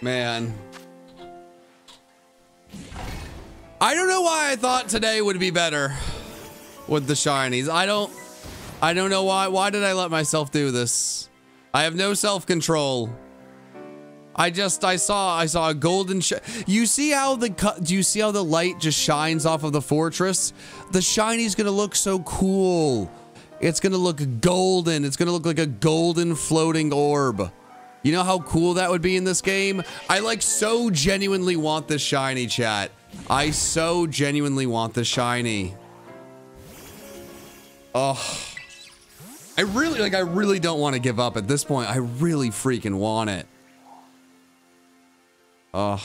Man. I don't know why I thought today would be better with the shinies. I don't I don't know why why did I let myself do this? I have no self-control. I just I saw I saw a golden you see how the do you see how the light just shines off of the Forretress? The shiny's going to look so cool. It's going to look golden. It's going to look like a golden floating orb. You know how cool that would be in this game? I like so genuinely want this shiny chat. I so genuinely want the shiny. Oh. I really, like, I really don't want to give up at this point. I really freaking want it. Oh.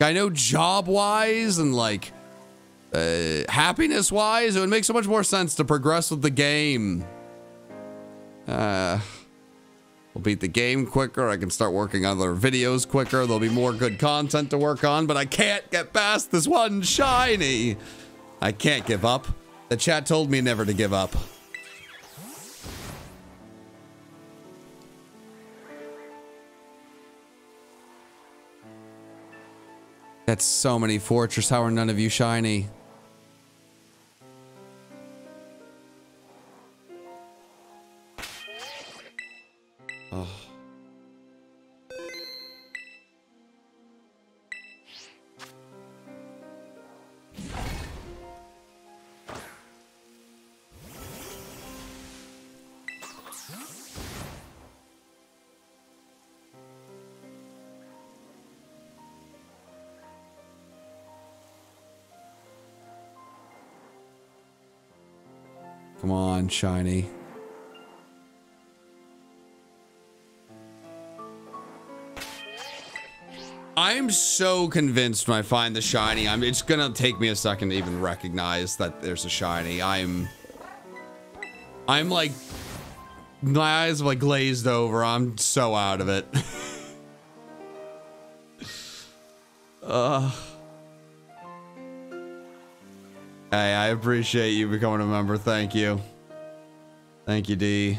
I know job-wise and, like, uh, happiness-wise, it would make so much more sense to progress with the game. Uh... We'll beat the game quicker. I can start working on other videos quicker. There'll be more good content to work on, but I can't get past this one shiny. I can't give up. The chat told me never to give up. That's so many Forretress. How are none of you shiny? Come on, shiny. I'm so convinced when I find the shiny, I'm it's gonna take me a second to even recognize that there's a shiny. I'm I'm like my eyes are like glazed over. I'm so out of it. [LAUGHS] Uh. Hey, I appreciate you becoming a member. Thank you. Thank you, D.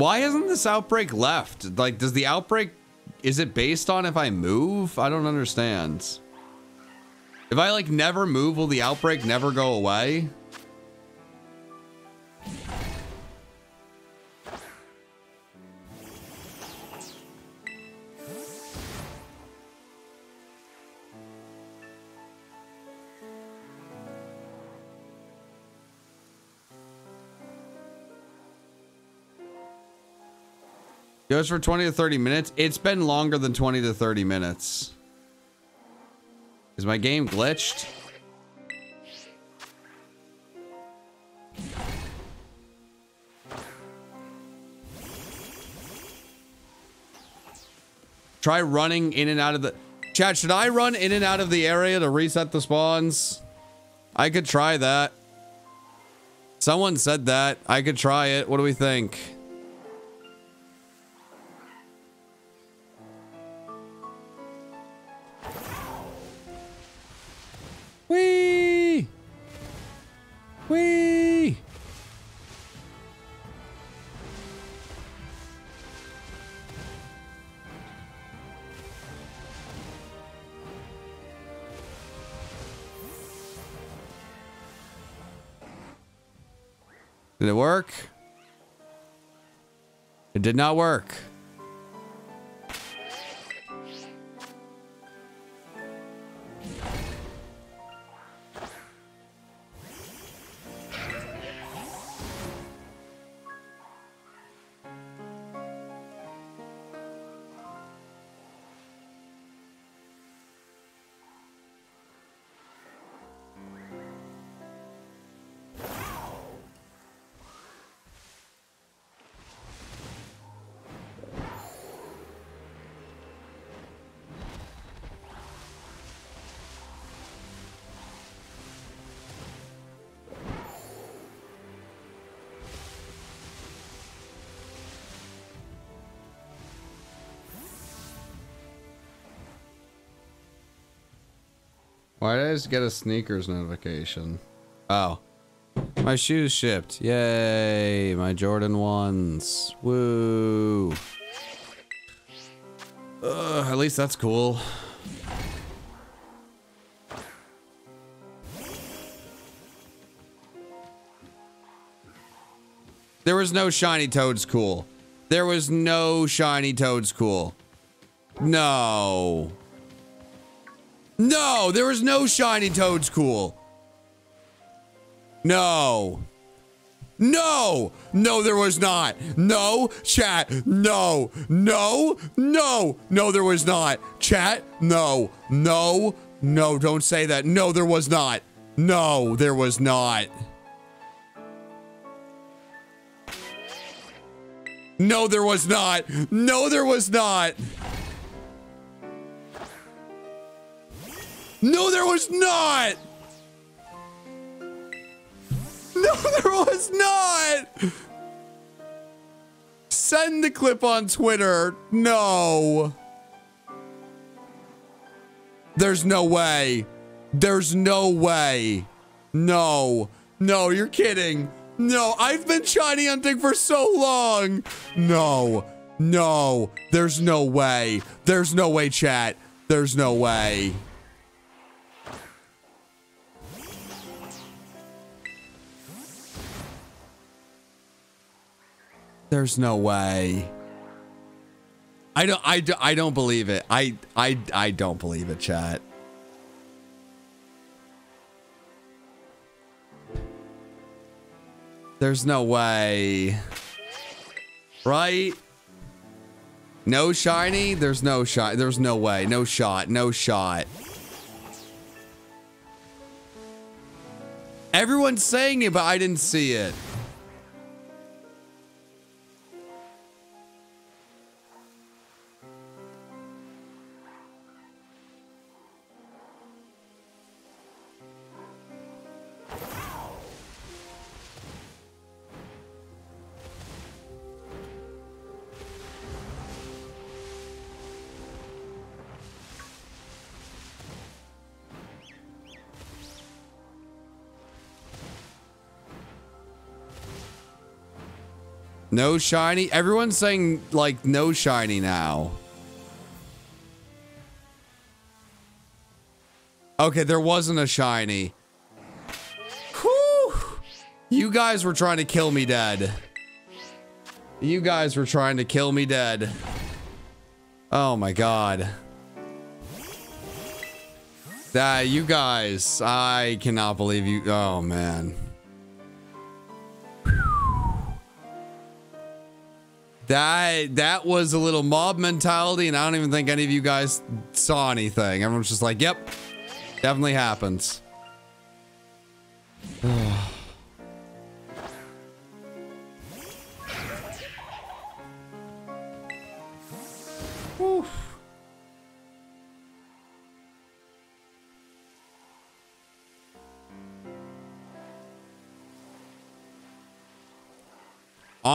Why isn't this outbreak left? Like, does the outbreak, is it based on if I move? I don't understand. If I like never move, will the outbreak never go away? Goes for 20 to 30 minutes. It's been longer than 20 to 30 minutes. Is my game glitched? Try running in and out of the... Chat, should I run in and out of the area to reset the spawns? I could try that. Someone said that. I could try it. What do we think? It work? It did not work. Why did I just get a sneakers notification? Oh. My shoes shipped. Yay. My Jordan 1s. Woo. Uh, at least that's cool. There was no shiny Toedscool. There was no shiny Toedscool. No. No, there was no shiny Toedscool. No. No, no, there was not. No, chat, no, no, no, no, there was not. Chat, no, no, no, don't say that. No, there was not. No, there was not. No, there was not. No, there was not. No, there was not! No, [LAUGHS] there was not! Send the clip on Twitter. No. There's no way. There's no way. No. No, you're kidding. No, I've been shiny hunting for so long. No. No. There's no way. There's no way, chat. There's no way. There's no way. I don't I, I don't believe it. I I I don't believe it, chat. There's no way. Right? No shiny? There's no shot. There's no way. No shot. No shot. Everyone's saying it, but I didn't see it. No shiny. Everyone's saying like no shiny now. Okay, there wasn't a shiny. Whew. You guys were trying to kill me dead. You guys were trying to kill me dead. Oh my god. That you guys, I cannot believe you. Oh man. That that was a little mob mentality, and I don't even think any of you guys saw anything. Everyone's just like, "Yep, definitely happens." [SIGHS] [SIGHS]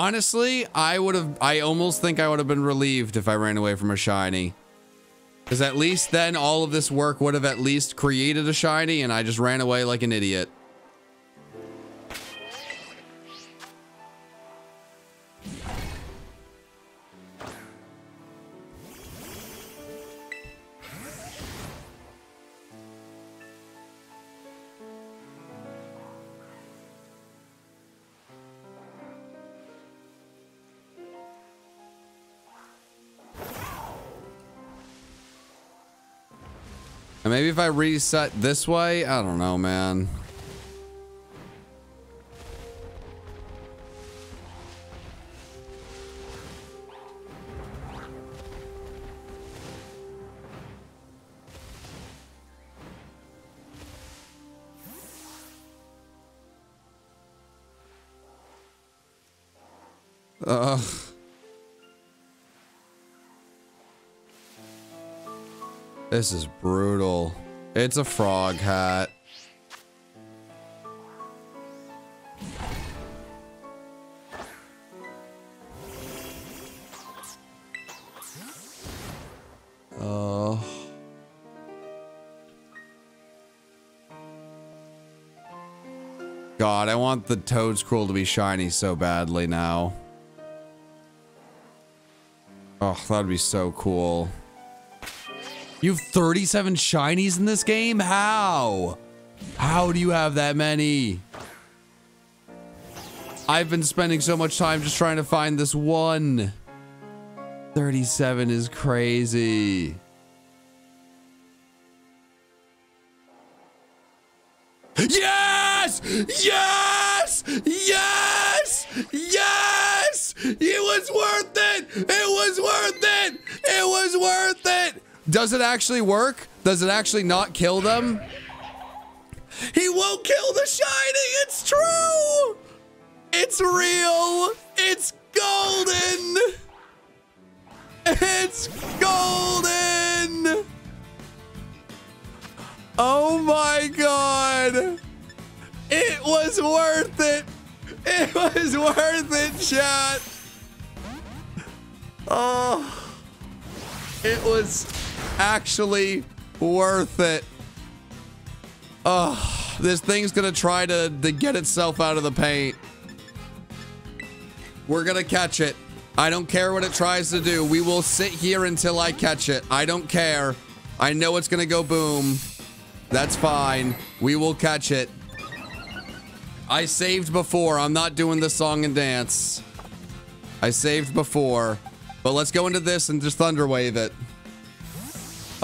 Honestly, I would have, I almost think I would have been relieved if I ran away from a shiny. Because at least then all of this work would have at least created a shiny and I just ran away like an idiot. Maybe if I reset this way, I don't know, man. This is brutal. It's a frog hat. Oh. God, I want the Toedscruel to be shiny so badly now. Oh, that'd be so cool. You have 37 shinies in this game? How? How do you have that many? I've been spending so much time just trying to find this one. 37 is crazy. Yes! Yes! Yes! Yes! It was worth it! It was worth it! It was worth it! Does it actually work? Does it actually not kill them? He won't kill the shiny! It's true! It's real! It's golden! It's golden! Oh my god! It was worth it! It was worth it, chat! Oh. It was actually worth it. Oh, this thing's gonna try to, to get itself out of the paint. We're gonna catch it. I don't care what it tries to do. We will sit here until I catch it. I don't care. I know it's gonna go boom. That's fine. We will catch it. I saved before. I'm not doing the song and dance. I saved before. But let's go into this and just Thunderwave it.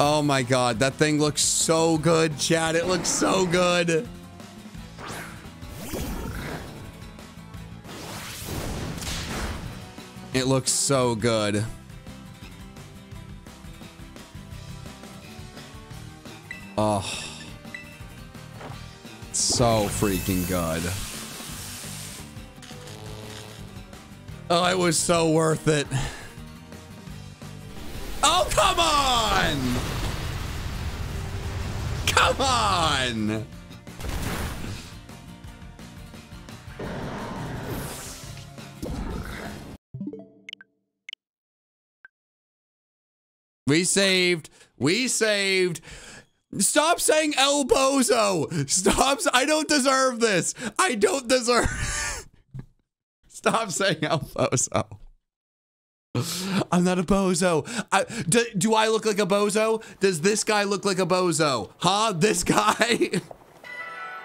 Oh my god, that thing looks so good, Chad. It looks so good. It looks so good. Oh. So freaking good. Oh, it was so worth it. Come on! We saved. We saved. Stop saying El Bozo. Stop. I don't deserve this. I don't deserve. [LAUGHS] Stop saying El Bozo. I'm not a bozo. I, do, do I look like a bozo? Does this guy look like a bozo? Huh? This guy?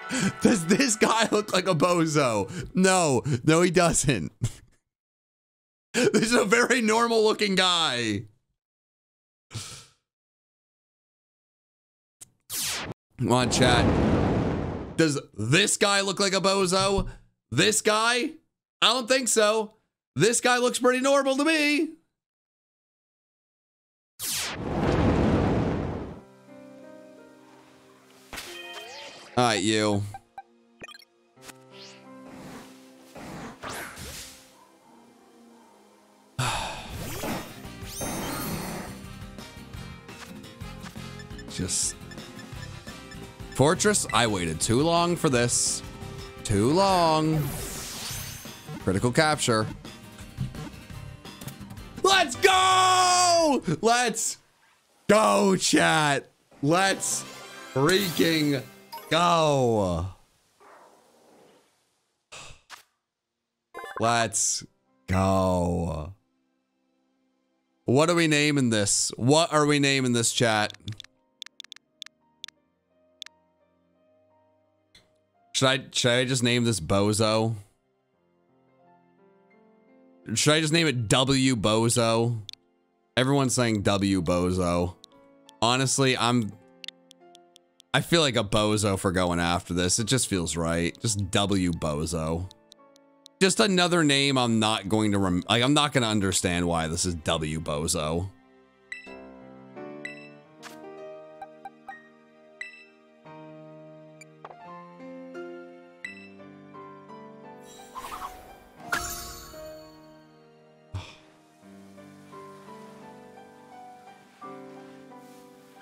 [LAUGHS] Does this guy look like a bozo? No. No, he doesn't. [LAUGHS] this is a very normal looking guy. Come on, chat. Does this guy look like a bozo? This guy? I don't think so. This guy looks pretty normal to me. All right, you. [SIGHS] Just Forretress, I waited too long for this. Too long. Critical capture. Let's go! Let's go, chat. Let's freaking go. Let's go. What are we naming this? What are we naming this chat? Should I should I just name this Bozo? Should I just name it W Bozo? Everyone's saying W Bozo. Honestly, I'm I feel like a bozo for going after this. It just feels right. Just W Bozo. Just another name I'm not going to rem like I'm not going to understand why this is W Bozo.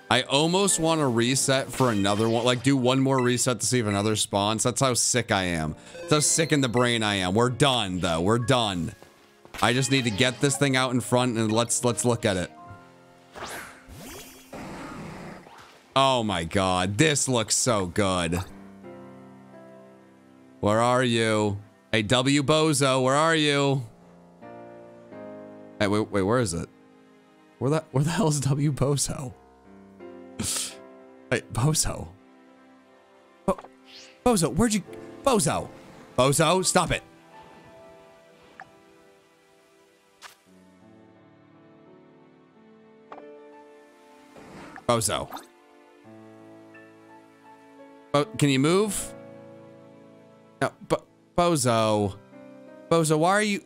I almost want to reset for another one. Like, do one more reset to see if another spawns. That's how sick I am. That's how sick in the brain I am. We're done, though. We're done. I just need to get this thing out in front and let's let's look at it. Oh my god. This looks so good. Where are you? Hey, W Bozo, where are you? Hey, wait, wait, where is it? Where the, where the hell is W Bozo? Hey, Bozo. Bo Bozo, where'd you... Bozo. Bozo, stop it. Bozo. Bo can you move? No, Bo Bozo. Bozo, why are you...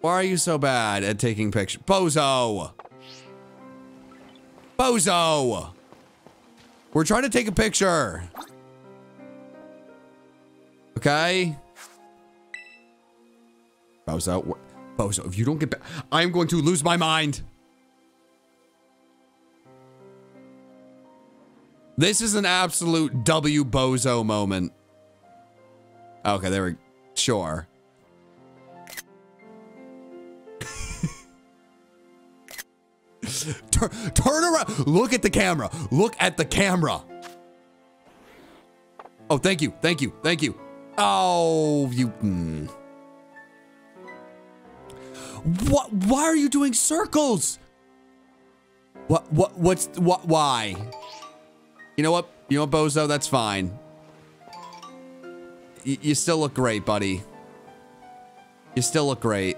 Why are you so bad at taking pictures? Bozo! Bozo! We're trying to take a picture. Okay? Bozo. Bozo, if you don't get back, I'm going to lose my mind. This is an absolute W Bozo moment. Okay, there we Sure. [LAUGHS] turn, turn around. Look at the camera. Look at the camera. Oh, thank you. Thank you. Thank you. Oh, you. Mm. What? Why are you doing circles? What? What? What's? What? Why? You know what? You know Bozo? That's fine. Y you still look great, buddy. You still look great.